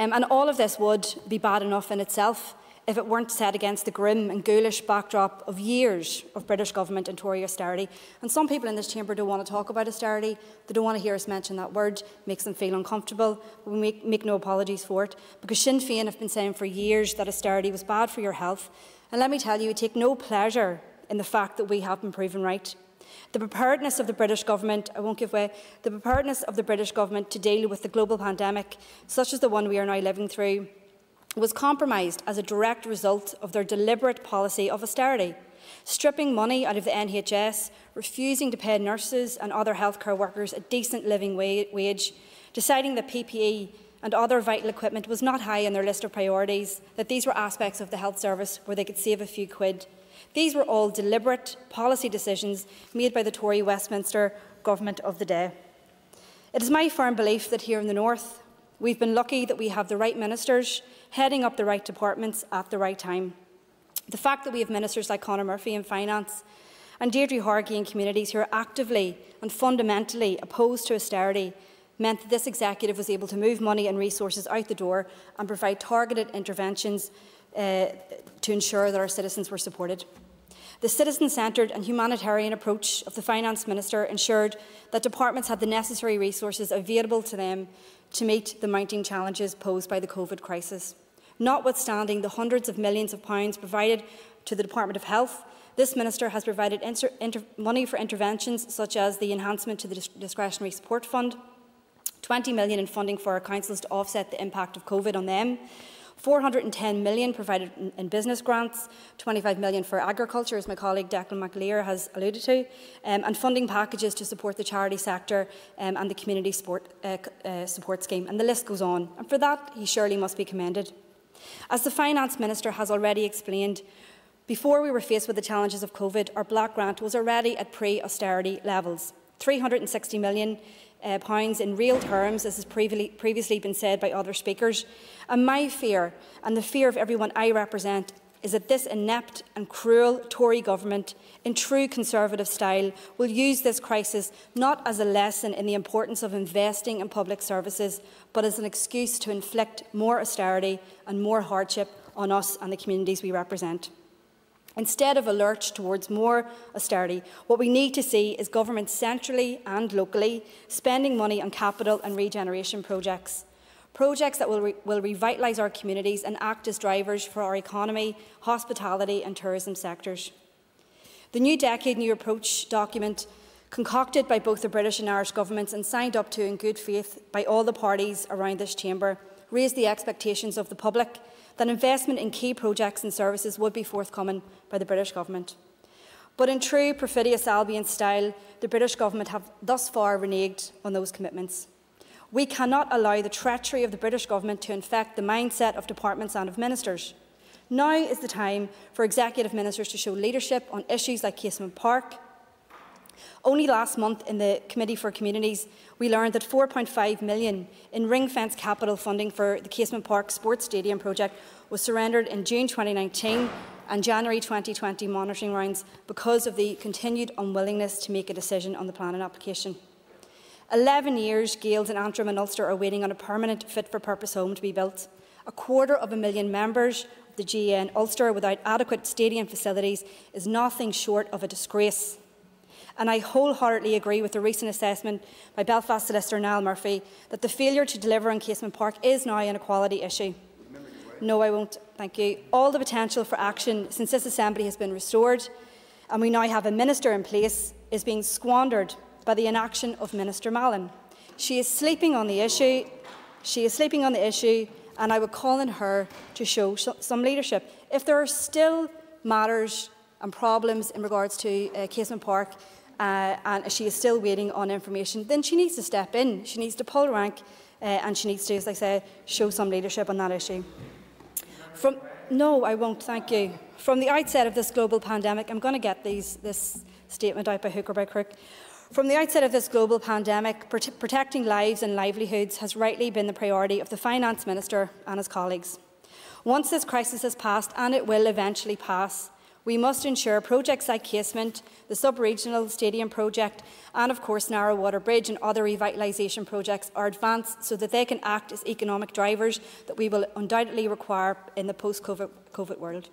[SPEAKER 18] Um, and all of this would be bad enough in itself if it weren't set against the grim and ghoulish backdrop of years of British government and Tory austerity. And some people in this chamber don't want to talk about austerity. They don't want to hear us mention that word. It makes them feel uncomfortable. We make, make no apologies for it. Because Sinn Féin have been saying for years that austerity was bad for your health. And let me tell you, we take no pleasure in the fact that we have been proven right. The preparedness of the British Government, I won't give way, the preparedness of the British Government to deal with the global pandemic, such as the one we are now living through, was compromised as a direct result of their deliberate policy of austerity, stripping money out of the NHS, refusing to pay nurses and other healthcare workers a decent living wage, deciding that PPE and other vital equipment was not high on their list of priorities, that these were aspects of the health service where they could save a few quid. These were all deliberate policy decisions made by the Tory Westminster government of the day. It is my firm belief that here in the North, we've been lucky that we have the right ministers heading up the right departments at the right time. The fact that we have ministers like Conor Murphy in finance and Deirdre Hargey in communities who are actively and fundamentally opposed to austerity meant that this executive was able to move money and resources out the door and provide targeted interventions uh, to ensure that our citizens were supported. The citizen-centred and humanitarian approach of the Finance Minister ensured that departments had the necessary resources available to them to meet the mounting challenges posed by the COVID crisis. Notwithstanding the hundreds of millions of pounds provided to the Department of Health, this Minister has provided money for interventions such as the enhancement to the Discretionary Support Fund, 20 million in funding for our councils to offset the impact of COVID on them, 410 million provided in, in business grants, 25 million for agriculture, as my colleague Declan McAleer has alluded to, um, and funding packages to support the charity sector um, and the community uh, uh, support scheme. And the list goes on. And for that, he surely must be commended. As the Finance Minister has already explained, before we were faced with the challenges of COVID, our block grant was already at pre-austerity levels. 360 million uh, pounds in real terms, as has previously, previously been said by other speakers. And my fear, and the fear of everyone I represent, is that this inept and cruel Tory government, in true Conservative style, will use this crisis not as a lesson in the importance of investing in public services, but as an excuse to inflict more austerity and more hardship on us and the communities we represent. Instead of a lurch towards more austerity, what we need to see is government centrally and locally spending money on capital and regeneration projects. Projects that will, re will revitalise our communities and act as drivers for our economy, hospitality and tourism sectors. The New Decade New Approach document, concocted by both the British and Irish governments and signed up to in good faith by all the parties around this chamber, raised the expectations of the public that investment in key projects and services would be forthcoming by the British Government. But in true perfidious Albion style, the British Government have thus far reneged on those commitments. We cannot allow the treachery of the British Government to infect the mindset of departments and of ministers. Now is the time for executive ministers to show leadership on issues like Casement Park, only last month in the Committee for Communities, we learned that 4.5 million in ring-fence capital funding for the Casement Park Sports Stadium project was surrendered in June 2019 and January 2020 monitoring rounds because of the continued unwillingness to make a decision on the planning application. 11 years, Gaels and Antrim and Ulster are waiting on a permanent fit-for-purpose home to be built. A quarter of a million members of the GAA in Ulster without adequate stadium facilities is nothing short of a disgrace and I wholeheartedly agree with the recent assessment by Belfast solicitor Niall Murphy that the failure to deliver on Casement Park is now an equality issue. No, I won't. Thank you. All the potential for action since this Assembly has been restored and we now have a minister in place is being squandered by the inaction of Minister Mallon. She is sleeping on the issue. She is sleeping on the issue and I would call on her to show some leadership. If there are still matters and problems in regards to uh, Casement Park, uh, and she is still waiting on information, then she needs to step in. She needs to pull rank uh, and she needs to, as I say, show some leadership on that issue. From, no, I won't, thank you. From the outset of this global pandemic, I'm going to get these, this statement out by hook or by crook. From the outset of this global pandemic, prote protecting lives and livelihoods has rightly been the priority of the Finance Minister and his colleagues. Once this crisis has passed, and it will eventually pass, we must ensure projects like Casement, the sub-regional stadium project and of course Narrow Water Bridge and other revitalisation projects are advanced so that they can act as economic drivers that we will undoubtedly require in the post-COVID world.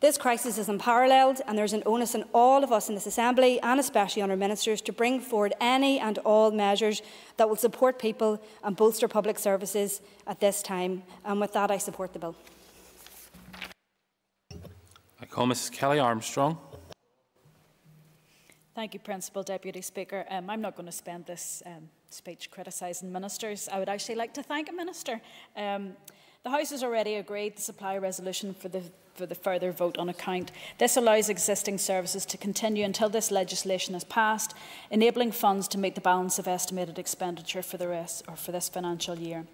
[SPEAKER 18] This crisis is unparalleled and there is an onus on all of us in this Assembly and especially on our ministers to bring forward any and all measures that will support people and bolster public services at this time. And with that I support the bill.
[SPEAKER 1] Call Mrs Kelly Armstrong.
[SPEAKER 19] Thank you, Principal Deputy Speaker. Um, I'm not going to spend this um, speech criticising ministers. I would actually like to thank a minister. Um, the House has already agreed the supply resolution for the, for the further vote on account. This allows existing services to continue until this legislation is passed, enabling funds to meet the balance of estimated expenditure for the rest or for this financial year.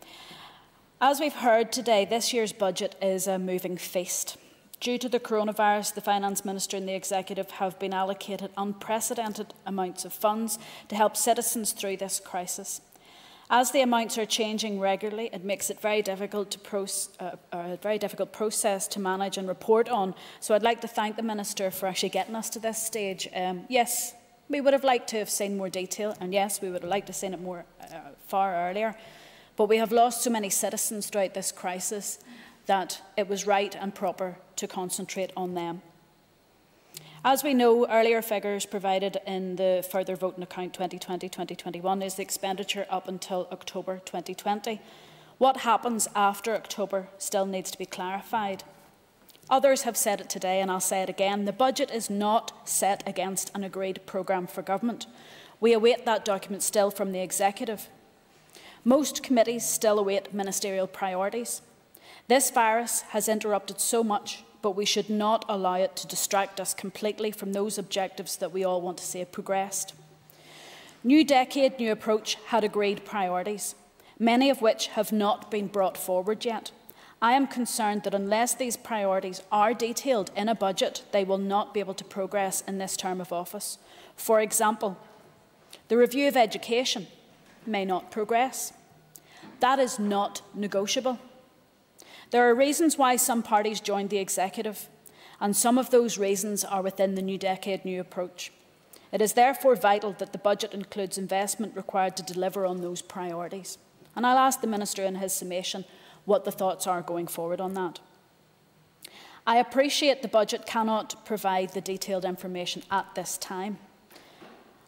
[SPEAKER 19] As we've heard today, this year's budget is a moving feast. Due to the coronavirus, the Finance Minister and the Executive have been allocated unprecedented amounts of funds to help citizens through this crisis. As the amounts are changing regularly, it makes it very difficult to uh, a very difficult process to manage and report on. So I'd like to thank the Minister for actually getting us to this stage. Um, yes, we would have liked to have seen more detail, and yes, we would have liked to have seen it more uh, far earlier. But we have lost so many citizens throughout this crisis that it was right and proper to concentrate on them. As we know, earlier figures provided in the further vote on account 2020-2021 is the expenditure up until October 2020. What happens after October still needs to be clarified. Others have said it today, and I'll say it again. The budget is not set against an agreed programme for government. We await that document still from the Executive. Most committees still await ministerial priorities. This virus has interrupted so much, but we should not allow it to distract us completely from those objectives that we all want to see progressed. New Decade, New Approach had agreed priorities, many of which have not been brought forward yet. I am concerned that unless these priorities are detailed in a budget, they will not be able to progress in this term of office. For example, the review of education may not progress. That is not negotiable. There are reasons why some parties joined the executive, and some of those reasons are within the New Decade New Approach. It is therefore vital that the budget includes investment required to deliver on those priorities. And I'll ask the Minister in his summation what the thoughts are going forward on that. I appreciate the budget cannot provide the detailed information at this time.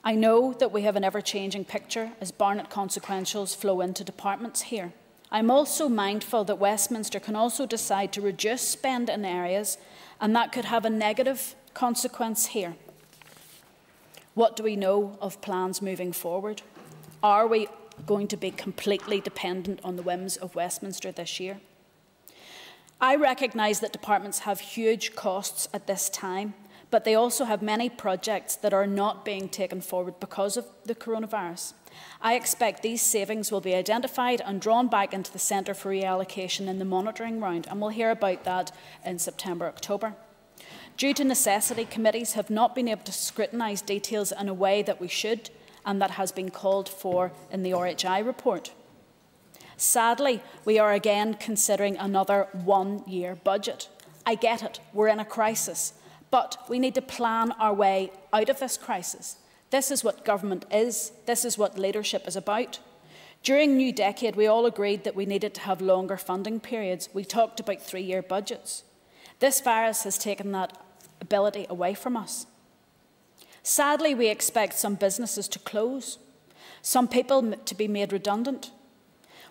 [SPEAKER 19] I know that we have an ever-changing picture as Barnett consequentials flow into departments here. I'm also mindful that Westminster can also decide to reduce spend in areas, and that could have a negative consequence here. What do we know of plans moving forward? Are we going to be completely dependent on the whims of Westminster this year? I recognise that departments have huge costs at this time, but they also have many projects that are not being taken forward because of the coronavirus. I expect these savings will be identified and drawn back into the Centre for Reallocation in the monitoring round, and we'll hear about that in September, October. Due to necessity, committees have not been able to scrutinise details in a way that we should, and that has been called for in the RHI report. Sadly, we are again considering another one-year budget. I get it, we're in a crisis, but we need to plan our way out of this crisis. This is what government is. This is what leadership is about. During New Decade, we all agreed that we needed to have longer funding periods. We talked about three-year budgets. This virus has taken that ability away from us. Sadly, we expect some businesses to close, some people to be made redundant.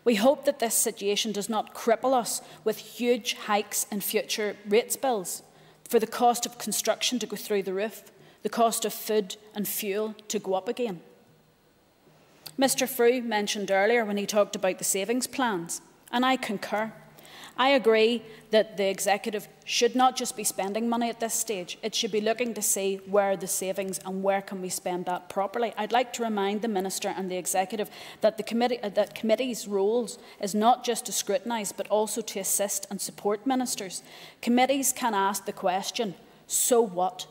[SPEAKER 19] We hope that this situation does not cripple us with huge hikes in future rates bills for the cost of construction to go through the roof the cost of food and fuel to go up again. Mr Frew mentioned earlier when he talked about the savings plans, and I concur. I agree that the executive should not just be spending money at this stage. It should be looking to see where the savings and where can we spend that properly. I'd like to remind the minister and the executive that the committee uh, that committee's roles is not just to scrutinise but also to assist and support ministers. Committees can ask the question, so what?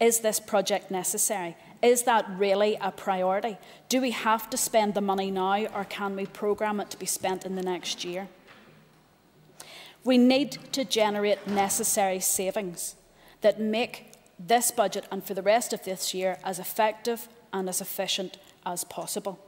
[SPEAKER 19] Is this project necessary? Is that really a priority? Do we have to spend the money now or can we programme it to be spent in the next year? We need to generate necessary savings that make this budget and for the rest of this year as effective and as efficient as possible.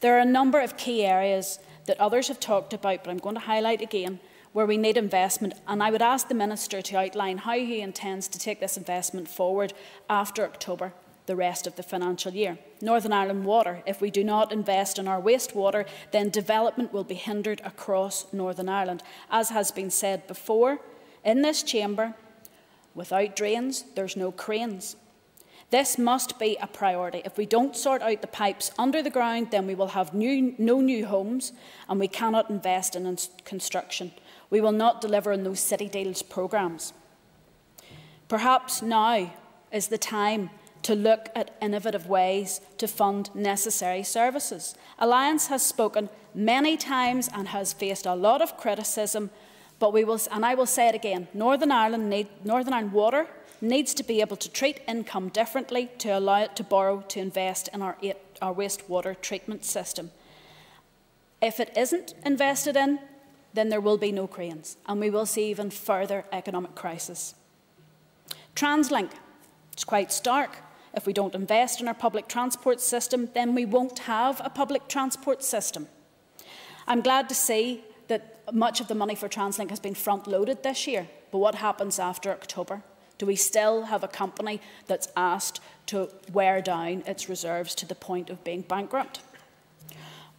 [SPEAKER 19] There are a number of key areas that others have talked about, but I'm going to highlight again where we need investment. And I would ask the Minister to outline how he intends to take this investment forward after October, the rest of the financial year. Northern Ireland Water, if we do not invest in our wastewater, then development will be hindered across Northern Ireland. As has been said before, in this chamber, without drains, there's no cranes. This must be a priority. If we don't sort out the pipes under the ground, then we will have new, no new homes and we cannot invest in construction. We will not deliver on those City Deals programmes. Perhaps now is the time to look at innovative ways to fund necessary services. Alliance has spoken many times and has faced a lot of criticism, but we will, and I will say it again, Northern Ireland, need, Northern Ireland Water needs to be able to treat income differently to allow it to borrow to invest in our, our wastewater treatment system. If it isn't invested in, then there will be no cranes and we will see even further economic crisis. TransLink, it's quite stark. If we don't invest in our public transport system, then we won't have a public transport system. I'm glad to see that much of the money for TransLink has been front-loaded this year, but what happens after October? Do we still have a company that's asked to wear down its reserves to the point of being bankrupt?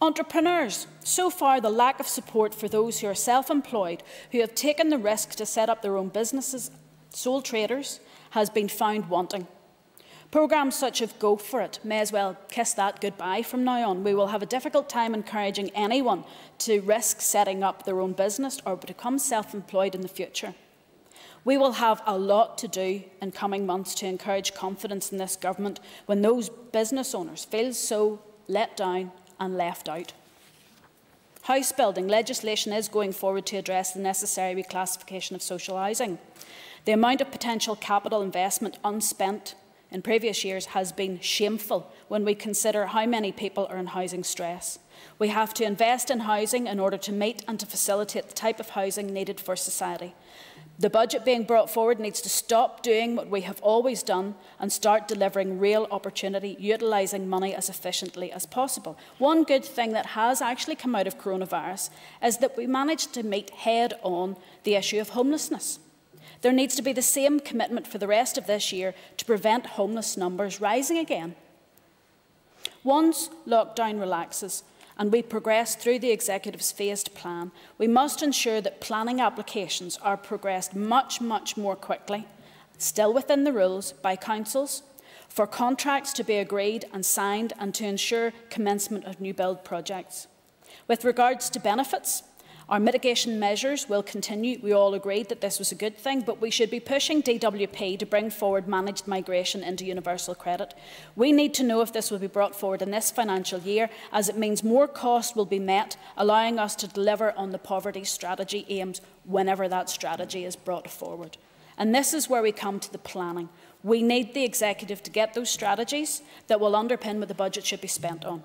[SPEAKER 19] Entrepreneurs. So far, the lack of support for those who are self-employed, who have taken the risk to set up their own businesses, sole traders, has been found wanting. Programmes such as Go For It may as well kiss that goodbye from now on. We will have a difficult time encouraging anyone to risk setting up their own business or become self-employed in the future. We will have a lot to do in coming months to encourage confidence in this government when those business owners feel so let down and left out. House building legislation is going forward to address the necessary reclassification of social housing. The amount of potential capital investment unspent in previous years has been shameful when we consider how many people are in housing stress. We have to invest in housing in order to meet and to facilitate the type of housing needed for society. The budget being brought forward needs to stop doing what we have always done and start delivering real opportunity, utilising money as efficiently as possible. One good thing that has actually come out of coronavirus is that we managed to meet head on the issue of homelessness. There needs to be the same commitment for the rest of this year to prevent homeless numbers rising again. Once lockdown relaxes and we progress through the executive's phased plan, we must ensure that planning applications are progressed much, much more quickly, still within the rules, by councils, for contracts to be agreed and signed and to ensure commencement of new build projects. With regards to benefits, our mitigation measures will continue. We all agreed that this was a good thing, but we should be pushing DWP to bring forward managed migration into universal credit. We need to know if this will be brought forward in this financial year, as it means more cost will be met, allowing us to deliver on the poverty strategy aims whenever that strategy is brought forward. And this is where we come to the planning. We need the executive to get those strategies that will underpin what the budget should be spent on.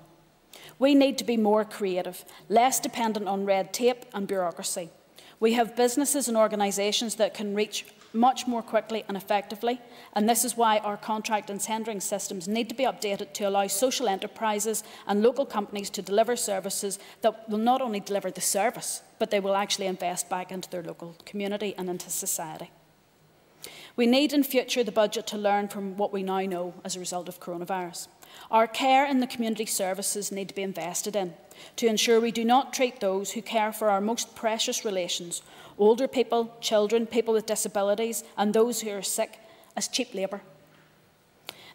[SPEAKER 19] We need to be more creative, less dependent on red tape and bureaucracy. We have businesses and organisations that can reach much more quickly and effectively, and this is why our contract and tendering systems need to be updated to allow social enterprises and local companies to deliver services that will not only deliver the service, but they will actually invest back into their local community and into society. We need in future the budget to learn from what we now know as a result of coronavirus. Our care in the community services need to be invested in to ensure we do not treat those who care for our most precious relations, older people, children, people with disabilities and those who are sick, as cheap labour.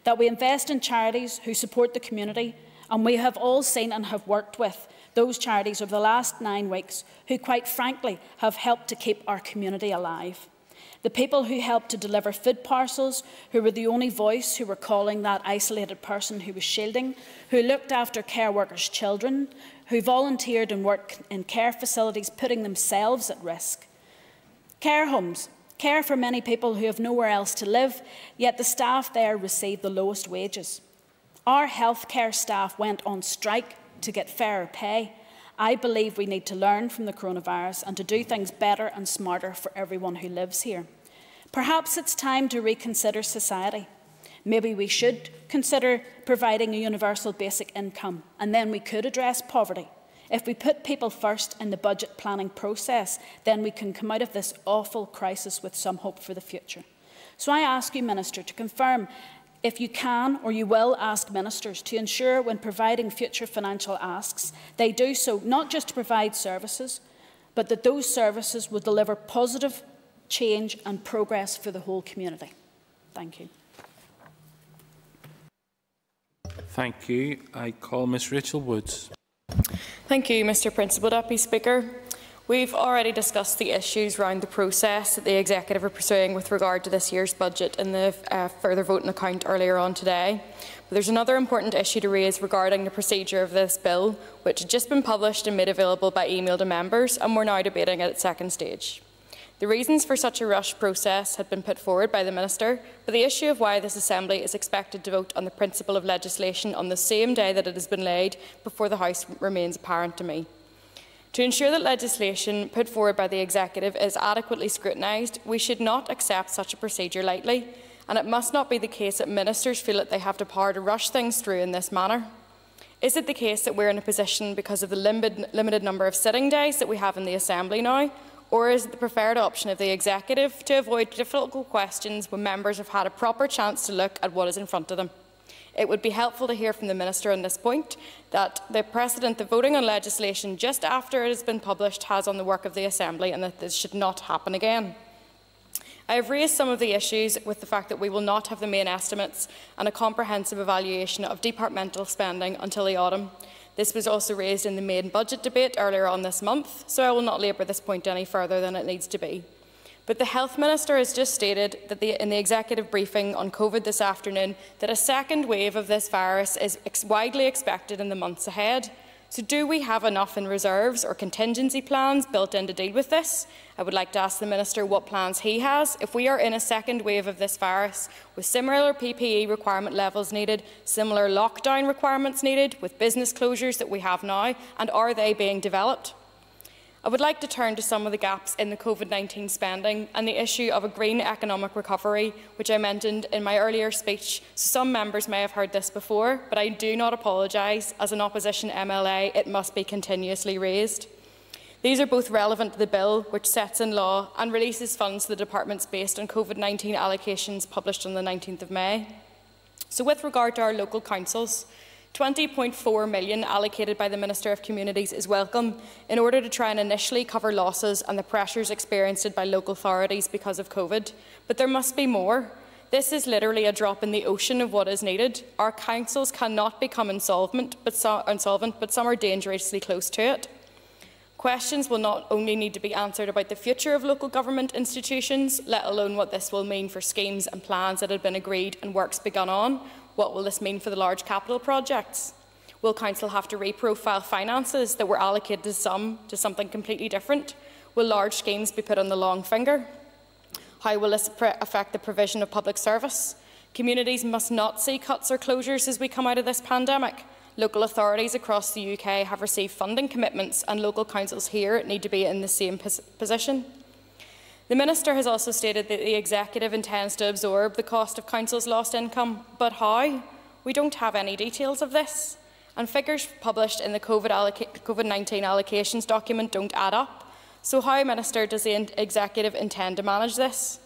[SPEAKER 19] That we invest in charities who support the community and we have all seen and have worked with those charities over the last nine weeks who quite frankly have helped to keep our community alive. The people who helped to deliver food parcels, who were the only voice who were calling that isolated person who was shielding, who looked after care workers' children, who volunteered and worked in care facilities, putting themselves at risk. Care homes, care for many people who have nowhere else to live, yet the staff there receive the lowest wages. Our healthcare staff went on strike to get fairer pay. I believe we need to learn from the coronavirus and to do things better and smarter for everyone who lives here. Perhaps it's time to reconsider society. Maybe we should consider providing a universal basic income and then we could address poverty. If we put people first in the budget planning process, then we can come out of this awful crisis with some hope for the future. So I ask you, Minister, to confirm if you can or you will ask ministers to ensure when providing future financial asks, they do so not just to provide services, but that those services will deliver positive change and progress for the whole community. Thank you.
[SPEAKER 1] Thank you. I call Ms Rachel Woods.
[SPEAKER 20] Thank you, Mr Principal Deputy Speaker. We've already discussed the issues around the process that the Executive are pursuing with regard to this year's budget in the uh, further vote on account earlier on today. But there's another important issue to raise regarding the procedure of this bill, which has just been published and made available by email to members, and we're now debating at its second stage. The reasons for such a rushed process had been put forward by the Minister, but the issue of why this Assembly is expected to vote on the principle of legislation on the same day that it has been laid before the House remains apparent to me. To ensure that legislation put forward by the Executive is adequately scrutinised, we should not accept such a procedure lightly, and it must not be the case that ministers feel that they have the power to rush things through in this manner. Is it the case that we're in a position because of the limited, limited number of sitting days that we have in the Assembly now, or is it the preferred option of the Executive to avoid difficult questions when members have had a proper chance to look at what is in front of them? It would be helpful to hear from the Minister on this point that the precedent that voting on legislation just after it has been published has on the work of the Assembly and that this should not happen again. I have raised some of the issues with the fact that we will not have the main estimates and a comprehensive evaluation of departmental spending until the autumn. This was also raised in the main budget debate earlier on this month, so I will not labour this point any further than it needs to be. But the Health Minister has just stated that the, in the executive briefing on COVID this afternoon that a second wave of this virus is ex widely expected in the months ahead. So do we have enough in reserves or contingency plans built in to deal with this? I would like to ask the Minister what plans he has if we are in a second wave of this virus with similar PPE requirement levels needed, similar lockdown requirements needed with business closures that we have now, and are they being developed? I would like to turn to some of the gaps in the COVID-19 spending and the issue of a green economic recovery, which I mentioned in my earlier speech. Some members may have heard this before, but I do not apologise. As an opposition MLA, it must be continuously raised. These are both relevant to the bill, which sets in law and releases funds to the departments based on COVID-19 allocations published on the 19th of May. So with regard to our local councils, 20.4 million allocated by the Minister of Communities is welcome in order to try and initially cover losses and the pressures experienced by local authorities because of COVID. But there must be more. This is literally a drop in the ocean of what is needed. Our councils cannot become insolvent, but, so insolvent, but some are dangerously close to it. Questions will not only need to be answered about the future of local government institutions, let alone what this will mean for schemes and plans that had been agreed and works begun on, what will this mean for the large capital projects? Will Council have to reprofile finances that were allocated to some to something completely different? Will large schemes be put on the long finger? How will this affect the provision of public service? Communities must not see cuts or closures as we come out of this pandemic. Local authorities across the UK have received funding commitments and local councils here need to be in the same pos position. The Minister has also stated that the Executive intends to absorb the cost of Council's lost income, but how? We don't have any details of this, and figures published in the COVID-19 alloca allocations document don't add up. So how, Minister, does the Executive intend to manage this?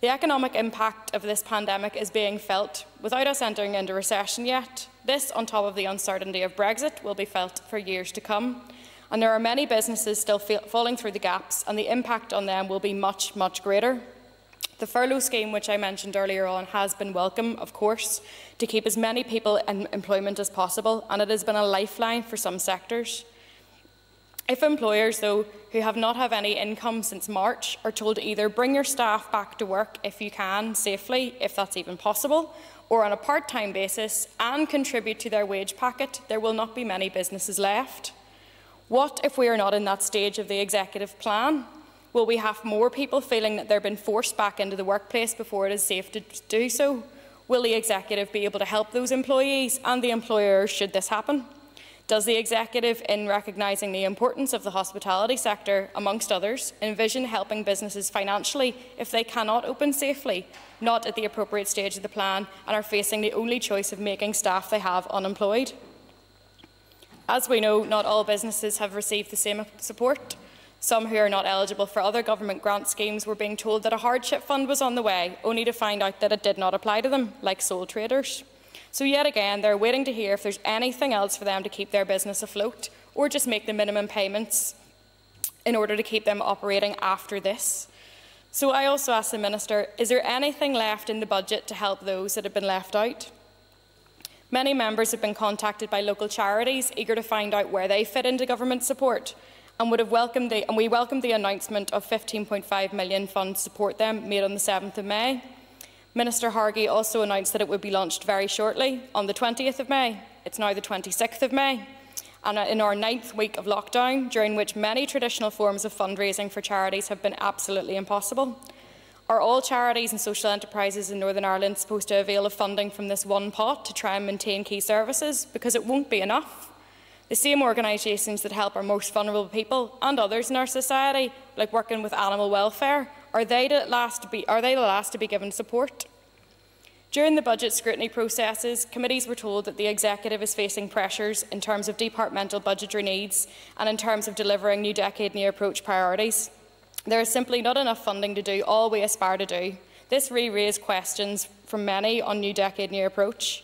[SPEAKER 20] The economic impact of this pandemic is being felt without us entering into recession yet. This, on top of the uncertainty of Brexit, will be felt for years to come and there are many businesses still falling through the gaps, and the impact on them will be much, much greater. The furlough scheme, which I mentioned earlier on, has been welcome, of course, to keep as many people in employment as possible, and it has been a lifeline for some sectors. If employers, though, who have not had any income since March are told to either bring your staff back to work if you can safely, if that's even possible, or on a part-time basis and contribute to their wage packet, there will not be many businesses left. What if we are not in that stage of the executive plan? Will we have more people feeling that they're being forced back into the workplace before it is safe to do so? Will the executive be able to help those employees and the employers should this happen? Does the executive, in recognising the importance of the hospitality sector, amongst others, envision helping businesses financially if they cannot open safely, not at the appropriate stage of the plan, and are facing the only choice of making staff they have unemployed? As we know, not all businesses have received the same support. Some who are not eligible for other government grant schemes were being told that a hardship fund was on the way, only to find out that it did not apply to them, like sole traders. So yet again, they're waiting to hear if there's anything else for them to keep their business afloat, or just make the minimum payments in order to keep them operating after this. So I also ask the Minister, is there anything left in the budget to help those that have been left out? Many members have been contacted by local charities eager to find out where they fit into government support and would have welcomed the, and we welcomed the announcement of 15.5 million funds support them made on the 7th of May. Minister Hargey also announced that it would be launched very shortly on the 20th of May. It's now the 26th of May. And in our ninth week of lockdown, during which many traditional forms of fundraising for charities have been absolutely impossible. Are all charities and social enterprises in Northern Ireland supposed to avail of funding from this one pot to try and maintain key services? Because it won't be enough. The same organisations that help our most vulnerable people and others in our society, like working with animal welfare, are they, the last to be, are they the last to be given support? During the budget scrutiny processes, committees were told that the Executive is facing pressures in terms of departmental budgetary needs and in terms of delivering new decade near approach priorities. There is simply not enough funding to do all we aspire to do. This re-raised questions from many on New Decade New approach.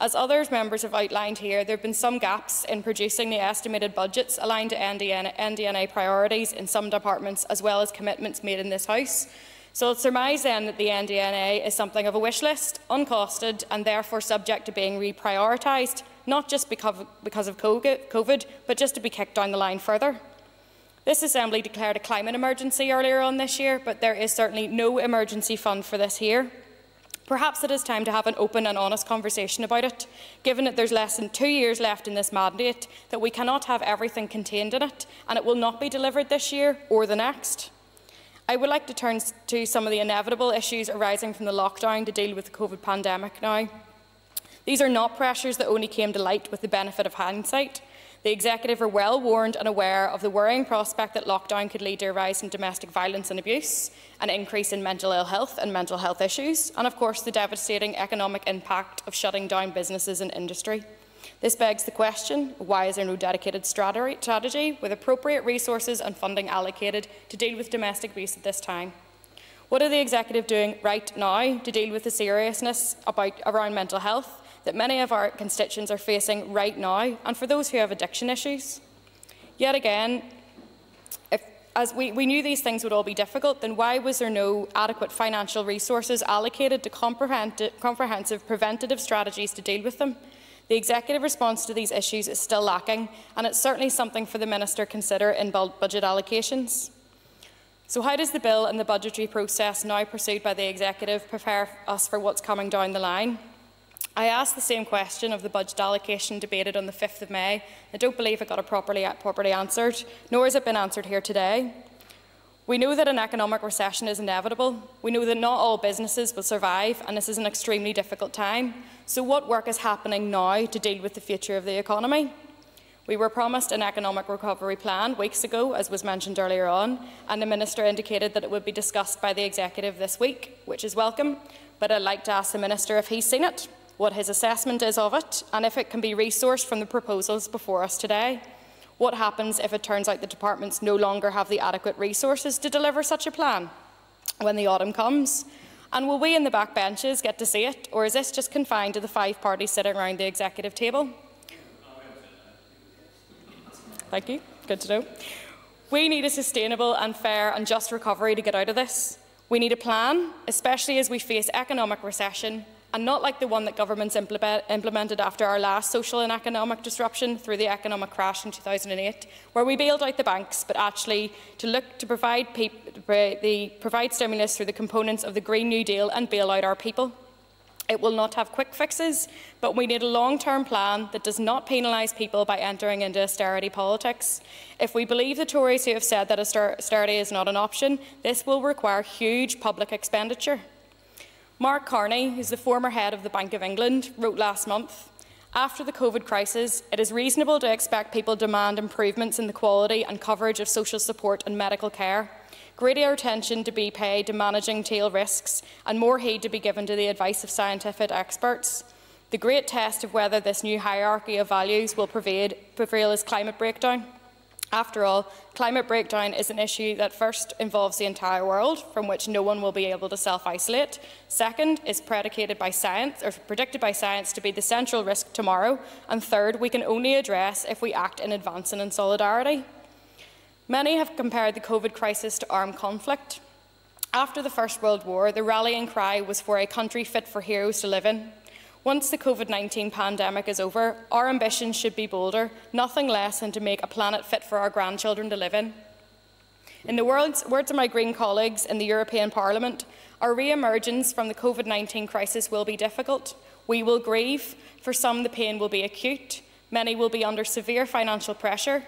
[SPEAKER 20] As other members have outlined here, there have been some gaps in producing the estimated budgets aligned to NDN NDNA priorities in some departments, as well as commitments made in this House. So it's surmise then that the NDNA is something of a wish list, uncosted and therefore subject to being reprioritised, not just because of COVID, but just to be kicked down the line further. This Assembly declared a climate emergency earlier on this year, but there is certainly no emergency fund for this here. Perhaps it is time to have an open and honest conversation about it, given that there's less than two years left in this mandate, that we cannot have everything contained in it, and it will not be delivered this year or the next. I would like to turn to some of the inevitable issues arising from the lockdown to deal with the COVID pandemic now. These are not pressures that only came to light with the benefit of hindsight. The Executive are well warned and aware of the worrying prospect that lockdown could lead to a rise in domestic violence and abuse, an increase in mental ill health and mental health issues, and of course the devastating economic impact of shutting down businesses and industry. This begs the question, why is there no dedicated strategy with appropriate resources and funding allocated to deal with domestic abuse at this time? What are the Executive doing right now to deal with the seriousness about, around mental health that many of our constituents are facing right now, and for those who have addiction issues. Yet again, if, as we, we knew these things would all be difficult, then why was there no adequate financial resources allocated to comprehensive preventative strategies to deal with them? The executive response to these issues is still lacking, and it's certainly something for the Minister to consider in budget allocations. So how does the bill and the budgetary process now pursued by the executive prepare us for what's coming down the line? I asked the same question of the budget allocation debated on the 5th of May. I don't believe it got it properly, uh, properly answered, nor has it been answered here today. We know that an economic recession is inevitable. We know that not all businesses will survive, and this is an extremely difficult time. So what work is happening now to deal with the future of the economy? We were promised an economic recovery plan weeks ago, as was mentioned earlier on, and the Minister indicated that it would be discussed by the Executive this week, which is welcome, but I'd like to ask the Minister if he's seen it what his assessment is of it, and if it can be resourced from the proposals before us today. What happens if it turns out the departments no longer have the adequate resources to deliver such a plan when the autumn comes? And will we in the back benches get to see it, or is this just confined to the five parties sitting around the executive table? Thank you. Good to know. We need a sustainable and fair and just recovery to get out of this. We need a plan, especially as we face economic recession, and not like the one that governments implemented after our last social and economic disruption through the economic crash in 2008, where we bailed out the banks, but actually to look to provide, the, provide stimulus through the components of the Green New Deal and bail out our people. It will not have quick fixes, but we need a long-term plan that does not penalise people by entering into austerity politics. If we believe the Tories who have said that austerity is not an option, this will require huge public expenditure. Mark Carney, who is the former head of the Bank of England, wrote last month, after the COVID crisis, it is reasonable to expect people demand improvements in the quality and coverage of social support and medical care, greater attention to be paid to managing tail risks, and more heed to be given to the advice of scientific experts. The great test of whether this new hierarchy of values will prevail is climate breakdown. After all, climate breakdown is an issue that first involves the entire world, from which no one will be able to self-isolate. Second, is predicated by science, or predicted by science to be the central risk tomorrow. And third, we can only address if we act in advance and in solidarity. Many have compared the COVID crisis to armed conflict. After the First World War, the rallying cry was for a country fit for heroes to live in. Once the COVID-19 pandemic is over, our ambitions should be bolder, nothing less than to make a planet fit for our grandchildren to live in. In the words, words of my Green colleagues in the European Parliament, our re-emergence from the COVID-19 crisis will be difficult. We will grieve. For some, the pain will be acute. Many will be under severe financial pressure.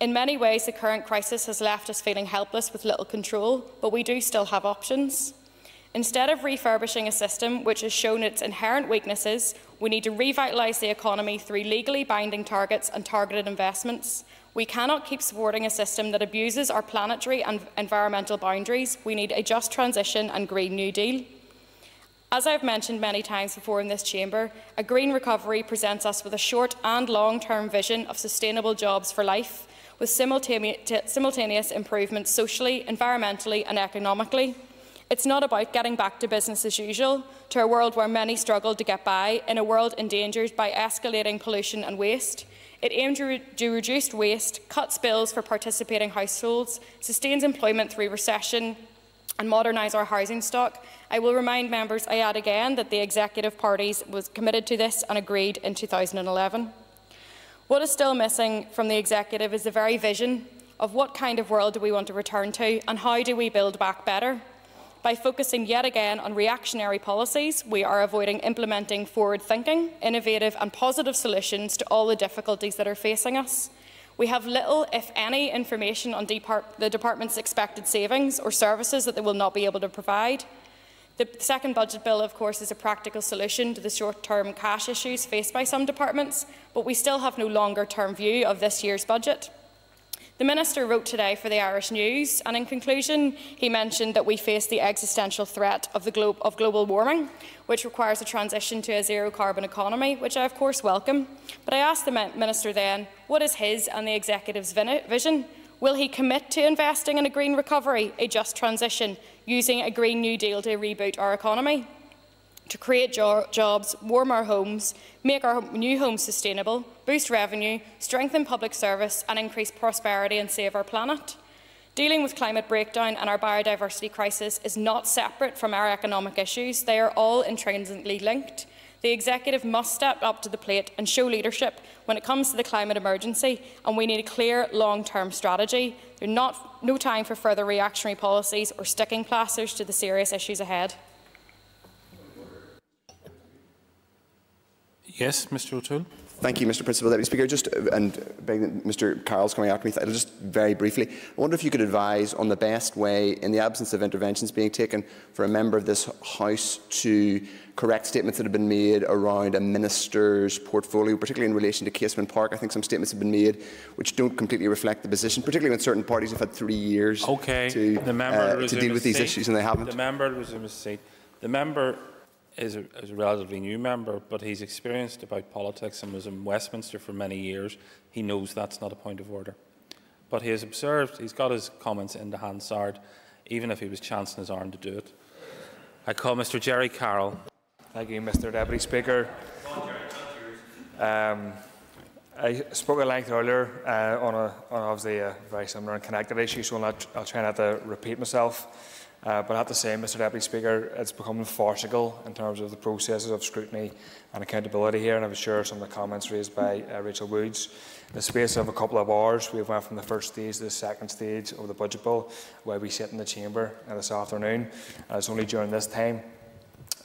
[SPEAKER 20] In many ways, the current crisis has left us feeling helpless with little control, but we do still have options. Instead of refurbishing a system which has shown its inherent weaknesses, we need to revitalise the economy through legally binding targets and targeted investments. We cannot keep supporting a system that abuses our planetary and environmental boundaries. We need a just transition and Green New Deal. As I have mentioned many times before in this chamber, a green recovery presents us with a short and long-term vision of sustainable jobs for life, with simultaneous improvements socially, environmentally and economically. It's not about getting back to business as usual, to a world where many struggle to get by, in a world endangered by escalating pollution and waste. It aims to, re to reduce waste, cuts bills for participating households, sustains employment through recession, and modernise our housing stock. I will remind members, I add again, that the executive parties was committed to this and agreed in 2011. What is still missing from the executive is the very vision of what kind of world do we want to return to and how do we build back better. By focusing yet again on reactionary policies, we are avoiding implementing forward-thinking, innovative and positive solutions to all the difficulties that are facing us. We have little, if any, information on depart the Department's expected savings or services that they will not be able to provide. The second budget bill, of course, is a practical solution to the short-term cash issues faced by some departments, but we still have no longer-term view of this year's budget. The Minister wrote today for the Irish News, and in conclusion, he mentioned that we face the existential threat of, the glo of global warming, which requires a transition to a zero-carbon economy, which I, of course, welcome. But I asked the Minister then, what is his and the Executive's vision? Will he commit to investing in a green recovery, a just transition, using a Green New Deal to reboot our economy? To create jo jobs, warm our homes, make our new homes sustainable, boost revenue, strengthen public service and increase prosperity and save our planet. Dealing with climate breakdown and our biodiversity crisis is not separate from our economic issues. They are all intrinsically linked. The Executive must step up to the plate and show leadership when it comes to the climate emergency, and we need a clear long-term strategy. There's no time for further reactionary policies or sticking plasters to the serious issues ahead.
[SPEAKER 1] Yes, Mr O'Toole.
[SPEAKER 6] Thank you, Mr Principal Deputy Speaker. Just uh, and Mr Carroll's coming after me. Just very briefly, I wonder if you could advise on the best way, in the absence of interventions being taken, for a member of this House to correct statements that have been made around a minister's portfolio, particularly in relation to Casement Park. I think some statements have been made which don't completely reflect the position, particularly when certain parties have had three years
[SPEAKER 1] okay.
[SPEAKER 6] to, uh, to deal with these issues and they haven't.
[SPEAKER 1] The member resume his seat. The member is a, is a relatively new member, but he's experienced about politics and was in Westminster for many years. He knows that's not a point of order. But he has observed, he's got his comments in the Hansard, even if he was chancing his arm to do it. I call Mr Gerry Carroll.
[SPEAKER 21] Thank you, Mr Deputy Speaker. Um, I spoke at length earlier uh, on, a, on obviously a very similar and connected issue, so I'll, not, I'll try not to repeat myself. Uh, but have to say, Mr Deputy Speaker, it's becoming farcical in terms of the processes of scrutiny and accountability here, and I was sure some of the comments raised by uh, Rachel Woods. In the space of a couple of hours, we have went from the first stage to the second stage of the budget bill, where we sit in the chamber uh, this afternoon. And it's only during this time,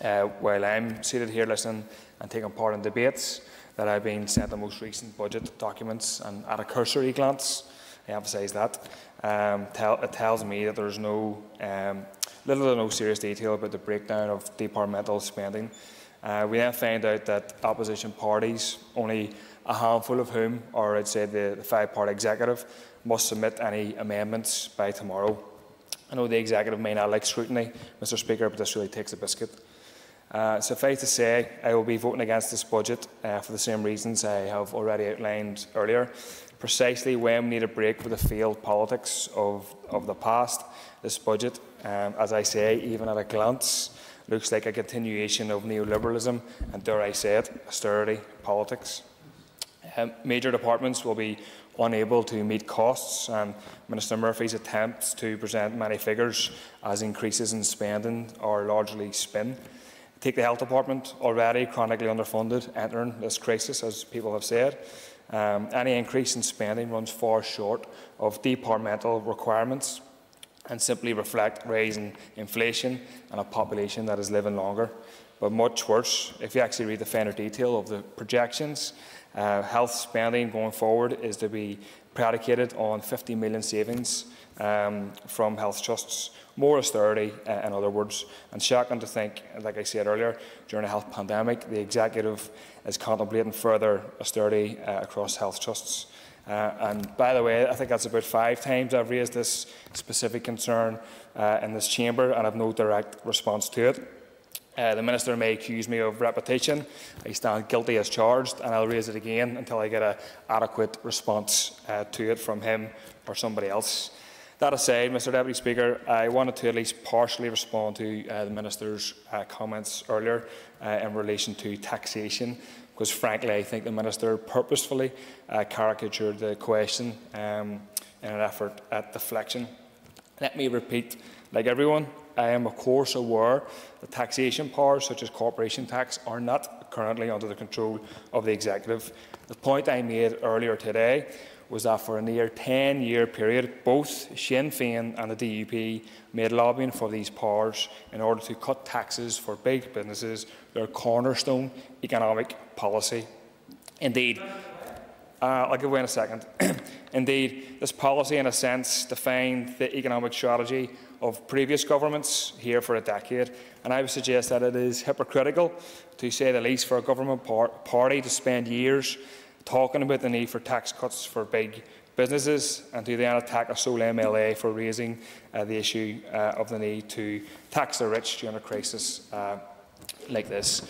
[SPEAKER 21] uh, while I'm seated here listening and taking part in debates, that I've been sent the most recent budget documents, and at a cursory glance, I emphasise that, um, tell, it tells me that there's no um, little or no serious detail about the breakdown of departmental spending. Uh, we then find out that opposition parties, only a handful of whom, or I'd say the, the five-party executive, must submit any amendments by tomorrow. I know the executive may not like scrutiny, Mr Speaker, but this really takes a biscuit. Uh, suffice to say, I will be voting against this budget uh, for the same reasons I have already outlined earlier precisely when we need a break with the failed politics of, of the past. This budget, um, as I say, even at a glance, looks like a continuation of neoliberalism and, dare I say it, austerity politics. Um, major departments will be unable to meet costs and Minister Murphy's attempts to present many figures as increases in spending are largely spin. Take the health department, already chronically underfunded, entering this crisis, as people have said. Um, any increase in spending runs far short of departmental requirements and simply reflect rising inflation and a population that is living longer. But much worse, if you actually read the finer detail of the projections, uh, health spending going forward is to be predicated on 50 million savings um, from health trusts. More austerity, uh, in other words. And shocking to think, like I said earlier, during a health pandemic, the executive is contemplating further austerity uh, across health trusts. Uh, and by the way, I think that's about five times I've raised this specific concern uh, in this chamber and I have no direct response to it. Uh, the Minister may accuse me of repetition. I stand guilty as charged and I'll raise it again until I get an adequate response uh, to it from him or somebody else. That aside, Mr Deputy Speaker, I wanted to at least partially respond to uh, the Minister's uh, comments earlier uh, in relation to taxation, because frankly I think the Minister purposefully uh, caricatured the question um, in an effort at deflection. Let me repeat, like everyone, I am of course aware that taxation powers such as corporation tax are not currently under the control of the executive. The point I made earlier today was that for a near 10-year period, both Sinn Féin and the DUP made lobbying for these powers in order to cut taxes for big businesses, their cornerstone economic policy. Indeed, uh, I'll give way in a second. Indeed, this policy, in a sense, defined the economic strategy of previous governments here for a decade, and I would suggest that it is hypocritical, to say the least, for a government par party to spend years talking about the need for tax cuts for big businesses and to then attack a sole MLA for raising uh, the issue uh, of the need to tax the rich during a crisis uh, like this.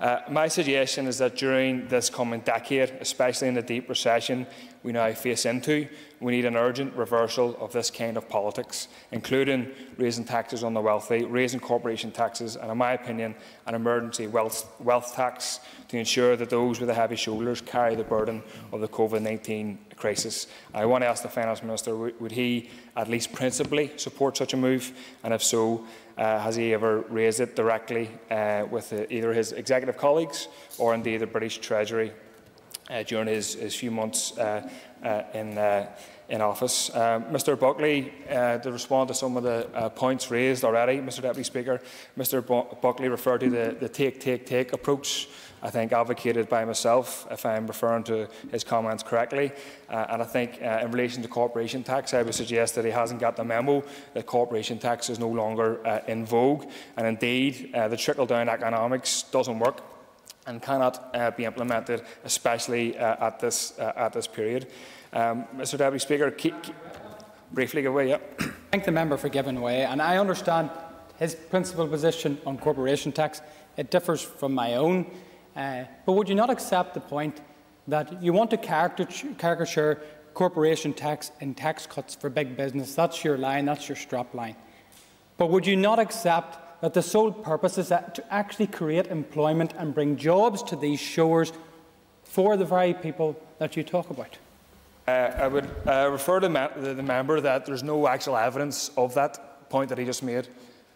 [SPEAKER 21] Uh, my suggestion is that during this coming decade, especially in the deep recession we now face into, we need an urgent reversal of this kind of politics, including raising taxes on the wealthy, raising corporation taxes, and, in my opinion, an emergency wealth, wealth tax to ensure that those with the heavy shoulders carry the burden of the COVID-19 crisis. I want to ask the Finance Minister, would he at least principally support such a move? And if so, uh, has he ever raised it directly uh, with uh, either his executive colleagues or indeed the British Treasury uh, during his, his, few months uh, uh, in, in office. Mr Buckley, to respond to some of the points raised already, Mr Deputy Speaker, Mr Buckley referred to the, the take, take, take approach I think, advocated by myself, if I'm referring to his comments correctly. Uh, and I think uh, in relation to corporation tax, I would suggest that he hasn't got the memo that corporation tax is no longer uh, in vogue. And indeed, uh, the trickle-down economics doesn't work and cannot uh, be implemented, especially uh, at, this, at this period. Um, Mr Deputy Speaker, keep, keep, briefly give way. Yeah.
[SPEAKER 8] Thank the member for giving way. And I understand his principal position on corporation tax. It differs from my own. Uh, but would you not accept the point that you want to caricature corporation tax and tax cuts for big business? That's your line, that's your strap line. But would you not accept that the sole purpose is to actually create employment and bring jobs to these shores for the very people that you talk about?
[SPEAKER 21] Uh, I would uh, refer to the member that there's no actual evidence of that point that he just made.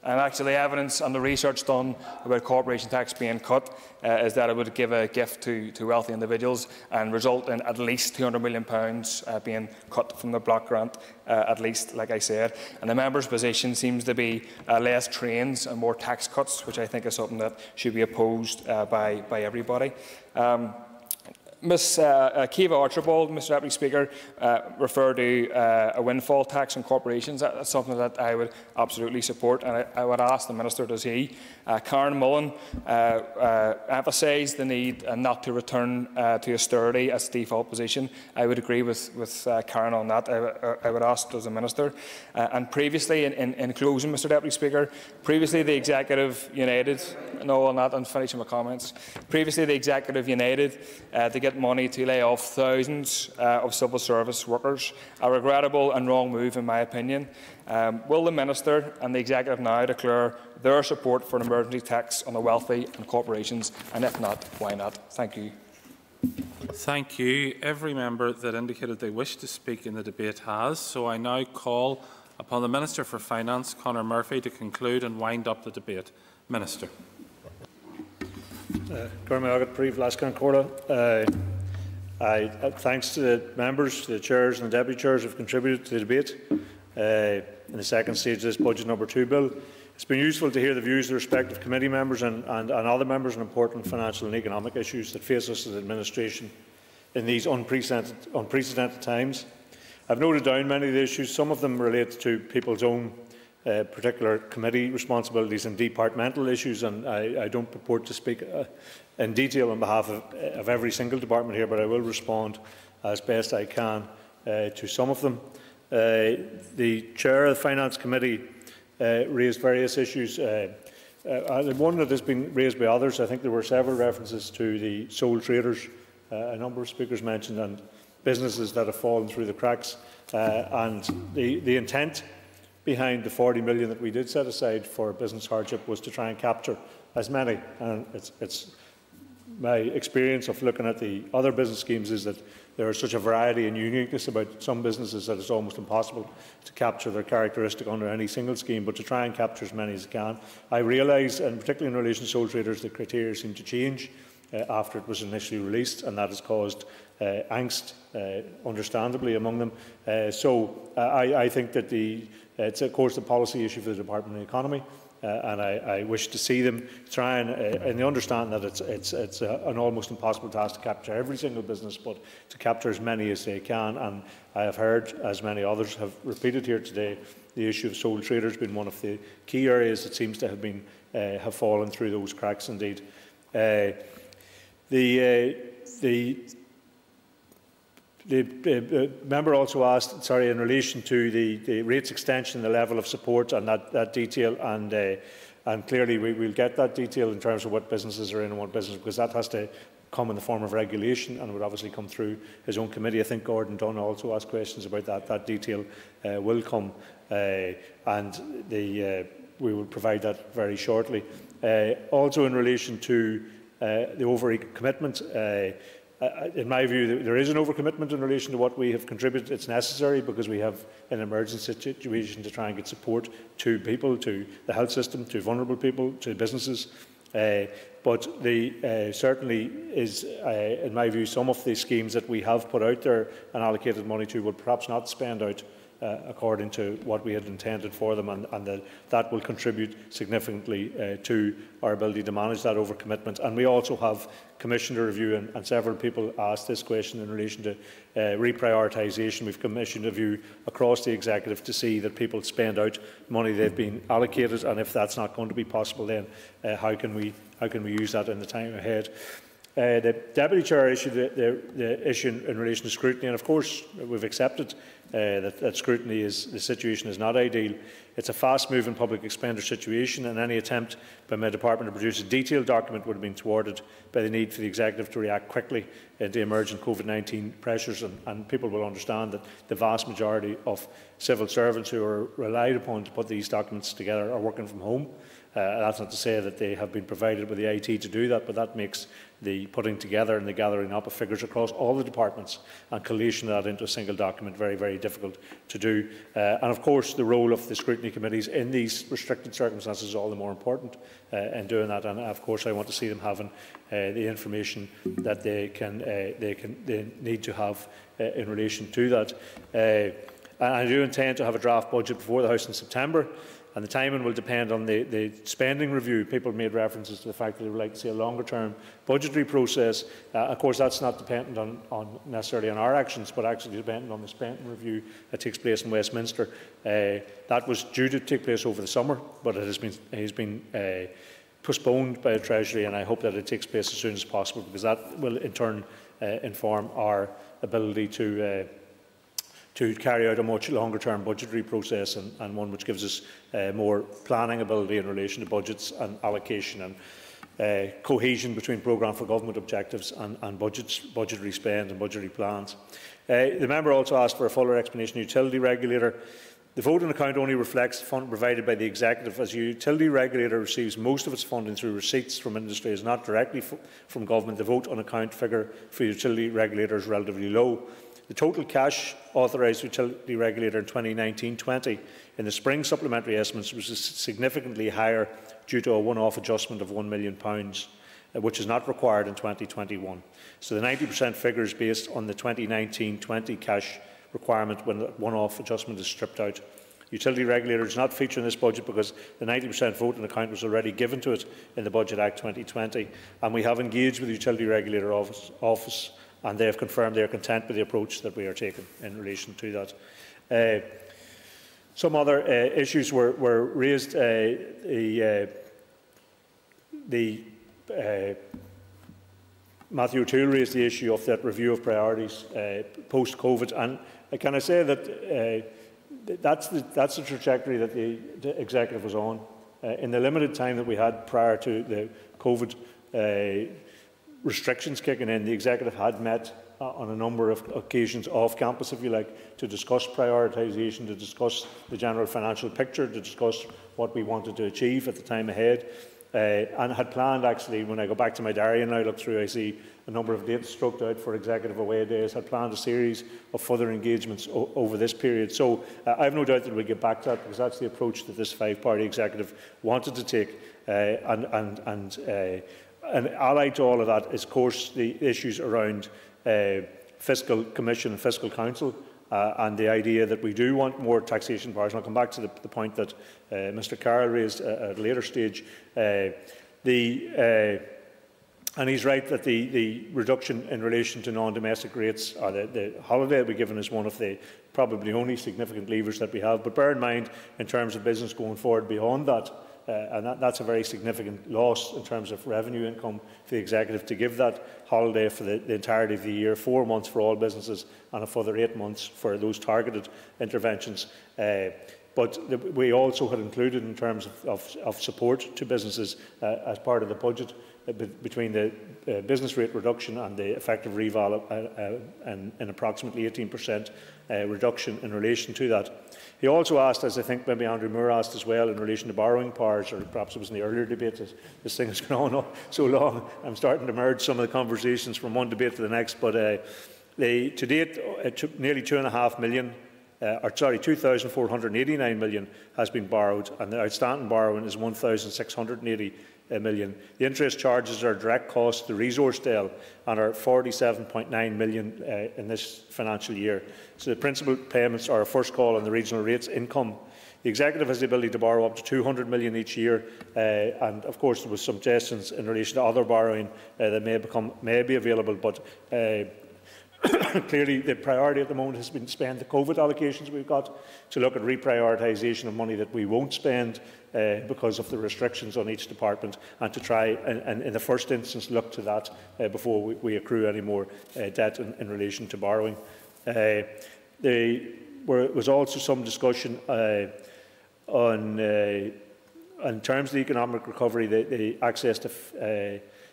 [SPEAKER 21] And actually, evidence and the research done about corporation tax being cut uh, is that it would give a gift to, to wealthy individuals and result in at least £200 million uh, being cut from the block grant, uh, at least, like I said. And the member's position seems to be uh, less trains and more tax cuts, which I think is something that should be opposed uh, by, by everybody. Um, Ms uh, uh, Caoimhe Archibald, Mr Deputy Speaker, uh, referred to uh, a windfall tax on corporations. That, that's something that I would absolutely support, and I, I would ask the Minister, does he? Uh, Karen Mullan uh, emphasised the need not to return to austerity as the default position. I would agree with, with Karen on that. I, I would ask as a Minister. And previously, in, in, in closing, Mr Deputy Speaker, previously the Executive United, no on that, I'm finishing my comments, previously the Executive United uh, to get money to lay off thousands uh, of civil service workers, a regrettable and wrong move in my opinion. Um, will the Minister and the Executive now declare their support for an emergency tax on the wealthy and corporations? And if not, why not? Thank you.
[SPEAKER 1] Thank you. Every member that indicated they wish to speak in the debate has. So I now call upon the Minister for Finance, Conor Murphy, to conclude and wind up the debate. Minister.
[SPEAKER 2] Uh, uh I, uh, thanks to the members, the chairs and the deputy chairs who have contributed to the debate uh, in the second stage of this budget number two bill. It's been useful to hear the views of the respective committee members and, and, and other members on important financial and economic issues that face us as an administration in these unprecedented, unprecedented times. I've noted down many of the issues. Some of them relate to people's own uh, particular committee responsibilities and departmental issues, and I, I don't purport to speak uh, in detail on behalf of, of, every single department here, but I will respond as best I can uh, to some of them. Uh, the chair of the Finance Committee uh, raised various issues. Uh, one that has been raised by others, I think there were several references to the sole traders, a number of speakers mentioned, and businesses that have fallen through the cracks. and the, the intent behind the 40 million that we did set aside for business hardship was to try and capture as many. And it's, it's my experience of looking at the other business schemes is that there is such a variety and uniqueness about some businesses that it's almost impossible to capture their characteristic under any single scheme, but to try and capture as many as you can. I realise, and particularly in relation to sole traders, the criteria seem to change after it was initially released, and that has caused uh, angst, uh, understandably, among them. Uh, so uh, I, I think that the, uh, it's, of course, a policy issue for the Department of the Economy. Uh, and I, I wish to see them try and, uh, and they understand that it's, it's, it's an almost impossible task to capture every single business, but to capture as many as they can. And I have heard, as many others have repeated here today, the issue of sole traders being one of the key areas that seems to have been uh, have fallen through those cracks indeed. Uh, the, uh, the the uh, member also asked, sorry, in relation to the, the rates extension, the level of support and that, that detail, and, uh, and clearly we will get that detail in terms of what businesses are in and what business, because that has to come in the form of regulation and would obviously come through his own committee. I think Gordon Dunne also asked questions about that. That detail uh, will come, uh, and the, uh, we will provide that very shortly. Uh, also, in relation to uh, the overcommitment. Uh, Uh, in my view, there is an overcommitment in relation to what we have contributed. It's necessary because we have an emergency situation to try and get support to people, to the health system, to vulnerable people, to businesses. Uh, but the, uh, certainly is, uh, in my view, some of the schemes that we have put out there and allocated money to will perhaps not spend out uh, according to what we had intended for them, and, and the, that will contribute significantly uh, to our ability to manage that overcommitment. And we also have commissioned a review, and, and several people asked this question in relation to uh, reprioritisation. We've commissioned a review across the executive to see that people spend out money they've been allocated, and if that's not going to be possible, then uh, how can we how can we use that in the time ahead? Uh, the Deputy Chair issued the, the, the issue in relation to scrutiny, and of course we've accepted uh, that, that scrutiny is the situation is not ideal. It's a fast-moving public expenditure situation, and any attempt by my department to produce a detailed document would have been thwarted by the need for the executive to react quickly to emerging COVID-19 pressures. And, and people will understand that the vast majority of civil servants who are relied upon to put these documents together are working from home. Uh, that's not to say that they have been provided with the IT to do that, but that makes the putting together and the gathering up of figures across all the departments and collation of that into a single document very, very difficult to do. Uh, and of course, the role of the scrutiny committees in these restricted circumstances is all the more important uh, in doing that. And of course, I want to see them having uh, the information that they can, uh, they can, they need to have uh, in relation to that. And I do intend to have a draft budget before the House in September. And the timing will depend on the, the spending review. People made references to the fact that they would like to see a longer term budgetary process. Uh, of course, that's not dependent on, on, necessarily on our actions, but actually dependent on the spending review that takes place in Westminster. Uh, that was due to take place over the summer, but it has been, it has been uh, postponed by the Treasury, and I hope that it takes place as soon as possible, because that will in turn uh, inform our ability to uh, to carry out a much longer term budgetary process and, and one which gives us uh, more planning ability in relation to budgets and allocation and uh, cohesion between programme for government objectives and, and budgets, budgetary spend and budgetary plans. Uh, the member also asked for a fuller explanation of utility regulator. The vote on account only reflects the fund provided by the executive as the utility regulator receives most of its funding through receipts from industry is not directly from government. The vote on account figure for utility regulator is relatively low. The total cash authorised utility regulator in 2019-20 in the spring supplementary estimates was significantly higher due to a one-off adjustment of £1 million, uh, which is not required in 2021. So the 90% figure is based on the 2019-20 cash requirement when the one-off adjustment is stripped out. Utility regulator does not feature in this budget because the 90% vote in account was already given to it in the Budget Act 2020, and we have engaged with the Utility Regulator Office, office and they have confirmed they are content with the approach that we are taking in relation to that. Uh, some other uh, issues were, were raised. Uh, the, uh, the uh, Matthew O'Toole raised the issue of that review of priorities uh, post-COVID, and can I say that that's the, that's the trajectory that the, the executive was on. in the limited time that we had prior to the COVID restrictions kicking in, the executive had met uh, on a number of occasions off campus, if you like, to discuss prioritisation, to discuss the general financial picture, to discuss what we wanted to achieve at the time ahead. uh, and had planned actually, when I go back to my diary and I look through, I see a number of dates stroked out for executive away days, had planned a series of further engagements over this period. So uh, I have no doubt that we'll get back to that because that's the approach that this five-party executive wanted to take. Uh, and and, and, uh, and allied to all of that is, of course, the issues around uh, fiscal commission and fiscal council. Uh, and the idea that we do want more taxation powers. And I'll come back to the, the point that uh, Mr Carroll raised uh, at a later stage. Uh, the, uh, and he's right that the, the reduction in relation to non-domestic rates, or the, the holiday we given is one of the probably only significant levers that we have. But bear in mind, in terms of business going forward beyond that, uh, and that, that's a very significant loss in terms of revenue income for the executive to give that holiday for the, the entirety of the year, four months for all businesses and a further eight months for those targeted interventions. Uh, but the, we also had included in terms of, of, of support to businesses uh, as part of the budget uh, between the uh, business rate reduction and the effective reval uh, uh, and, an approximately 18% uh, reduction in relation to that. He also asked, as I think maybe Andrew Muir asked as well, in relation to borrowing powers, or perhaps it was in the earlier debate, this, this thing has gone on so long, I'm starting to merge some of the conversations from one debate to the next, but uh, they, to date, nearly two and a half million uh, or sorry, 2,489 million has been borrowed, and the outstanding borrowing is 1,680 uh, million. The interest charges are direct costs to Resource DEL and are 47.9 million uh, in this financial year. So the principal payments are a first call on the regional rates income. The Executive has the ability to borrow up to 200 million each year, uh, and of course there was suggestions in relation to other borrowing uh, that may become may be available, but uh, clearly the priority at the moment has been to spend the COVID allocations we've got to look at reprioritisation of money that we won't spend uh, because of the restrictions on each department and to try and, and in the first instance look to that uh, before we, we accrue any more uh, debt in, in relation to borrowing. Uh, there was also some discussion uh, on in terms of the economic recovery, the, the access to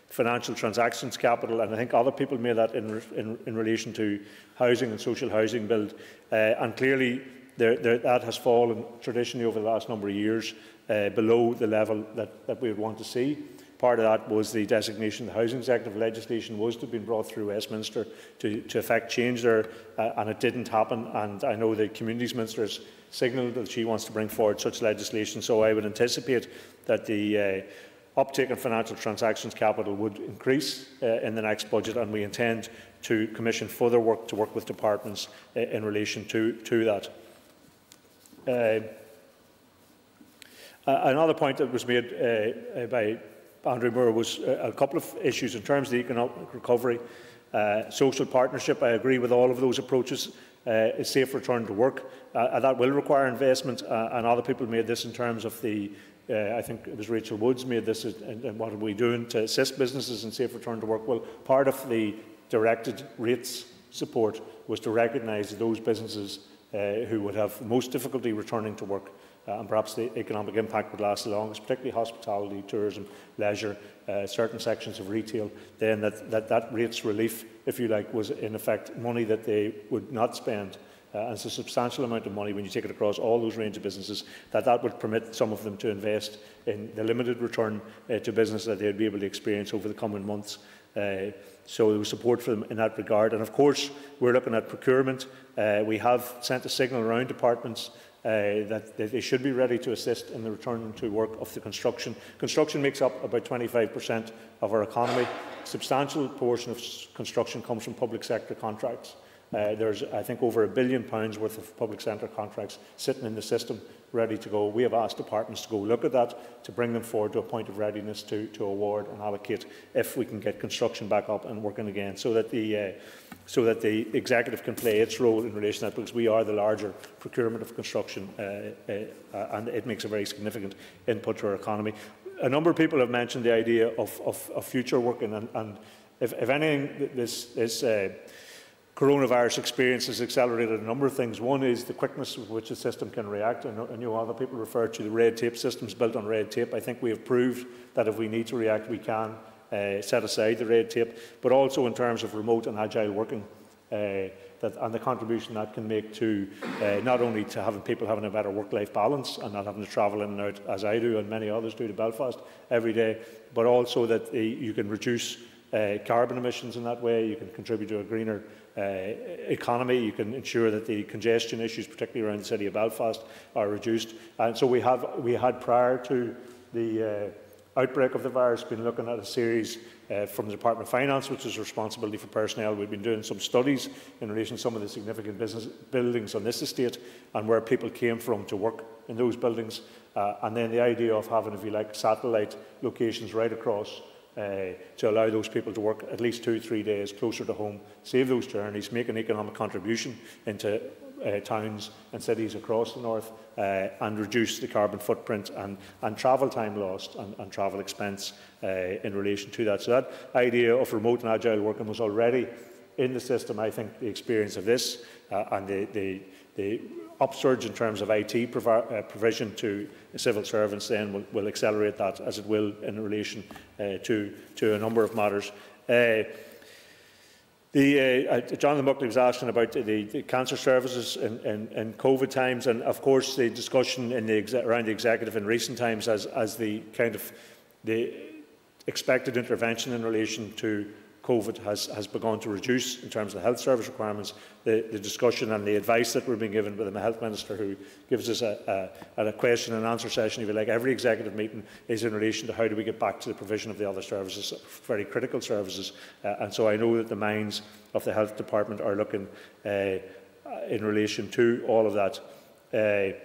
[SPEAKER 2] financial transactions capital, and I think other people made that in, in, in relation to housing and social housing build. Uh, and clearly, there, there, that has fallen traditionally over the last number of years uh, below the level that, that we would want to see. Part of that was the designation of the housing executive legislation was to have been brought through Westminster to, to effect change there, uh, and it didn't happen. And I know the Communities Minister has signalled that she wants to bring forward such legislation, so I would anticipate that the uh, uptake in financial transactions capital would increase uh, in the next budget and we intend to commission further work to work with departments uh, in relation to, to that. Uh, another point that was made uh, uh, by Andrew Muir was uh, a couple of issues in terms of the economic recovery. social partnership, I agree with all of those approaches. a safe return to work, that will require investment, and other people made this in terms of the uh, I think it was Rachel Woods made this, and what are we doing to assist businesses in safe return to work? Well, part of the directed rates support was to recognise those businesses uh, who would have most difficulty returning to work uh, and perhaps the economic impact would last the longest, particularly hospitality, tourism, leisure, uh, certain sections of retail, then that, that, that rates relief, if you like, was in effect money that they would not spend uh, and it's a substantial amount of money when you take it across all those range of businesses, that that would permit some of them to invest in the limited return uh, to business that they'd be able to experience over the coming months. Uh, so there was support for them in that regard. And of course, we're looking at procurement. Uh, we have sent a signal around departments uh, that, that they should be ready to assist in the return to work of the construction. Construction makes up about 25% of our economy. A substantial portion of construction comes from public sector contracts. Uh, there's, I think, over a billion pounds worth of public sector contracts sitting in the system ready to go. We have asked departments to go look at that, to bring them forward to a point of readiness to, to award and allocate if we can get construction back up and working again, so that the uh, so that the executive can play its role in relation to that, because we are the larger procurement of construction, uh, uh, and it makes a very significant input to our economy. A number of people have mentioned the idea of, of, of future working, and, and if, if anything, this, this uh, coronavirus experience has accelerated a number of things. One is the quickness with which the system can react. I know, I know other people refer to the red tape systems built on red tape. I think we have proved that if we need to react, we can uh, set aside the red tape, but also in terms of remote and agile working. Uh, that, and the contribution that can make to uh, not only to having people having a better work-life balance and not having to travel in and out as I do and many others do to Belfast every day, but also that uh, you can reduce uh, carbon emissions in that way, you can contribute to a greener uh, economy, you can ensure that the congestion issues, particularly around the city of Belfast, are reduced. And so we, have, we had prior to the uh, outbreak of the virus been looking at a series uh, from the Department of Finance, which is responsibility for personnel. We've been doing some studies in relation to some of the significant business buildings on this estate and where people came from to work in those buildings. Uh, and then the idea of having, if you like, satellite locations right across uh, to allow those people to work at least two, three days closer to home, save those journeys, make an economic contribution into uh, towns and cities across the north uh, and reduce the carbon footprint and, and travel time lost and, and travel expense uh, in relation to that. So that idea of remote and agile working was already in the system. I think the experience of this uh, and the, the, the upsurge in terms of IT uh, provision to civil servants then will, will accelerate that as it will in relation uh, to, to a number of matters. Uh, the, uh, uh, Jonathan Buckley was asking about the, the cancer services in, in, in, COVID times, and of course the discussion in the around the executive in recent times as, as the kind of the expected intervention in relation to COVID has, has begun to reduce in terms of the health service requirements. The, the discussion and the advice that we're being given by the Health Minister, who gives us a, a, a question and answer session, if you like, every executive meeting is in relation to how do we get back to the provision of the other services, very critical services. Uh, and so I know that the minds of the Health Department are looking uh, in relation to all of that. Uh,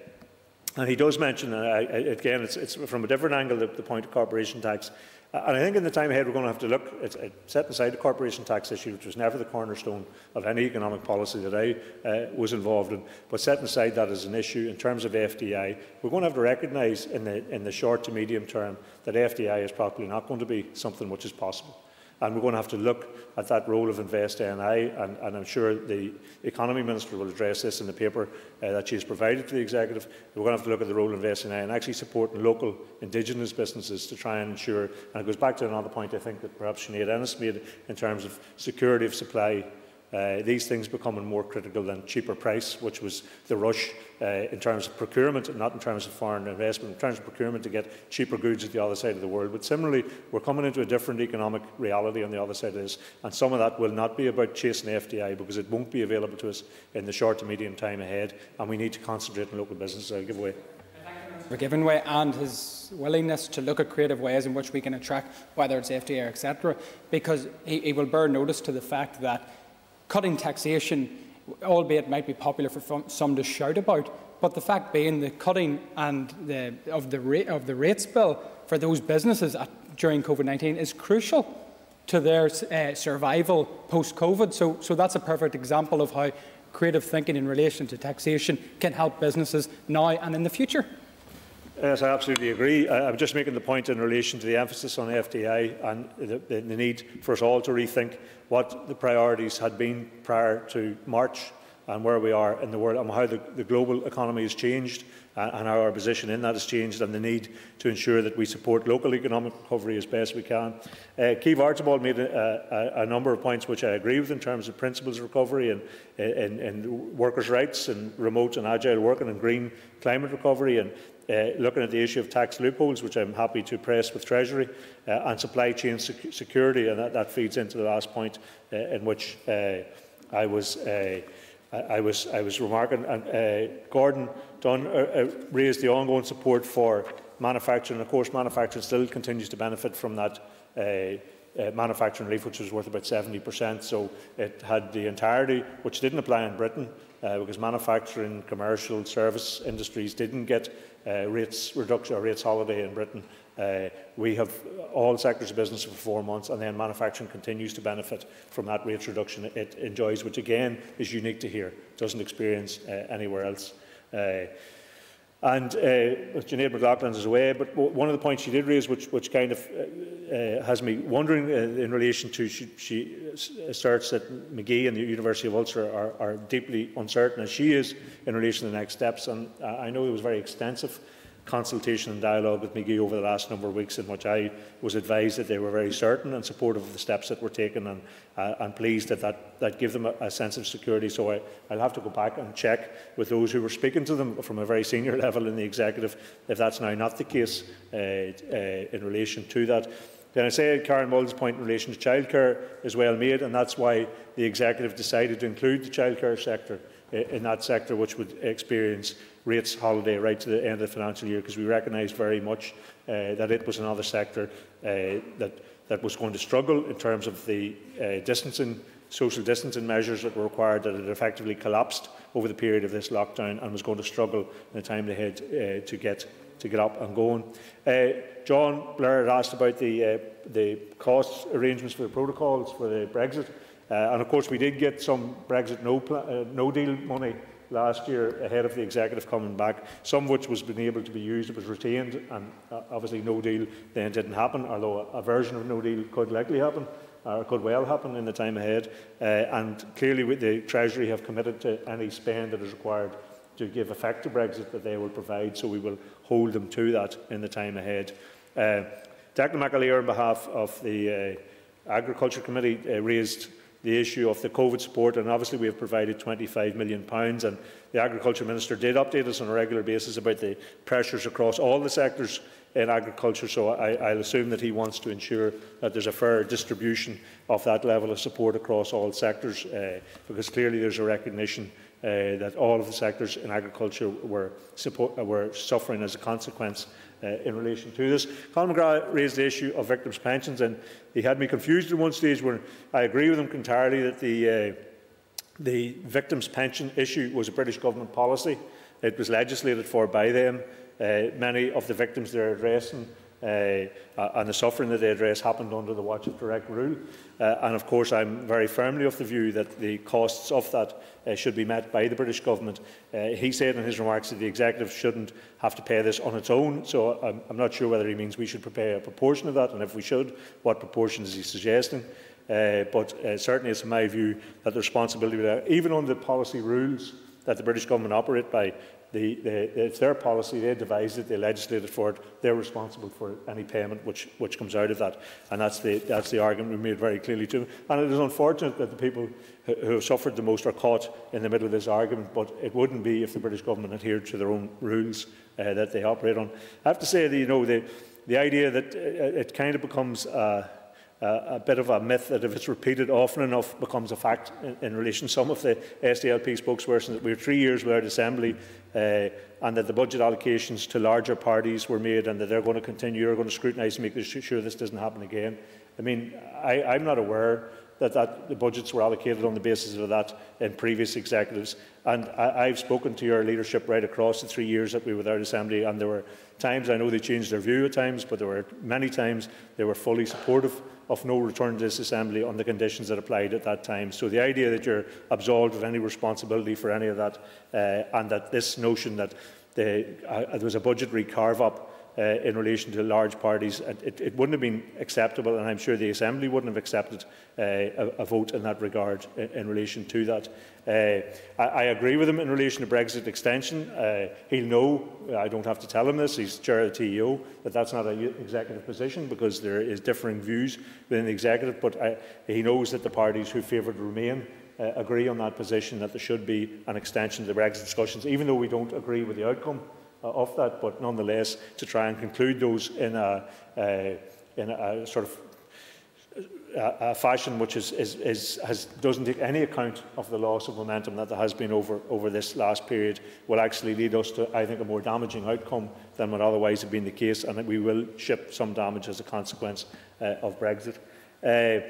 [SPEAKER 2] and he does mention, uh, again, it's, it's, from a different angle, the, the point of corporation tax. And I think in the time ahead we're going to have to look at, at setting aside the corporation tax issue, which was never the cornerstone of any economic policy that I uh, was involved in, but setting aside that as an issue in terms of FDI, we're going to have to recognise in the, in the short to medium term that FDI is probably not going to be something which is possible. And we're going to have to look at that role of Invest NI, and, and I'm sure the Economy Minister will address this in the paper uh, that she has provided to the Executive. We're going to have to look at the role of Invest NI and actually supporting local Indigenous businesses to try and ensure, and it goes back to another point I think that perhaps Sinead Ennis made in terms of security of supply uh, these things becoming more critical than cheaper price, which was the rush uh, in terms of procurement, not in terms of foreign investment, in terms of procurement to get cheaper goods at the other side of the world. But similarly, we're coming into a different economic reality on the other side of this, and some of that will not be about chasing FDI because it won't be available to us in the short to medium time ahead, and we need to concentrate on local business. I'll give away.
[SPEAKER 8] For giving way and his willingness to look at creative ways in which we can attract, whether it's FDI etc., because he, he will bear notice to the fact that cutting taxation, albeit might be popular for some to shout about, but the fact being the cutting and the, of, the of the rates bill for those businesses at, during COVID-19 is crucial to their uh, survival post-COVID. So, so that's a perfect example of how creative thinking in relation to taxation can help businesses now and in the future.
[SPEAKER 2] Yes, I absolutely agree. I, I'm just making the point in relation to the emphasis on FDI and the, the, the need for us all to rethink what the priorities had been prior to March and where we are in the world and how the, the global economy has changed uh, and how our position in that has changed and the need to ensure that we support local economic recovery as best we can. Uh, Caoimhe Archibald made a, a, a, number of points which I agree with in terms of principles of recovery and, and, and workers' rights and remote and agile working and green climate recovery and uh, looking at the issue of tax loopholes, which I'm happy to press with Treasury, uh, and supply chain sec security, and that, that, feeds into the last point uh, in which uh, I was. Uh, I was, I was remarking, and Gordon Dunne raised the ongoing support for manufacturing. Of course, manufacturing still continues to benefit from that uh, manufacturing relief, which was worth about 70%. So it had the entirety, which didn't apply in Britain, uh, because manufacturing, commercial, service industries didn't get uh, rates reduction or rates holiday in Britain. Uh, we have all sectors of business for four months, and then manufacturing continues to benefit from that rates reduction it enjoys, which again is unique to here, doesn't experience uh, anywhere else. And uh, Sinead McLaughlin is away, but one of the points she did raise, which, which kind of uh, uh, has me wondering uh, in relation to, she, she, asserts that Magee and the University of Ulster are, are, deeply uncertain, as she is, in relation to the next steps. And I know it was very extensive consultation and dialogue with Magee over the last number of weeks in which I was advised that they were very certain and supportive of the steps that were taken and, uh, and pleased that that, that give them a, a sense of security. So I, I'll have to go back and check with those who were speaking to them from a very senior level in the executive if that's now not the case uh, uh, in relation to that. Then I say Karen Mull's point in relation to childcare is well made, and that's why the executive decided to include the childcare sector in that sector, which would experience rates holiday right to the end of the financial year, because we recognised very much uh, that it was another sector uh, that, that was going to struggle in terms of the uh, distancing, social distancing measures that were required, that it effectively collapsed over the period of this lockdown and was going to struggle in the time ahead uh, to get to get up and going. Uh, John Blair had asked about the, uh, the cost arrangements for the protocols for the Brexit. Uh, and of course, we did get some Brexit no, no deal money last year ahead of the executive coming back, some of which was been able to be used, it was retained, and uh, obviously no deal then didn't happen, although a, a version of no deal could likely happen or could well happen in the time ahead. Uh, and clearly, the Treasury have committed to any spend that is required to give effect to Brexit that they will provide, so we will hold them to that in the time ahead. Uh, Declan McAleer, on behalf of the uh, Agriculture Committee, uh, raised the issue of the COVID support, and obviously we have provided £25 million, and the Agriculture Minister did update us on a regular basis about the pressures across all the sectors in agriculture, so I, will assume that he wants to ensure that there's a fair distribution of that level of support across all sectors, uh, because clearly there's a recognition uh, that all of the sectors in agriculture were, support, were suffering as a consequence uh, in relation to this. Colin McGrath raised the issue of victims' pensions, and he had me confused at one stage where I agree with him entirely that the, uh, the victims' pension issue was a British government policy. It was legislated for by them. Uh, many of the victims they're addressing and the suffering that they address happened under the Watch of Direct rule. Uh, and of course, I'm very firmly of the view that the costs of that uh, should be met by the British Government. Uh, he said in his remarks that the Executive shouldn't have to pay this on its own, so I'm, I'm not sure whether he means we should pay a proportion of that, and if we should, what proportion is he suggesting? Uh, but uh, certainly it's my view that the responsibility, even on the policy rules that the British Government operate by, the, the, it's their policy, they devised it, they legislated for it, they're responsible for any payment which, which comes out of that. And that's the, that's the argument we made very clearly to them. And it is unfortunate that the people who, have suffered the most are caught in the middle of this argument, but it wouldn't be if the British government adhered to their own rules uh, that they operate on. I have to say, that, you know, the, the idea that uh, it kind of becomes... Uh, uh, a bit of a myth that if it's repeated often enough becomes a fact in, in relation to some of the SDLP spokespersons that we were three years without assembly uh, and that the budget allocations to larger parties were made and that they're going to continue, you're going to scrutinise and make sure this doesn't happen again. I mean, I, I'm not aware that, that the budgets were allocated on the basis of that in previous executives. And I, I've spoken to your leadership right across the three years that we were without assembly, and there were times, I know they changed their view at times, but there were many times they were fully supportive of no return to this assembly on the conditions that applied at that time. So the idea that you're absolved of any responsibility for any of that, uh, and that this notion that uh, there was a budgetary carve-up uh, in relation to large parties. It, it, wouldn't have been acceptable, and I'm sure the Assembly wouldn't have accepted uh, a, a, vote in that regard in, in relation to that. Uh, I, I, agree with him in relation to Brexit extension. Uh, he'll know, I don't have to tell him this, he's chair of the TEO, that that's not an executive position because there is differing views within the executive, but I, he knows that the parties who favoured Remain uh, agree on that position that there should be an extension to the Brexit discussions, even though we don't agree with the outcome of that, but nonetheless to try and conclude those in a, uh, in a sort of a, fashion which is, is, is, has, doesn't take any account of the loss of momentum that there has been over, over this last period will actually lead us to, I think, a more damaging outcome than would otherwise have been the case, and that we will ship some damage as a consequence uh, of Brexit. Uh,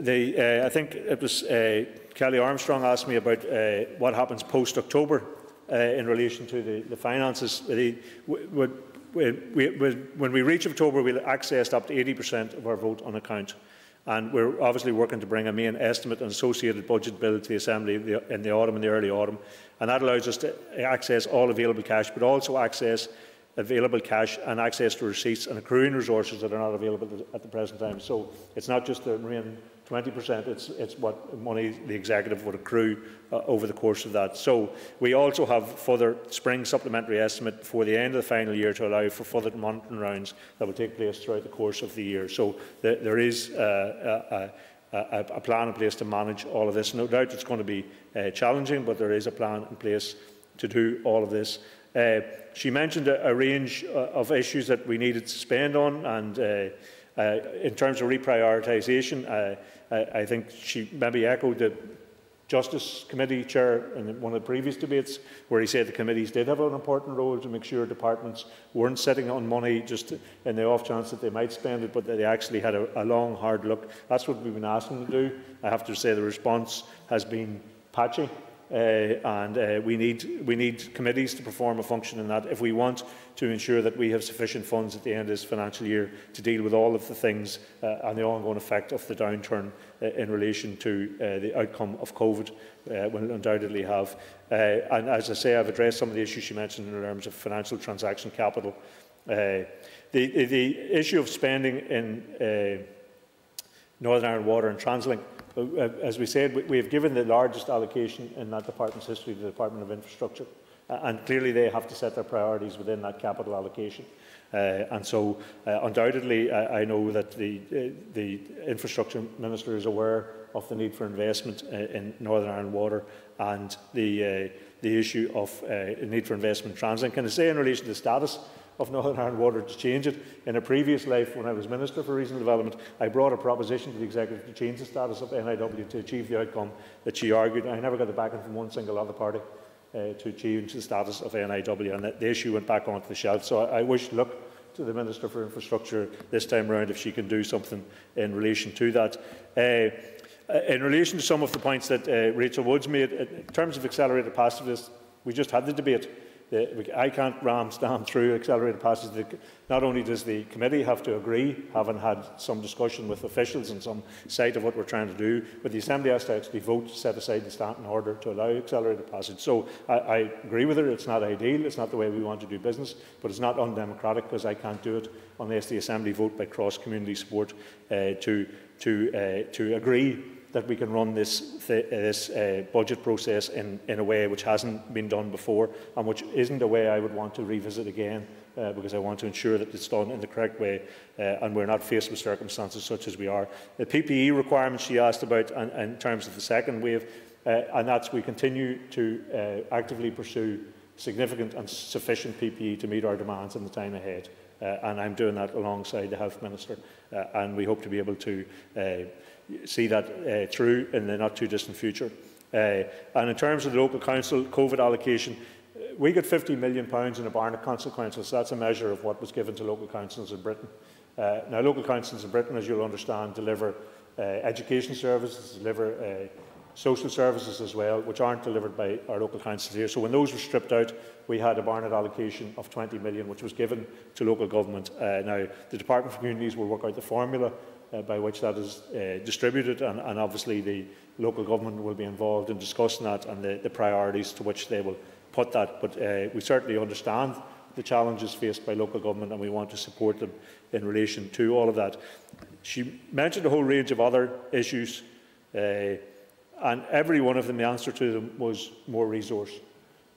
[SPEAKER 2] the, uh, I think it was uh, Kellie Armstrong asked me about uh, what happens post-October uh, in relation to the, the finances. The, we, we, we, when we reach October, we'll access up to 80% of our vote on account. And we're obviously working to bring a main estimate and associated budget bill to the Assembly in the autumn and the early autumn. And that allows us to access all available cash, but also access available cash and access to receipts and accruing resources that are not available at the present time. So it's not just the Marine 20%. It's, it's what money the executive would accrue uh, over the course of that. So we also have further spring supplementary estimate before the end of the final year to allow for further monitoring rounds that will take place throughout the course of the year. So the, there is uh, a, a, a, plan in place to manage all of this. No doubt it's going to be uh, challenging, but there is a plan in place to do all of this. Uh, she mentioned a, a range uh, of issues that we needed to spend on, and uh, in terms of reprioritisation, uh, I, I think she maybe echoed the Justice Committee Chair in one of the previous debates, where he said the committees did have an important role to make sure departments weren't sitting on money just in the off chance that they might spend it, but that they actually had a, a long, hard look. That's what we've been asking to do. I have to say the response has been patchy. Uh, and uh, we, need, we need committees to perform a function in that if we want to ensure that we have sufficient funds at the end of this financial year to deal with all of the things uh, and the ongoing effect of the downturn uh, in relation to uh, the outcome of COVID uh, will undoubtedly have. Uh, and as I say, I've addressed some of the issues you mentioned in terms of financial transaction capital. Uh, the, the, the issue of spending in uh, Northern Ireland Water and Translink Uh, as we said, we, we have given the largest allocation in that department's history to the Department of Infrastructure. Uh, and clearly they have to set their priorities within that capital allocation. Uh, and so, uh, undoubtedly, I, I know that the, uh, the Infrastructure Minister is aware of the need for investment uh, in Northern Ireland Water and the, uh, the issue of uh, need for investment in Translink. Can I say in relation to the status of Northern Ireland Water to change it. In a previous life, when I was Minister for Regional Development, I brought a proposition to the Executive to change the status of NIW to achieve the outcome that she argued. I never got the backing from one single other party uh, to change the status of NIW, and the issue went back onto the shelf. So I, I wish luck to the Minister for Infrastructure this time around if she can do something in relation to that. Uh, uh in relation to some of the points that uh, Rachel Woods made, in terms of accelerated passiveness, we just had the debate. I can't ram stamp through accelerated passage. Not only does the committee have to agree, having had some discussion with officials and some sight of what we're trying to do, but the Assembly has to actually vote to set aside the standing order to allow accelerated passage. So I, I agree with her, it's not ideal, it's not the way we want to do business, but it's not undemocratic because I can't do it unless the Assembly vote by cross-community support uh, to, to, uh, to agree that we can run this, th this uh, budget process in, in a way which hasn't been done before and which isn't a way I would want to revisit again uh, because I want to ensure that it's done in the correct way uh, and we're not faced with circumstances such as we are. The PPE requirements she asked about and in terms of the second wave, uh, and that's we continue to uh, actively pursue significant and sufficient PPE to meet our demands in the time ahead. Uh, and I'm doing that alongside the Health Minister, uh, and we hope to be able to uh, see that uh, through in the not too distant future. Uh, and in terms of the local council COVID allocation, uh, we got £50 million in a Barnett consequences. So that's a measure of what was given to local councils in Britain. Uh, now, local councils in Britain, as you'll understand, deliver uh, education services, deliver uh, social services as well, which aren't delivered by our local councils here. So when those were stripped out, we had a Barnett allocation of 20 million, which was given to local government. Now, the Department for Communities will work out the formula uh, by which that is uh, distributed and, and obviously the local government will be involved in discussing that and the, the priorities to which they will put that. But uh, we certainly understand the challenges faced by local government and we want to support them in relation to all of that. She mentioned a whole range of other issues uh, and every one of them, the answer to them was more resource.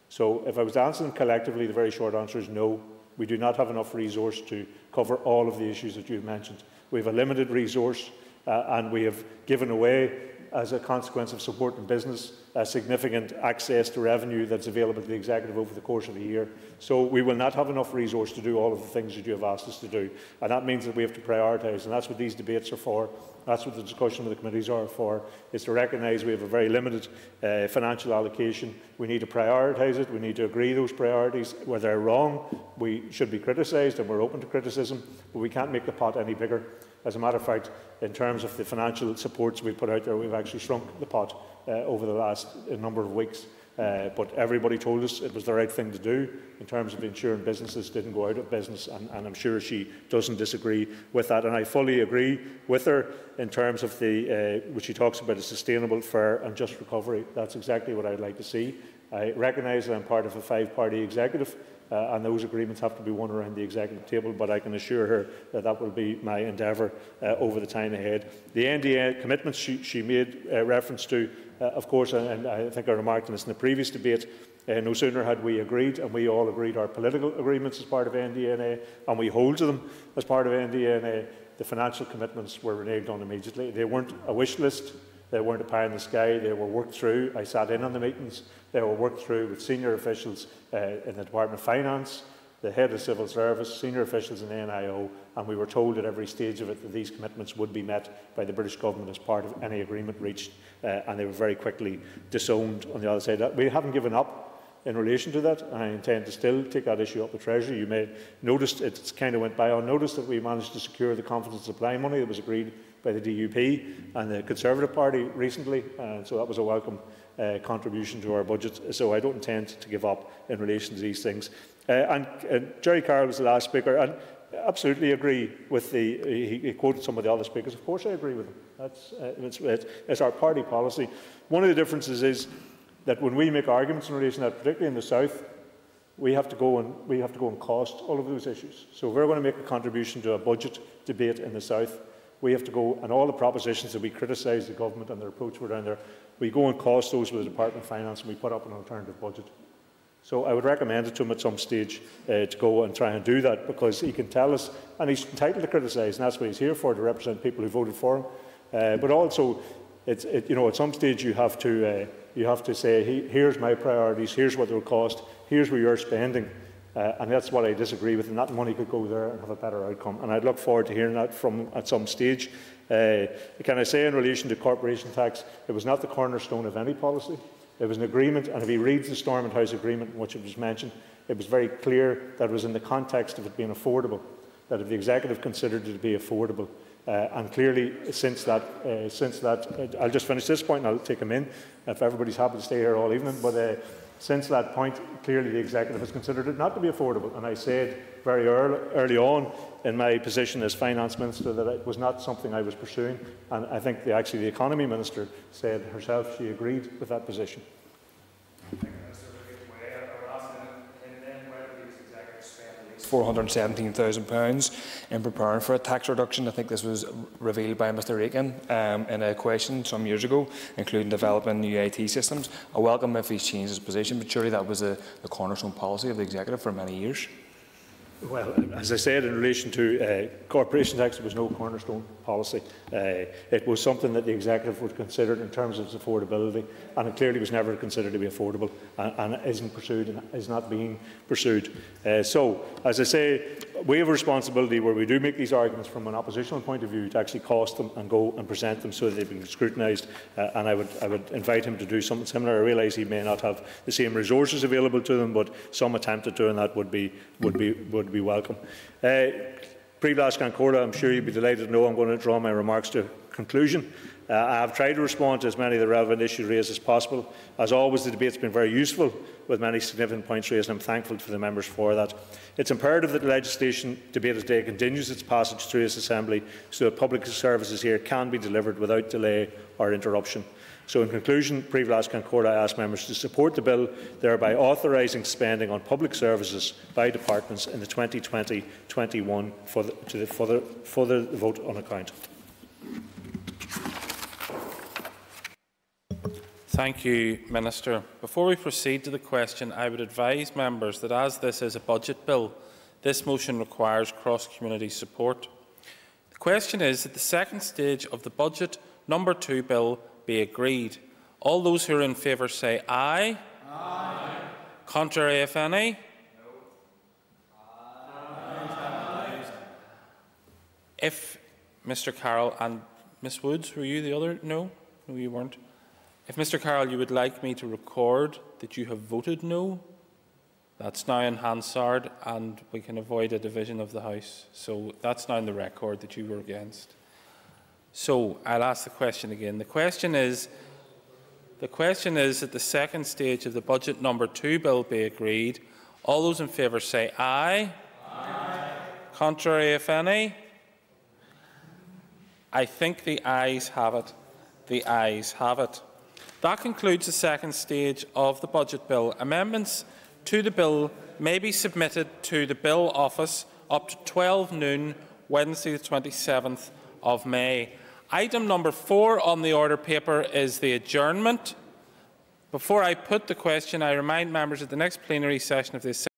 [SPEAKER 2] So if I was answering collectively, the very short answer is no. We do not have enough resource to cover all of the issues that you've mentioned. We have a limited resource uh, and we have given away, as a consequence of supporting business, uh, significant access to revenue that's available to the Executive over the course of a year. So we will not have enough resource to do all of the things that you have asked us to do. And that means that we have to prioritise, and that's what these debates are for. That's what the discussion with the committees are for, is to recognise we have a very limited uh, financial allocation. We need to prioritise it. We need to agree those priorities. Where they're wrong, we should be criticised, and we're open to criticism, but we can't make the pot any bigger. As a matter of fact, in terms of the financial supports we've put out there, we've actually shrunk the pot uh, over the last number of weeks. Uh, but everybody told us it was the right thing to do in terms of ensuring businesses didn't go out of business, and, and I'm sure she doesn't disagree with that. And I fully agree with her in terms of the, uh, which she talks about a sustainable, fair and just recovery. That's exactly what I'd like to see. I recognise that I'm part of a five-party executive, uh, and those agreements have to be won around the executive table, but I can assure her that that will be my endeavour uh, over the time ahead. The NDA commitments she, she made uh, reference to, uh, of course, and, I think I remarked on this in the previous debate, uh, no sooner had we agreed, and we all agreed our political agreements as part of NDNA, and we hold to them as part of NDNA, the financial commitments were reneged on immediately. They weren't a wish list, they weren't a pie in the sky, they were worked through. I sat in on the meetings, they were worked through with senior officials uh, in the Department of Finance, the head of civil service, senior officials in the NIO, and we were told at every stage of it that these commitments would be met by the British Government as part of any agreement reached, uh, and they were very quickly disowned on the other side. We haven't given up in relation to that. I intend to still take that issue up with Treasury. You may notice it kind of went by unnoticed that we managed to secure the confidence supply money that was agreed by the DUP and the Conservative Party recently, and so that was a welcome uh, contribution to our budget. So I don't intend to give up in relation to these things. Uh, and uh, Gerry Carroll was the last speaker, and absolutely agree with the. He, he, quoted some of the other speakers. Of course, I agree with him. That's uh, it's, it's our party policy. One of the differences is that when we make arguments in relation to that, particularly in the south, we have to go and we have to go and cost all of those issues. So if we're going to make a contribution to a budget debate in the south, we have to go and all the propositions that we criticise the government and their approach were down there, we go and cost those with the Department of Finance and we put up an alternative budget. So I would recommend it to him at some stage uh, to go and try and do that because he can tell us, and he's entitled to criticise, and that's what he's here for, to represent people who voted for him. Uh, but also, it, you know, at some stage you have to uh, you have to say, here's my priorities, here's what they'll cost, here's where you're spending. Uh, and that's what I disagree with, and that money could go there and have a better outcome. And I'd look forward to hearing that from at some stage. Uh, can I say in relation to corporation tax, it was not the cornerstone of any policy. It was an agreement, and if he reads the Stormont House agreement, which it was mentioned, it was very clear that it was in the context of it being affordable, that if the executive considered it to be affordable, uh, and clearly, since that, uh, since that uh, I'll just finish this point and I'll take him in if everybody's happy to stay here all evening. But uh, since that point, clearly the executive has considered it not to be affordable. And I said very early, early on in my position as finance minister that it was not something I was pursuing. And I think the, actually the economy minister said herself she agreed with that position.
[SPEAKER 21] 417,000 pounds in preparing for a tax reduction. I think this was revealed by Mr Aiken um, in a question some years ago, including developing new IT systems. I welcome if he's changed his position, but surely that was a, the cornerstone policy of the executive for many years.
[SPEAKER 2] Well, as I said, in relation to uh, corporation tax, there was no cornerstone policy. Uh, it was something that the executive would consider in terms of its affordability, and it clearly was never considered to be affordable, and, and isn't pursued and is not being pursued. Uh, so, as I say, we have a responsibility where we do make these arguments from an oppositional point of view to actually cost them and go and present them so that they've been scrutinised. Uh, and I would, I would invite him to do something similar. I realise he may not have the same resources available to them, but some attempt at doing that would be would be would be welcome. Uh, Príomh-Leas-Cheann Comhairle, I'm sure you'd be delighted to know I'm going to draw my remarks to conclusion. Uh, I have tried to respond to as many of the relevant issues raised as possible. As always, the debate has been very useful with many significant points raised, and I'm thankful to the members for that. It's imperative that the legislation debate today continues its passage through this Assembly so that public services here can be delivered without delay or interruption. So in conclusion, Príomh-Leas-Cheann Comhairle, I ask members to support the bill, thereby authorising spending on public services by departments in the 2020-21 for the, to the, for, the, for the vote on account.
[SPEAKER 1] Thank you, Minister. Before we proceed to the question, I would advise members that as this is a budget bill, this motion requires cross-community support. The question is that the second stage of the budget number two bill be agreed. All those who are in favour say aye. Aye. Contrary, if any? If Mr Carroll and Miss Woods, were you the other? No? No, you weren't. If, Mr Carroll, you would like me to record that you have voted no, that's now in Hansard and we can avoid a division of the House. So that's now in the record that you were against. So I'll ask the question again. The question is, the question is that the second stage of the budget number two bill be agreed. All those in favour say aye. aye. Contrary, if any? I think the ayes have it. The ayes have it. That concludes the second stage of the Budget Bill. Amendments to the bill may be submitted to the Bill Office up to 12 noon Wednesday the 27th of May. Item number four on the order paper is the adjournment. Before I put the question, I remind members that the next plenary session of the